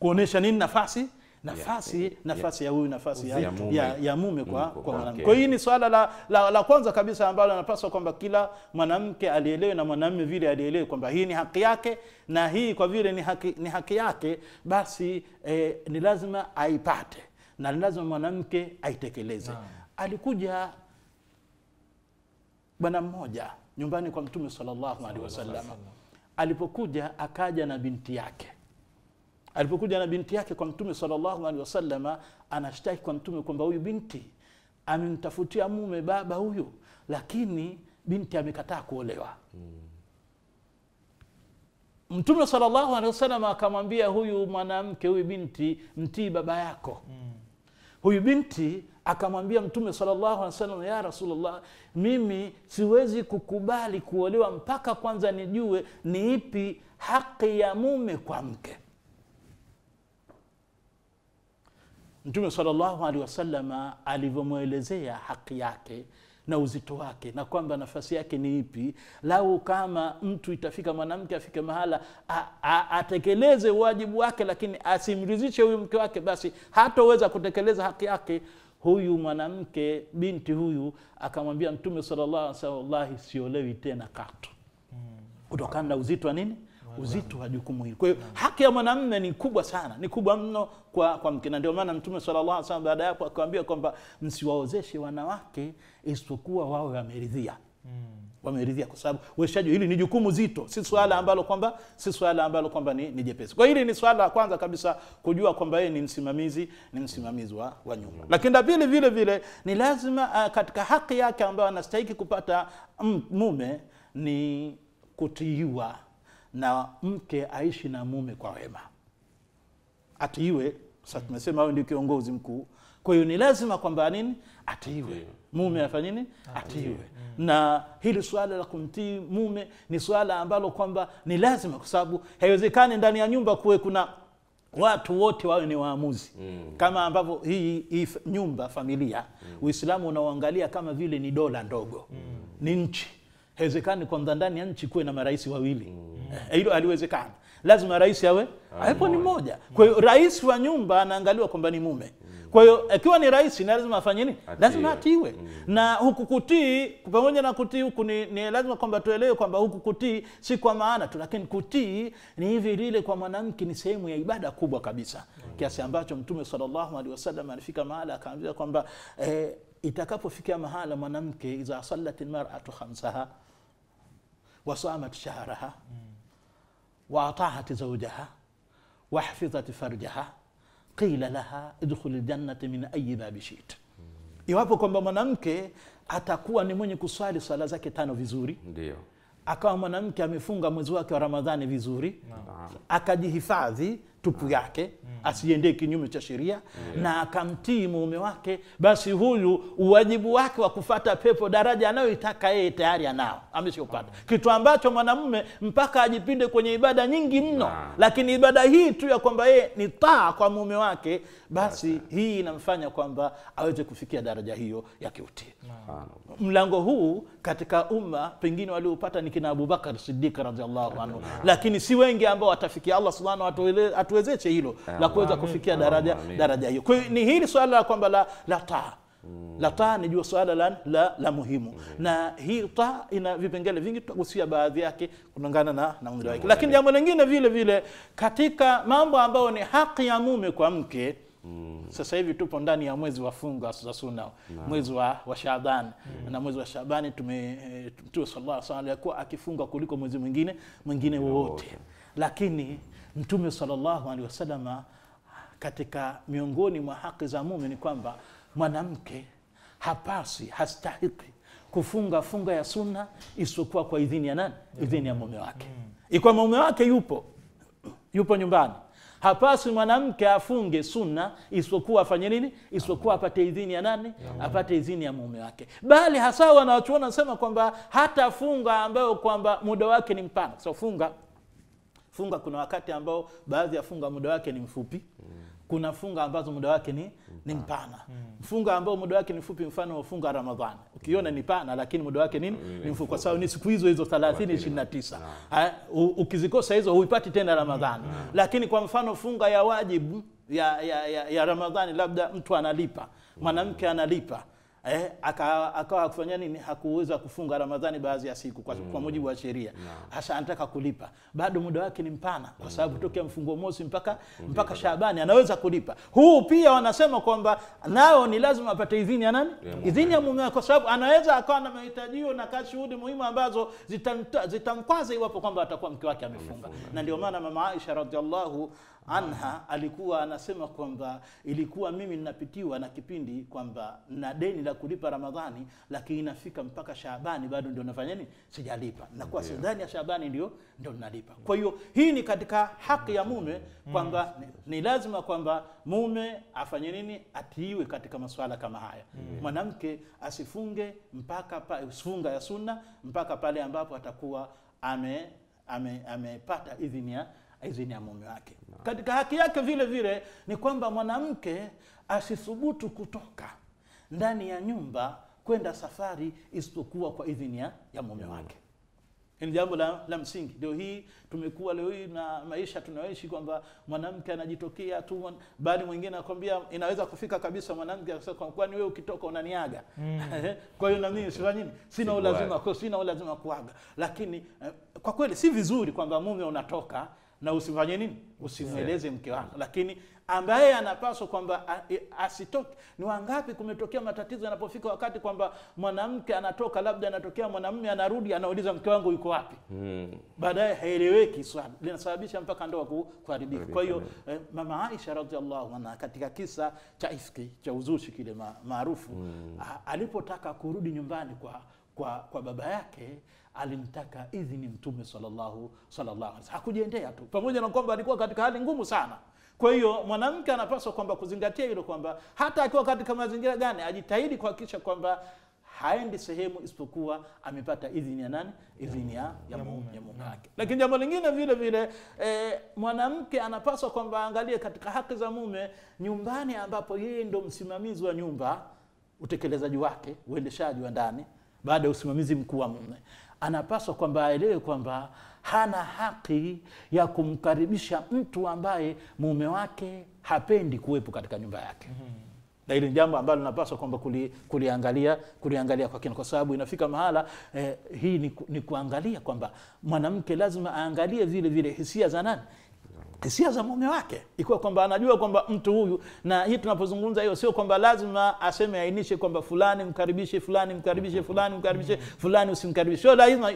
kuonesha nini nafasi? Nafasi nafasi ya huyu nafasi ya, Ya mume. ya, ya mume kwa, Mm, kwa mwanamke. Kwa hiyo hii ni swala la, la, la kwanza kabisa ambalo anapaswa kwamba kila mwanamke alielewe na mwanamume vile alielewe kwamba hii ni haki yake na hii kwa vile ni haki, ni haki yake basi eh, ni lazima aipate na ni lazima mwanamke aitekeleze. Alikuja bwana mmoja nyumbani kwa mtume sallallahu alaihi wasallam. Alipokuja akaja na binti yake alipokuja na binti yake kwa mtume sallallahu alaihi wasallama anashtaki kwa mtume kwamba huyu binti amemtafutia mume baba huyu lakini binti amekataa kuolewa. Mtume sallallahu alaihi wasallam akamwambia huyu mwanamke huyu binti mtii baba yako. Huyu binti akamwambia mtume sallallahu alaihi wasallam ya rasulullah mimi siwezi kukubali kuolewa mpaka kwanza nijue ni ipi haki ya mume kwa mke mtume sallallahu alaihi wasalama alivyomwelezea haki yake na uzito wake na kwamba nafasi yake ni ipi lau kama mtu itafika mwanamke afike mahala a- a- atekeleze wajibu wake lakini asimrizishe huyu mke wake basi hatoweza kutekeleza haki yake. Huyu mwanamke binti huyu akamwambia mtume sallallahu alaihi wasallam wallahi siolewi tena katu. Kutokana na uzito wa nini uzito wa jukumu hili. Kwa hiyo haki ya mwanamume ni kubwa sana ni kubwa mno kwa, kwa mke. Na ndio maana mtume sallallahu alaihi wasallam baada ya hapo akawambia kwamba msiwaozeshe wanawake isipokuwa wawe wameridhia. Mm wameridhia kwa sababu uwezeshaji hili ni jukumu zito si swala ambalo kwamba si swala ambalo kwamba ni, ni jepesi. Kwa hili ni swala la kwanza kabisa kujua kwamba yeye ni msimamizi ni msimamizi wa, wa nyumba. Lakini la pili vile vile ni lazima uh, katika haki yake ambayo anastahiki kupata mume ni kutiiwa na mke aishi na mume kwa wema. Atiiwe sasa tumesema awe ndio kiongozi mkuu. Kwa hiyo ni lazima kwamba nini? Atiiwe mume afanye nini? Atiiwe na hili suala la kumtii mume ni suala ambalo kwamba ni lazima kwa sababu haiwezekani ndani ya nyumba kuwe kuna watu wote wawe ni waamuzi. Mm. kama ambavyo hii, hii nyumba familia mm. uislamu unaoangalia kama vile ni dola ndogo. Mm. ni nchi. Haiwezekani kwamba ndani ya nchi kuwe na marahisi wawili. Mm. Hilo haliwezekani. Lazima rais awe aepo ni mmoja kwa hiyo rais wa nyumba anaangaliwa kwamba ni mume. Kwa hiyo akiwa ni rais ni lazima afanye nini? Lazima atiwe. Mm. na huku kutii pamoja na kutii huku ni, ni lazima kwamba tuelewe kwamba huku kutii si kwa maana tu lakini kutii ni hivi lile kwa mwanamke ni sehemu ya ibada kubwa kabisa. Mm. kiasi ambacho mtume sallallahu alaihi wasallam alifika mahala akaambia kwamba eh, itakapofikia mahala mwanamke iza sallat lmaratu khamsaha wasamat shahraha واطاعت زوجها وحفظت فرجها قيل لها ادخل الجنة من أي باب شئت iwapo kwamba mwanamke atakuwa ni mwenye kuswali swala zake tano vizuri ndio akawa mwanamke amefunga mwezi wake wa ramadhani vizuri akajihifadhi tupu yake asiendee kinyume cha sheria yeah. na akamtii mume wake basi huyu uwajibu wake wa kufata pepo daraja anayoitaka yeye tayari anao ameshaupata kitu ambacho mwanamume mpaka ajipinde kwenye ibada nyingi mno lakini ibada hii tu ya kwamba yeye ni taa kwa mume wake basi hii inamfanya kwamba aweze kufikia daraja hiyo ya kiutii. Mlango huu katika umma pengine walioupata ni kina abubakar sidik radiallahu anhu. Lakini si wengi ambao watafikia. Allah subhanahu atuwezeshe hilo la kuweza kufikia daraja daraja hiyo. Kwa hiyo ni hili swala la kwamba la, la taa. La taa ni jua swala la, la, la muhimu. Mm. na hii taa ina vipengele vingi tutagusia baadhi yake kulingana na, na umri wake. Lakini jambo lingine vile vile katika mambo ambayo ni haki ya mume kwa mke sasa hivi tupo ndani ya mwezi wa funga za sunna mwezi wa, wa Shaaban. Na mwezi wa Shaabani tume eh, Mtume sallallahu alaihi wasallam alikuwa akifunga kuliko mwezi mwingine mwingine wowote, lakini Mtume sallallahu alaihi wasalama katika miongoni mwa haki za mume ni kwamba mwanamke hapasi hastahiki kufunga funga ya sunna isipokuwa kwa idhini ya nani? Idhini ya mume wake. Ikiwa mume wake yupo yupo nyumbani hapasi mwanamke afunge sunna isipokuwa afanye nini? Isipokuwa apate idhini ya nani? Apate idhini ya mume wake. Bali hasa wanawachuona nasema kwamba hata funga ambayo kwamba muda wake ni mpana so funga funga kuna wakati ambao baadhi ya funga muda wake ni mfupi. Kuna funga ambazo muda wake ni ni mpana. Funga ambao muda wake ni mfupi mfano wa funga ramadhani. Ukiona ni pana lakini muda wake nini ni mfupi. Kwa sababu ni siku hizo hizo 30 29 Ha, ukizikosa hizo huipati tena ramadhani. Lakini kwa mfano funga ya wajibu ya, ya, ya, ya ramadhani labda mtu analipa. Mwanamke analipa Eh, aka- akawa akufanya nini? Hakuweza kufunga ramadhani baadhi ya siku kwa, mm. kwa mujibu wa sheria. Hasa anataka kulipa. Bado muda wake ni mpana kwa sababu tokea mfungo mosi mpaka mpaka Shaabani anaweza kulipa. Huu pia wanasema kwamba nao ni lazima apate idhini ya nani? Idhini ya mume wake kwa sababu anaweza akawa na mahitajio na kazi shuhudi muhimu ambazo zitamkwaza zita iwapo kwamba atakuwa mke wake amefunga. Na ndio maana mama Aisha radhiallahu anha alikuwa anasema kwamba ilikuwa mimi ninapitiwa na kipindi kwamba na deni la kulipa Ramadhani, lakini inafika mpaka Shaabani bado ndio nafanya nini, sijalipa, nakuwa ndani ya Shaabani ndio ndio ninalipa. Kwa hiyo hii ni katika haki ya mume kwamba ni, ni lazima kwamba mume afanye nini, atiiwe katika masuala kama haya. Mwanamke asifunge mpaka pa, funga ya sunna mpaka pale ambapo atakuwa ame ame- amepata idhini ya idhini ya mume wake. no. Katika haki yake vile vile ni kwamba mwanamke asithubutu kutoka ndani ya nyumba kwenda safari isipokuwa kwa idhini ya, ya mume wake. Ni jambo la, la msingi. Leo hii tumekuwa leo hii na maisha tunaoishi kwamba mwanamke anajitokea tu, bali mwingine anakwambia inaweza kufika kabisa mwanamke akasema kwa- kwani wewe ukitoka unaniaga mm. kwa hiyo na mimi sifanye nini, sina ulazima kwa sina ulazima kuaga. Lakini eh, kwa kweli si vizuri kwamba mume unatoka na usifanye nini, usimweleze mke wako, lakini ambaye anapaswa kwamba e- asitoke. Ni wangapi kumetokea matatizo yanapofika wakati kwamba mwanamke anatoka, labda anatokea mwanamme anarudi, anauliza mke wangu yuko wapi? hmm. baadaye haeleweki swali, linasababisha mpaka ndoa ku- kuharibika. Kwa hiyo eh, mama Aisha radhiallahu anha katika kisa cha ifki cha uzushi kile maarufu hmm. alipotaka kurudi nyumbani kwa kwa, kwa baba yake alimtaka idhini Mtume sallallahu sallallahu alaihi wasallam. Hakujiendea tu, pamoja na kwamba alikuwa katika hali ngumu sana. Kwa hiyo mwanamke anapaswa kwamba kuzingatia hilo kwamba hata akiwa katika mazingira gani ajitahidi kuhakikisha kwamba haendi sehemu isipokuwa amepata idhini ya nani? Idhini ya, ya, mume wake. Lakini jambo lingine vile vile e, mwanamke anapaswa kwamba aangalie katika haki za mume nyumbani, ambapo yeye ndo msimamizi wa nyumba, utekelezaji wake, uendeshaji wa ndani, baada ya usimamizi mkuu wa mume, anapaswa kwamba aelewe kwamba hana haki ya kumkaribisha mtu ambaye mume wake hapendi kuwepo katika nyumba yake. Na hili ni jambo ambalo linapaswa kwamba kuli, kuliangalia kuliangalia kwa kina, kwa sababu inafika mahala eh, hii ni, ni kuangalia kwamba mwanamke lazima aangalie vile vile hisia za nani hisia za mume wake, ikiwa kwamba anajua kwamba mtu huyu, na hii tunapozungumza hiyo, sio kwamba lazima aseme ainishe kwamba fulani mkaribishe, fulani mkaribishe, fulani mkaribishe, fulani usimkaribishe. Sio lazima.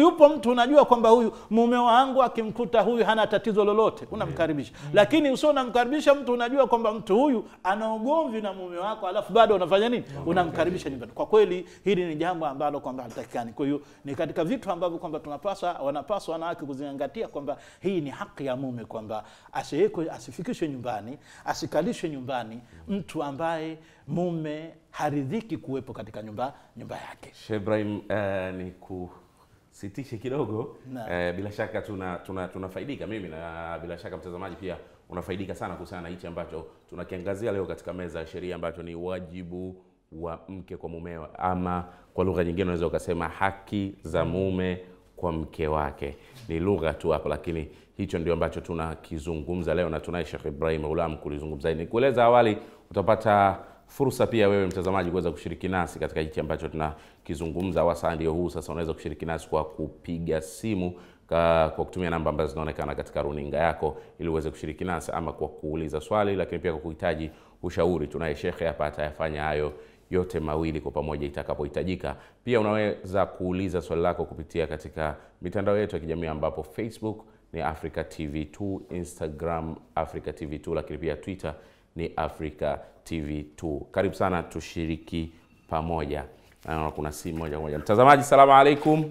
Yupo mtu unajua kwamba huyu mume wangu akimkuta huyu hana tatizo lolote, unamkaribisha. Lakini usio unamkaribisha mtu unajua kwamba mtu huyu ana ugomvi na mume wako, alafu bado unafanya nini? Unamkaribisha nyumbani. Kwa kweli hili ni jambo ambalo kwamba halitakikani. Kwa hiyo ni katika vitu ambavyo kwamba tunapaswa wanapaswa wanawake kuzingatia kwamba hii ni haki ya mume kwamba asiwekwe asifikishwe nyumbani asikalishwe nyumbani mtu ambaye mume haridhiki kuwepo katika nyumba nyumba yake. Sheikh Ibrahim, eh, ni kusitishe kidogo uh, eh, bila shaka tuna, tuna, tunafaidika mimi na bila shaka mtazamaji pia unafaidika sana kuhusiana na hichi ambacho tunakiangazia leo katika meza ya sheria ambacho ni wajibu wa mke kwa mumewe, ama kwa lugha nyingine unaweza ukasema haki za mume kwa mke wake. Ni lugha tu hapo, lakini hicho ndio ambacho tunakizungumza leo na tunaye Sheikh Ibrahim Ulam kulizungumza. Nikueleza awali, utapata fursa pia wewe mtazamaji kuweza kushiriki nasi katika hichi ambacho tunakizungumza. Wasaa ndio huu sasa, unaweza kushiriki nasi kwa kupiga simu kwa kutumia namba ambazo zinaonekana katika runinga yako ili uweze kushiriki nasi, ama kwa kuuliza swali, lakini pia kwa kuhitaji ushauri. Tunaye shekhe hapa atayafanya hayo yote mawili kwa pamoja itakapohitajika. Pia unaweza kuuliza swali lako kupitia katika mitandao yetu ya kijamii ambapo Facebook ni Africa TV 2, Instagram Africa TV 2, lakini pia Twitter ni Africa TV 2. Karibu sana tushiriki pamoja. Naona kuna simu moja kwa moja. Mtazamaji, salamu alaikum.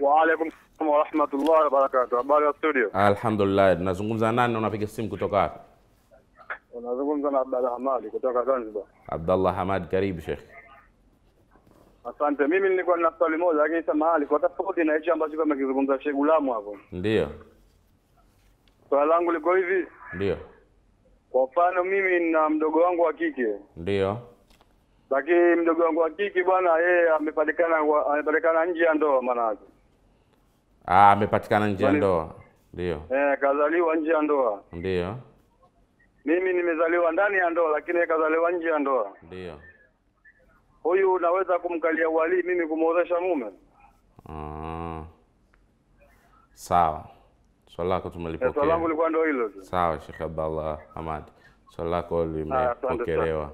Wa alaikum salam wa barakatuh. Habari ya studio, Alhamdulillah, tunazungumza nani na unapiga simu kutoka wapi? unazungumza na Abdallah Hamadi kutoka Zanzibar. Abdallah Hamadi, karibu Sheikh. Asante. Mimi nilikuwa nina swali moja, lakini samahani, kwa tofauti na hicho ambacho kama kizungumza Sheikh Gulamu hapo, Ndio, swali langu liko hivi: ndio. Kwa mfano mimi na mdogo wangu wa kike, Ndio. lakini mdogo wangu wa kike bwana, yeye amepatikana amepatikana nje ya ndoa manake. Ah, amepatikana nje ya ndoa. Ndio. Eh, kazaliwa nje ya ndoa. Ndio. Mimi nimezaliwa ndani ya ndoa, lakini yeye kazaliwa nje ya ndoa. Ndio. Huyu unaweza kumkalia wali mimi kumwozesha mume? Ah. Sawa. Swali lako tumelipokea. swali langu lilikuwa ndio hilo tu. Sawa, Sheikh Abdallah Hamad. Swali lako limepokelewa.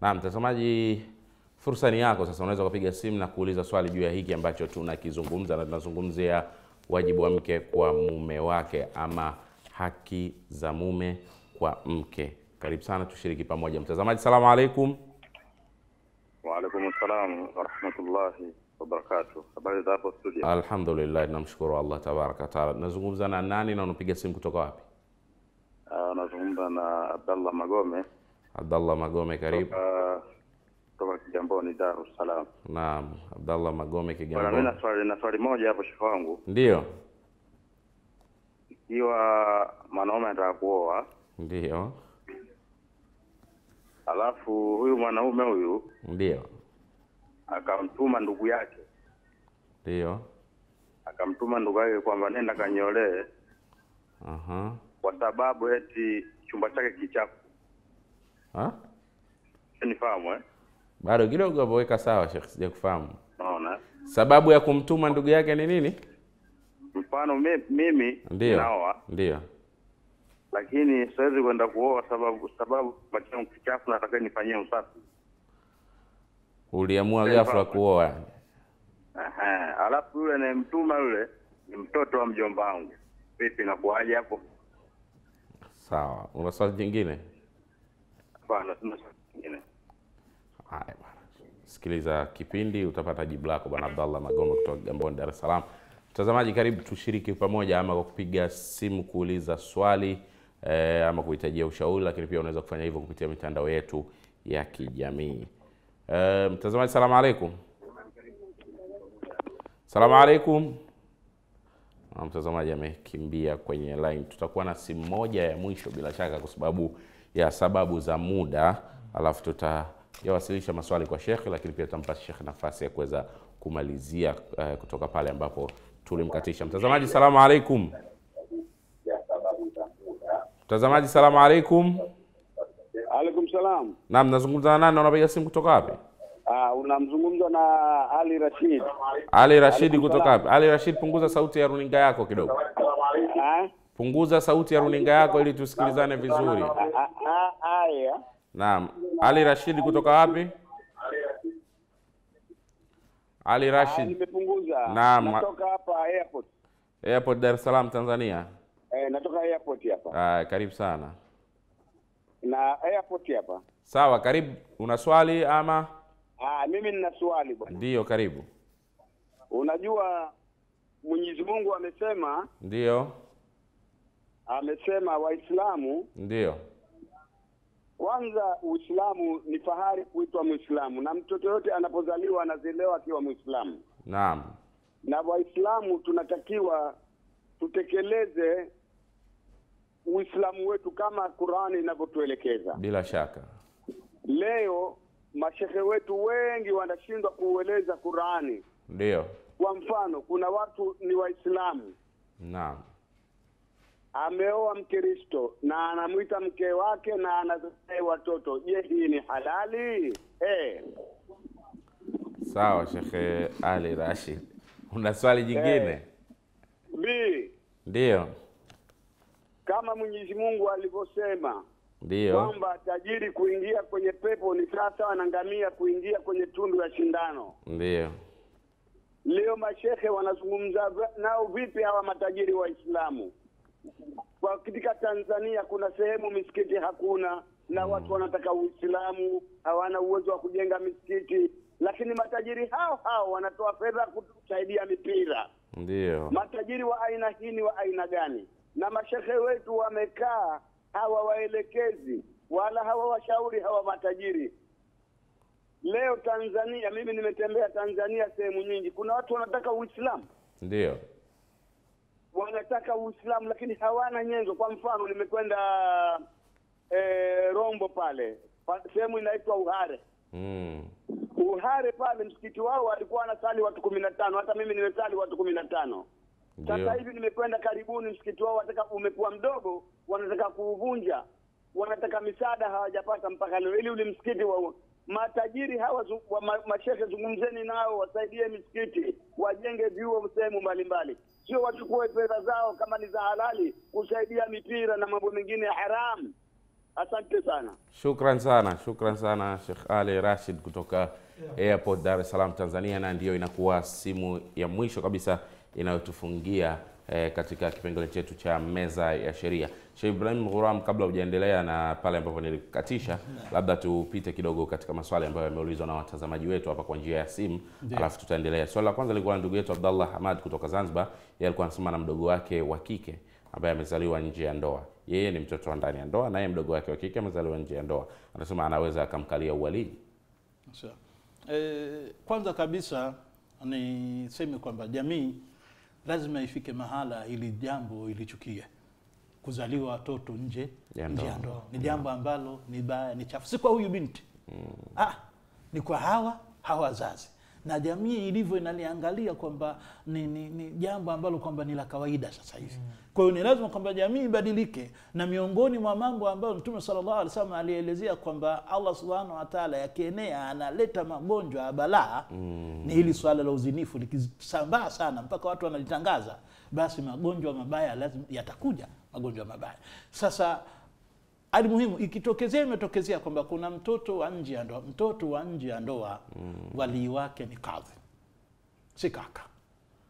Naam, mtazamaji, fursa ni yako sasa. Unaweza kupiga simu na kuuliza swali juu ya hiki ambacho tunakizungumza, na tunazungumzia wajibu wa mke kwa mume wake ama haki za mume kwa mke. Karibu sana, tushiriki pamoja. Mtazamaji, salamu alaikum. Waalaikum salam warahmatullahi wabarakatuh. Habari za hapo studio? Alhamdulillah, namshukuru Allah tabaraka wa taala. Nazungumza na nani na unapiga simu kutoka wapi? Ah, Nazungumza na Abdallah Magome Abdallah Magome, karibu. kutoka Kigamboni, Dar es Salaam. Naam, Abdallah Magome mimi Kigamboni. swali na swali moja hapo shehe wangu, Ndio, ikiwa mwanaume anataka kuoa ndio, alafu huyu mwanaume huyu ndio, akamtuma ndugu yake ndio. akamtuma ndugu yake kwamba nenda kanyolee, Aha. kwa sababu eti chumba chake kichafu. Ha? Nifahamu eh? Bado kidogo hapo, weka sawa Sheikh, sijakufahamu. Naona Sababu ya kumtuma ndugu yake ni nini? mfano mi, mimi Ndio, naoa ndio. Lakini siwezi kwenda kuoa sababu sababu changu kichafu, nataka nifanyie usafi. Uliamua ghafla kuoa. Aha, alafu yule anayemtuma yule ni mtoto wa mjomba wangu. Vipi, nakuaje hapo? Sawa. Una swali jingine? Hapana, sina swali jingine. Haya bwana, sikiliza kipindi utapata jibu lako bwana Abdallah magomo kutoka Gamboni, Dar es Salaam. Mtazamaji, karibu tushiriki pamoja, ama kwa kupiga simu kuuliza swali eh, ama kuhitajia ushauri, lakini pia unaweza kufanya hivyo kupitia mitandao yetu ya kijamii. Eh, mtazamaji, salamu alaikum. Salamu alaikum. Ah, Mtazamaji amekimbia kwenye line. Tutakuwa na simu moja ya mwisho bila shaka, kwa sababu ya sababu za muda, alafu tutayawasilisha maswali kwa shekhe, lakini pia tutampa shekhe nafasi ya kuweza kumalizia uh, kutoka pale ambapo tulimkatisha. Mtazamaji, salamu alaikum. Mtazamaji, salamu alaikum. Alaikum salam. Naam, nazungumza na nani na unapiga simu kutoka wapi? Ah, unamzungumza na Ali Rashid. Ali Rashid kutoka wapi? Ali Rashid, punguza sauti ya runinga yako kidogo. Ah, Punguza sauti ya runinga yako ili tusikilizane vizuri. ah, ah, Haya. Naam. Ali Rashid kutoka wapi? Ali Ah, Rashid, nimepunguza. Naam. Natoka hapa airport. Airport Dar es Salaam, Tanzania. Eh, natoka airport hapa. Ah, karibu sana. Na airport hapa. Sawa, karibu. Una swali ama? Ah, mimi nina swali bwana. Ndiyo, karibu. Unajua Mwenyezi Mungu amesema ndio amesema Waislamu ndio kwanza, Uislamu ni fahari kuitwa Muislamu, na mtoto yote anapozaliwa anazelewa akiwa Muislamu, naam, na Waislamu tunatakiwa tutekeleze Uislamu wetu kama Qurani inavyotuelekeza. bila shaka. Leo mashehe wetu wengi wanashindwa kuueleza Qurani. Ndio, Kwa mfano, kuna watu ni Waislamu, naam, ameoa Mkristo na anamwita mke wake na anazae watoto. Je, hii ni halali? Eh, sawa. Shekhe Ali Rashid, una swali jingine? B, Ndiyo, kama Mwenyezi Mungu alivyosema ndio kwamba tajiri kuingia kwenye pepo ni sawasawa na ngamia kuingia kwenye tundu ya shindano. Ndio Leo mashehe wanazungumza nao vipi hawa matajiri Waislamu? Kwa katika Tanzania kuna sehemu misikiti hakuna na watu wanataka Uislamu, hawana uwezo wa kujenga misikiti, lakini matajiri hao hao wanatoa fedha kusaidia mipira. Ndio Matajiri wa aina hii ni wa aina gani? Na mashehe wetu wamekaa hawawaelekezi wala hawawashauri hawa matajiri. Leo Tanzania, mimi nimetembea Tanzania sehemu nyingi, kuna watu wanataka Uislamu, ndio wanataka Uislamu lakini hawana nyenzo. Kwa mfano, nimekwenda e, Rombo pale sehemu inaitwa Uhare. Mm. Uhare pale msikiti wao walikuwa wanasali watu kumi na tano. Hata mimi nimesali watu kumi na tano. Sasa hivi nimekwenda karibuni, msikiti wao wataka umekuwa mdogo, wanataka kuuvunja, wanataka misaada, hawajapata mpaka leo, ili ule msikiti wa matajiri hawa wa ma, mashehe, zungumzeni nao wasaidie misikiti, wajenge vyuo sehemu mbalimbali, sio wachukue fedha zao kama ni za halali kusaidia mipira na mambo mengine ya haramu. Asante sana. Shukran sana, shukran sana Sheikh Ali Rashid kutoka yeah, Airport Dar es Salaam Tanzania, na ndiyo inakuwa simu ya mwisho kabisa inayotufungia eh, katika kipengele chetu cha meza ya sheria. Sheikh Ibrahim Ghuram, kabla hujaendelea na pale ambapo nilikatisha, labda tupite kidogo katika maswali ambayo yameulizwa na watazamaji wetu hapa kwa njia ya simu, alafu tutaendelea. Swali la kwanza lilikuwa na ndugu yetu Abdallah Hamad kutoka Zanzibar. Yeye alikuwa anasema na mdogo wake wa kike ambaye amezaliwa nje ya ndoa. Yeye ni mtoto wa ndani ya ndoa, naye mdogo wake wa kike amezaliwa nje ya ndoa. Anasema anaweza akamkalia uwalii. Sawa. E, kwanza kabisa niseme kwamba jamii lazima ifike mahala ili jambo ilichukie. Kuzaliwa watoto nje Ya nje ya ndoa. ni jambo ambalo ni baya ni chafu. Si kwa huyu binti. Mm. ah, ni kwa hawa hawa wazazi na jamii ilivyo inaliangalia kwamba ni, ni, ni jambo ambalo kwamba ni la kawaida sasa hivi mm. kwa hiyo ni lazima kwamba jamii ibadilike na miongoni mwa mambo ambayo mtume sallallahu alaihi wasallam alielezea kwamba allah subhanahu wataala yakienea analeta magonjwa ya balaa mm. ni hili swala la uzinifu likisambaa sana mpaka watu wanalitangaza basi magonjwa mabaya lazima yatakuja magonjwa mabaya sasa hali muhimu ikitokezea imetokezea kwamba kuna mtoto wa nje ya ndoa mtoto wa nje ya ndoa mm. walii wake ni kadhi si kaka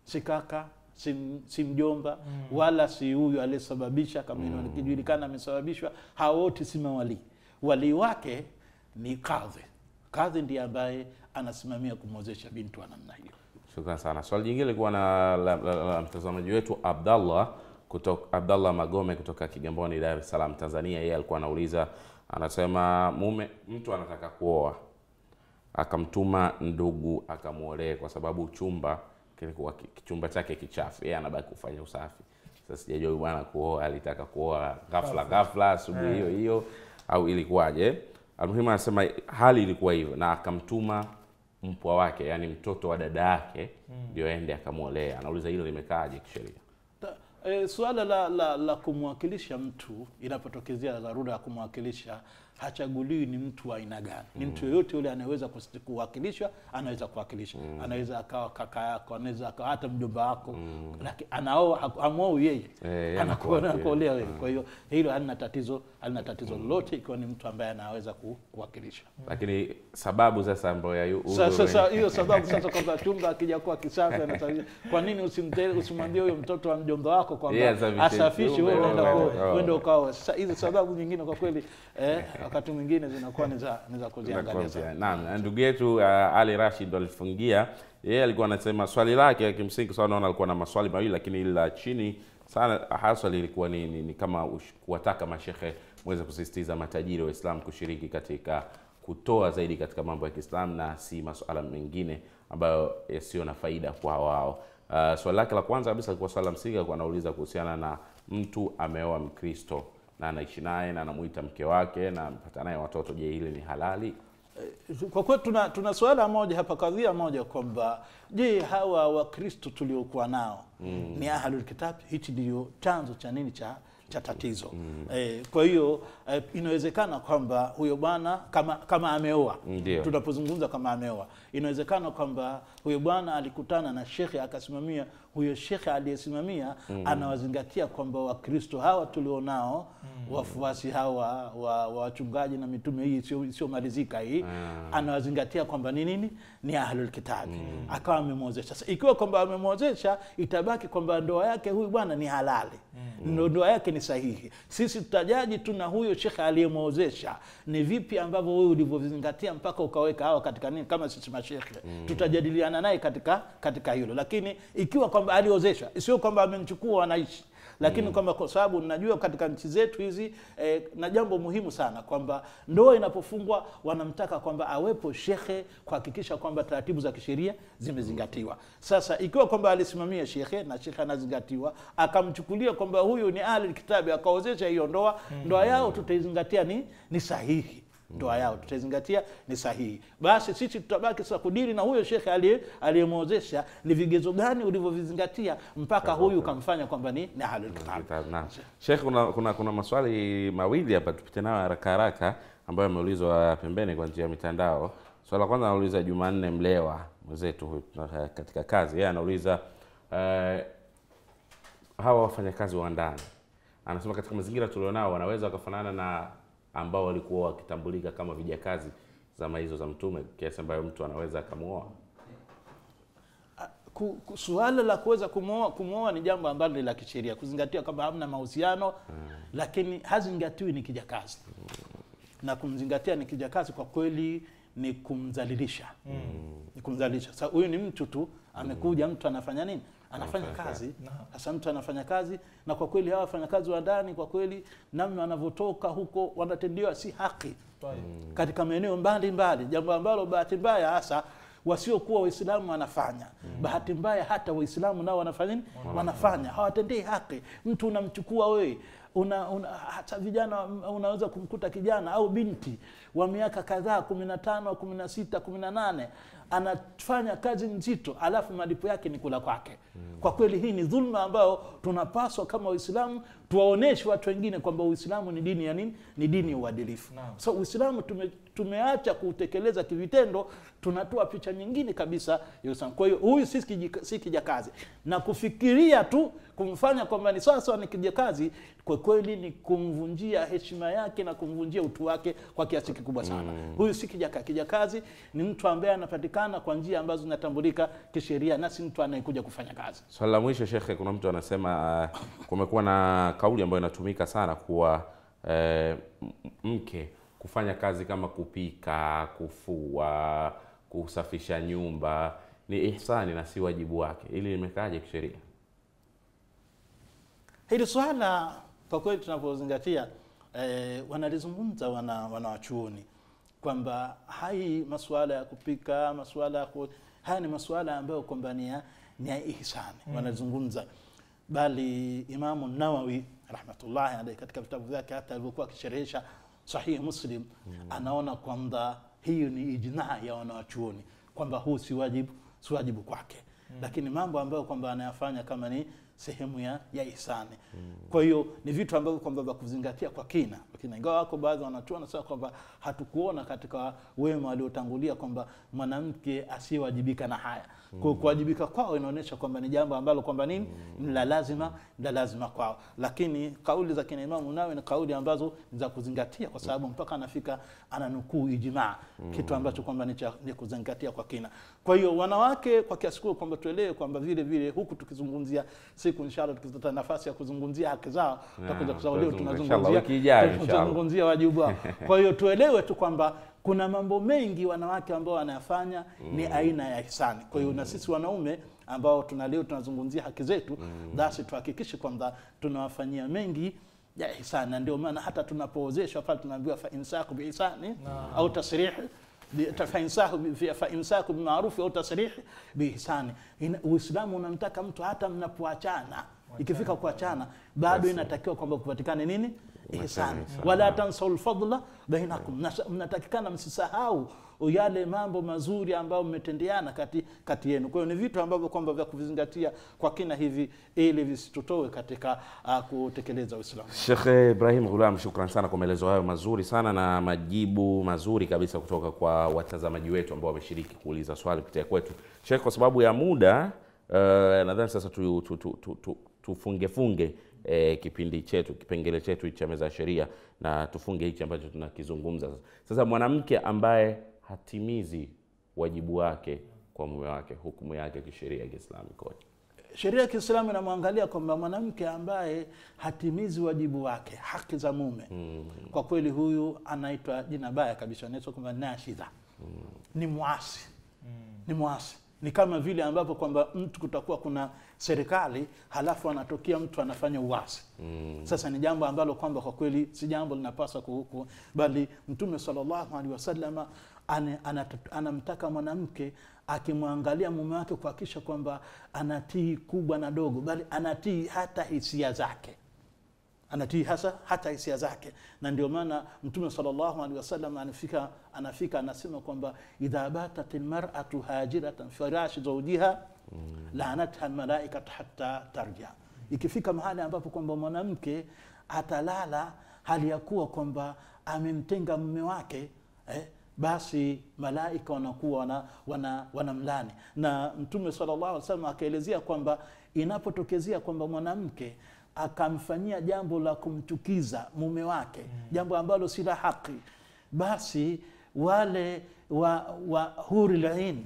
si kaka si, si mjomba mm. wala si huyu aliyesababisha kama mm. ikijulikana amesababishwa hao wote si mawalii walii wake ni kadhi kadhi ndiye ambaye anasimamia kumwozesha bintu wa namna hiyo Shukran sana. Swali jingine lilikuwa na la, la, la, la mtazamaji wetu Abdallah kutoka Abdallah Magome kutoka Kigamboni, Dar es Salaam, Tanzania. Yeye alikuwa anauliza, anasema mume, mtu anataka kuoa akamtuma ndugu akamwolee kwa sababu chumba kilikuwa chumba chake kichafu, yeye anabaki kufanya usafi. Sasa sijajua huyu bwana kuoa, alitaka kuoa ghafla ghafla asubuhi hiyo yeah, hiyo au ilikuwaje? Almuhimu anasema hali ilikuwa hivyo, na akamtuma mpwa wake, yani mtoto wa dada yake ndio Mm. aende akamwolea. Anauliza hilo limekaaje kisheria? E, suala la, la, la kumwakilisha mtu inapotokezea dharura ya kumwakilisha hachaguliwi ni mtu wa aina gani. Ni mtu yoyote yule anaweza kuwakilishwa anaweza kuwakilisha. Anaweza akawa kaka yako anaweza akawa hata mjomba wako. Lakini anaoa yeye. Eh, anakuwa anakuwa- anakuolea wewe kwa hiyo hilo halina tatizo halina tatizo lolote ikiwa ni mtu ambaye anaweza ku, kuwakilisha. Lakini sababu sasa ambayo ya sasa hiyo sababu sasa kwamba chumba akija kuwa kisafi anasafisha. kwa nini usimtele usimwambie huyo mtoto wa mjomba wako kwamba Yeye asafishe wewe unaenda wewe uende ukaoa sasa hizo sababu nyingine kwa kweli eh, wakati mwingine zinakuwa ni za kuziangalia. Naam, ndugu yetu uh, Ali Rashid ndo alifungia. Yeye yeah, alikuwa anasema swali lake kimsingi, sawa, naona alikuwa na maswali mawili, lakini ile la chini sana haswa lilikuwa ni, ni, ni kama kuwataka mashehe muweze kusisitiza matajiri wa Islam kushiriki katika kutoa zaidi katika mambo ya Kiislamu na si masuala mengine ambayo yasiyo na faida kwa wao. Uh, swali lake la kwanza kabisa alikuwa swali la msingi, alikuwa anauliza kuhusiana na mtu ameoa Mkristo na anaishi naye na anamuita mke wake na anapata naye watoto. Je, hili ni halali? kwa kweli tuna, tuna suala moja hapa kadhia moja kwamba je hawa wakristo tuliokuwa nao Mm. ni ahlul kitab hichi ndio chanzo cha nini cha cha tatizo mm. E, kwa hiyo eh, inawezekana kwamba huyo bwana kama kama ameoa. Tunapozungumza kama ameoa. Inawezekana kwamba huyo bwana alikutana na shekhe akasimamia huyo shekhe aliyesimamia Mm. anawazingatia kwamba wakristo hawa tulionao mm. wafuasi hawa wa wa wachungaji na mitume hii sio- isiyomalizika hii anawazingatia kwamba ni nini? Ni ahlulkitabi mm. akawa amemwozesha. Sasa ikiwa kwamba amemwozesha itabaki kwamba ndoa yake huyu bwana ni halali. Mm. ndoa yake ni sahihi. Sisi tutajaji tu na huyo shekhe aliyemwozesha ni vipi ambavyo wewe ulivyozingatia mpaka ukaweka hawa katika nini kama sisi mashekhe? Mm. tutajadiliana naye katika katika hilo. Lakini ikiwa kwamba aliozesha, sio kwamba amemchukua wanaishi lakini mm. kwamba kwa sababu najua katika nchi zetu hizi eh, na jambo muhimu sana kwamba ndoa inapofungwa wanamtaka kwamba awepo shekhe kuhakikisha kwamba taratibu za kisheria zimezingatiwa. Sasa ikiwa kwamba alisimamia shekhe na shekhe anazingatiwa akamchukulia kwamba huyu ni ahli kitabi akaozesha hiyo ndoa ndoa yao tutaizingatia ni, ni sahihi ndoa yao. Tutaizingatia ni sahihi. Basi sisi tutabaki sasa kudiri na huyo shekhe aliyemwozesha ni vigezo gani ulivyovizingatia mpaka huyu ukamfanya kwamba ni, ni ahlul kitab? Kitab, kuna, kuna, kuna maswali mawili hapa tupite nayo haraka haraka ambayo ameulizwa pembeni kwa njia ya mitandao. Swali la kwanza anauliza Jumanne Mlewa mwenzetu huyu katika kazi, yeye anauliza eh, hawa wafanyakazi wa ndani, anasema katika mazingira tulionao wanaweza wakafanana na ambao walikuwa wakitambulika kama vijakazi zama hizo za Mtume, kiasi ambayo mtu anaweza akamwoa. ku, ku, suala la kuweza kumwoa kumwoa ni jambo ambalo ni la kisheria kuzingatia kwamba hamna mahusiano hmm. lakini hazingatiwi ni kijakazi. Na kumzingatia ni kijakazi kwa kweli ni kumdhalilisha ni kumdhalilisha sasa huyu ni mtu tu amekuja mtu anafanya nini anafanya kazi. na sasa mtu anafanya kazi na kwa kweli hawa wafanyakazi wa ndani kwa kweli namna wanavyotoka huko wanatendewa si haki. Katika maeneo mbalimbali jambo ambalo bahati mbaya hasa wasiokuwa waislamu wanafanya. Bahati mbaya hata waislamu nao wanafanya nini? Wanafanya. Hawatendei haki. Mtu unamchukua wewe una, una, hata vijana unaweza kumkuta kijana au binti wa miaka kadhaa kumi na tano kumi na sita kumi na nane anafanya kazi nzito alafu malipo yake ni kula kwake. Mm. kwa kweli hii ni dhulma ambayo tunapaswa kama waislamu tuwaoneshe watu wengine kwamba uislamu ni dini ya nini? Ni dini ya uadilifu. So uislamu tume, tumeacha kutekeleza kivitendo tunatoa picha nyingine kabisa ya kwa hiyo huyu si kijakazi na kufikiria tu kumfanya kwamba ni sawa sawa ni kijakazi kwa kweli ni kumvunjia heshima yake na kumvunjia utu wake kwa kiasi kikubwa sana Mm. huyu si kijakazi. kijakazi ni mtu ambaye anapatikana kwa njia ambazo zinatambulika kisheria na si mtu anayekuja kufanya kazi Swali la mwisho shekhe, kuna mtu anasema uh, kumekuwa na kauli ambayo inatumika sana kuwa uh, mke kufanya kazi kama kupika, kufua, kusafisha nyumba ni ihsani na si wajibu wake. Ili limekaaje kisheria? hili swala kwa kweli tunavyozingatia eh, wanalizungumza wana wanawachuoni kwamba hai masuala ya kupika masuala ya ku, haya ni masuala ambayo kwamba ni ya, ni ihsani Mm. wanazungumza bali imamu nawawi rahmatullahi alayhi katika vitabu vyake hata alivyokuwa akisherehesha sahihi muslim mm. anaona kwamba hiyo ni ijmaa ya wanawachuoni kwamba huu si wajibu si wajibu kwake mm. lakini mambo ambayo kwamba anayafanya kama ni sehemu ya, ya ihsani kwa hiyo ni vitu ambavyo kwamba vya kuzingatia kwa kina kwa kina ingawa wako baadhi wanachuo wanasema kwamba hatukuona katika wema waliotangulia kwamba mwanamke asiyewajibika na haya kwa kuwajibika kwao inaonyesha kwamba ni jambo ambalo kwamba nini ni la lazima la lazima kwao. Lakini kauli za kina imamu nawe ni kauli ambazo ni za kuzingatia kwa sababu mpaka anafika ananukuu ijimaa kitu ambacho kwamba ni cha kuzingatia kwa kina. Kwa hiyo wanawake kwa kiasi kubwa kwamba tuelewe kwamba vile vile huku tukizungumzia siku inshallah tukipata nafasi ya kuzungumzia haki zao tutakuja kusahau leo tunazungumzia wajibu wao. Kwa hiyo tuelewe tu kwamba kuna mambo mengi wanawake ambao wanayafanya mm. ni aina ya hisani kwa hiyo mm. na sisi wanaume ambao tuna leo tunazungumzia haki zetu basi tuhakikishe kwamba tunawafanyia mengi ya hisani na ndio maana hata tunapoozeshwa pale tunaambiwa fa bihisani no. au tasrihi bi- bimaarufi au tasrih bihisani Ina- uislamu unamtaka mtu hata mnapoachana. Ikifika kuachana bado inatakiwa kwamba kupatikane nini ihsani wala tansau lfadla bainakum. Mnatakikana msisahau yale mambo mazuri ambayo mmetendeana kati, kati yenu. Kwa hiyo ni vitu ambavyo kwamba vya kuvizingatia kwa kina hivi ili visitutoe katika uh, kutekeleza uislamu. Shekhe Ibrahim Ghulam, shukran sana kwa maelezo hayo mazuri sana na majibu mazuri kabisa kutoka kwa watazamaji wetu ambao wameshiriki kuuliza swali kupitia kwetu. Shekhe, kwa sababu ya muda uh, nadhani sasa tu, tu, tu, tu, tu, tufunge funge eh, kipindi chetu kipengele chetu cha meza ya sheria na tufunge hichi ambacho tunakizungumza sasa. Sasa mwanamke ambaye hatimizi wajibu wake kwa mume wake, hukumu yake kisheria ya Kiislamu ikoje? sheria ya kiislamu inamwangalia kwamba mwanamke ambaye hatimizi wajibu wake haki za mume kwa kweli huyu anaitwa jina baya kabisa anaitwa kwamba nashidha. Ni mwasi. Ni mwasi. Ni kama vile ambapo kwamba mtu kutakuwa kuna serikali halafu anatokea mtu anafanya uasi Mm. sasa ni jambo ambalo kwamba kwa kweli si jambo linapaswa kuhuku bali mtume sallallahu alaihi wasallama ane- anamtaka mwanamke akimwangalia mume wake kuhakikisha kwamba anatii kubwa na dogo bali anatii hata hisia zake anatii hasa hata hisia zake. Na ndio maana mtume salllahu alehi wasallam anafika anafika anasema kwamba idha batat lmaratu hajiratan firashi zaujiha laanatha lmalaikat hata tarja. Ikifika mahali ambapo kwamba mwanamke atalala hali ya kuwa kwamba amemtenga mume wake eh, basi malaika wanakuwa wana, wana, wanamlani. Na mtume sallallahu alaihi wasallam akaelezea kwamba inapotokezea kwamba mwanamke akamfanyia jambo la kumchukiza mume wake mm. jambo ambalo si la haki basi wale wa, wa hurilin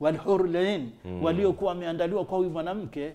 walhurlin Mm. waliokuwa wameandaliwa kwa huyu mwanamke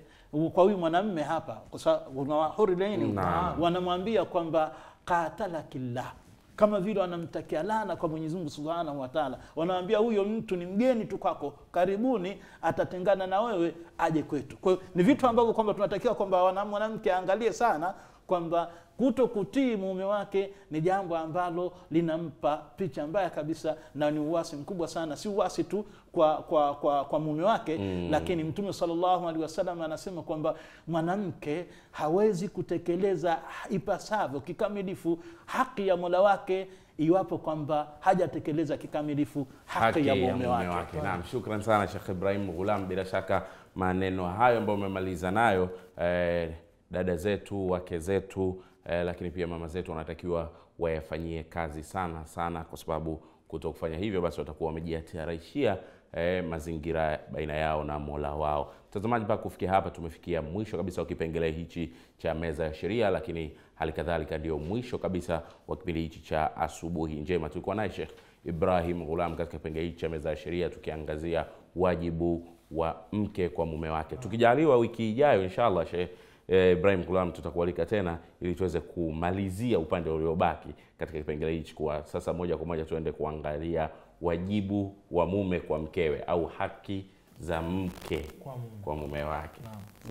kwa huyu mwanamme hapa kwa sababu kuna wahurlin Naam. wanamwambia kwamba qatalakillah kama vile wanamtakia lana kwa Mwenyezi Mungu Subhanahu wataala wanawambia huyo mtu ni mgeni tu kwako, karibuni atatengana na wewe aje kwetu. Kwa hiyo ni vitu ambavyo kwamba tunatakiwa kwamba mwanamke aangalie sana kwamba kuto kutii mume wake ni jambo ambalo linampa picha mbaya kabisa na ni uwasi mkubwa sana, si uwasi tu kwa kwa kwa, kwa mume wake Mm. lakini Mtume sallallahu alaihi wasallam anasema kwamba mwanamke hawezi kutekeleza ipasavyo kikamilifu haki ya Mola wake iwapo kwamba hajatekeleza kikamilifu haki, ya mume wake. Naam, shukran sana shekh Ibrahim Ghulam. Bila shaka maneno hayo ambayo umemaliza nayo eh, dada zetu, wake zetu eh, lakini pia mama zetu wanatakiwa wayafanyie kazi sana sana, kwa sababu kuto kufanya hivyo basi watakuwa wamejihatarishia eh, mazingira baina yao na Mola wao. Mtazamaji, mpaka kufikia hapa tumefikia mwisho kabisa wa kipengele hichi cha meza ya sheria, lakini hali kadhalika ndio mwisho kabisa wa kipindi hichi cha asubuhi njema. Tulikuwa naye Sheikh Ibrahim Ghulam katika kipengele hichi cha meza ya sheria tukiangazia wajibu wa mke kwa mume wake. Tukijaliwa wiki ijayo inshallah, Sheikh eh, Ibrahim kulam tutakualika tena ili tuweze kumalizia upande uliobaki katika kipengele hichi, kwa sasa moja kwa moja tuende kuangalia wajibu wa mume kwa mkewe au haki za mke Kwa mume. kwa mume wake.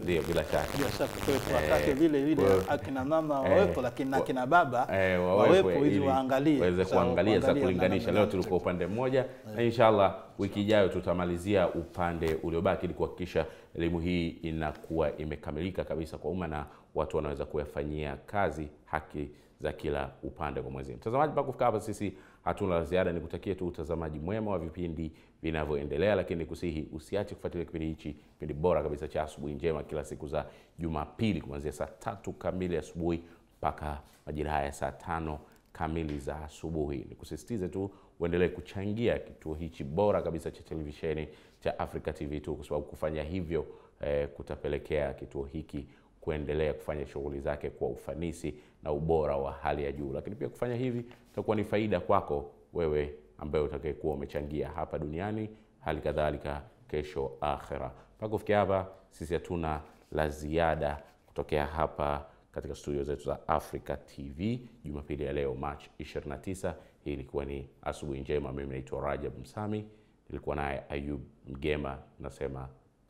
Ndio, bila shaka Bila shaka kwa hiyo Eh, vile vile akina mama eh, wawepo, lakini na kina baba eh, wawepo ili waangalie waweze kuangalia za kulinganisha. Leo tulikuwa upande mmoja na inshallah wiki ijayo tutamalizia upande uliobaki ili kuhakikisha elimu hii inakuwa imekamilika kabisa kwa umma na watu wanaweza kuyafanyia kazi haki za kila upande kwa mwezi. Mtazamaji, mpaka kufika hapa sisi hatuna la ziada, ni nikutakie tu utazamaji mwema wa vipindi vinavyoendelea, lakini nikusihi usiache kufuatilia kipindi hichi, kipindi bora kabisa cha asubuhi njema kila siku za Jumapili kuanzia saa tatu kamili asubuhi mpaka majira haya saa tano kamili za asubuhi. Nikusisitize tu uendelee kuchangia kituo hichi bora kabisa cha televisheni cha Africa TV tu, kwa sababu kufanya hivyo eh, kutapelekea kituo hiki kuendelea kufanya shughuli zake kwa ufanisi na ubora wa hali ya juu, lakini pia kufanya hivi itakuwa ni faida kwako wewe ambaye utakayekuwa umechangia hapa duniani, hali kadhalika kesho akhera. Mpaka kufikia hapa, sisi hatuna la ziada kutokea hapa katika studio zetu za Africa TV Jumapili ya leo March 29. Hii ilikuwa ni asubuhi njema. Mimi naitwa Rajab Msami, nilikuwa naye Ayub Mgema. Nasema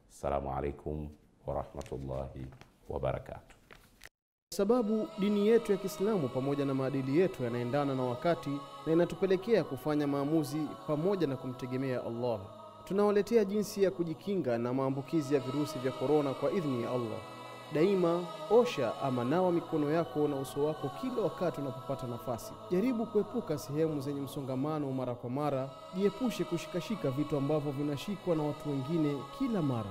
salamu alaikum warahmatullahi wabarakatuh. Sababu dini yetu ya Kiislamu pamoja na maadili yetu yanaendana na wakati na inatupelekea kufanya maamuzi pamoja na kumtegemea Allah. Tunawaletea jinsi ya kujikinga na maambukizi ya virusi vya korona kwa idhini ya Allah. Daima osha ama nawa mikono yako na uso wako kila wakati unapopata nafasi. Jaribu kuepuka sehemu zenye msongamano mara kwa mara. Jiepushe kushikashika vitu ambavyo vinashikwa na watu wengine kila mara.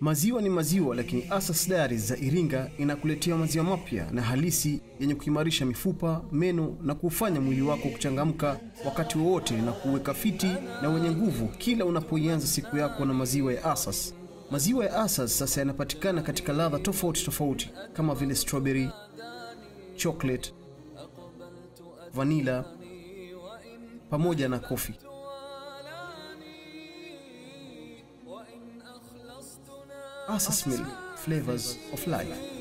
Maziwa ni maziwa, lakini Asas Dairies za Iringa inakuletea maziwa mapya na halisi yenye kuimarisha mifupa, meno na kuufanya mwili wako kuchangamka wakati wowote na kuweka fiti na wenye nguvu kila unapoianza siku yako na maziwa ya Asas. Maziwa ya Asas sasa yanapatikana katika ladha tofauti tofauti kama vile strawberry, chocolate, vanilla pamoja na kofi. Asas Milk, flavors of life.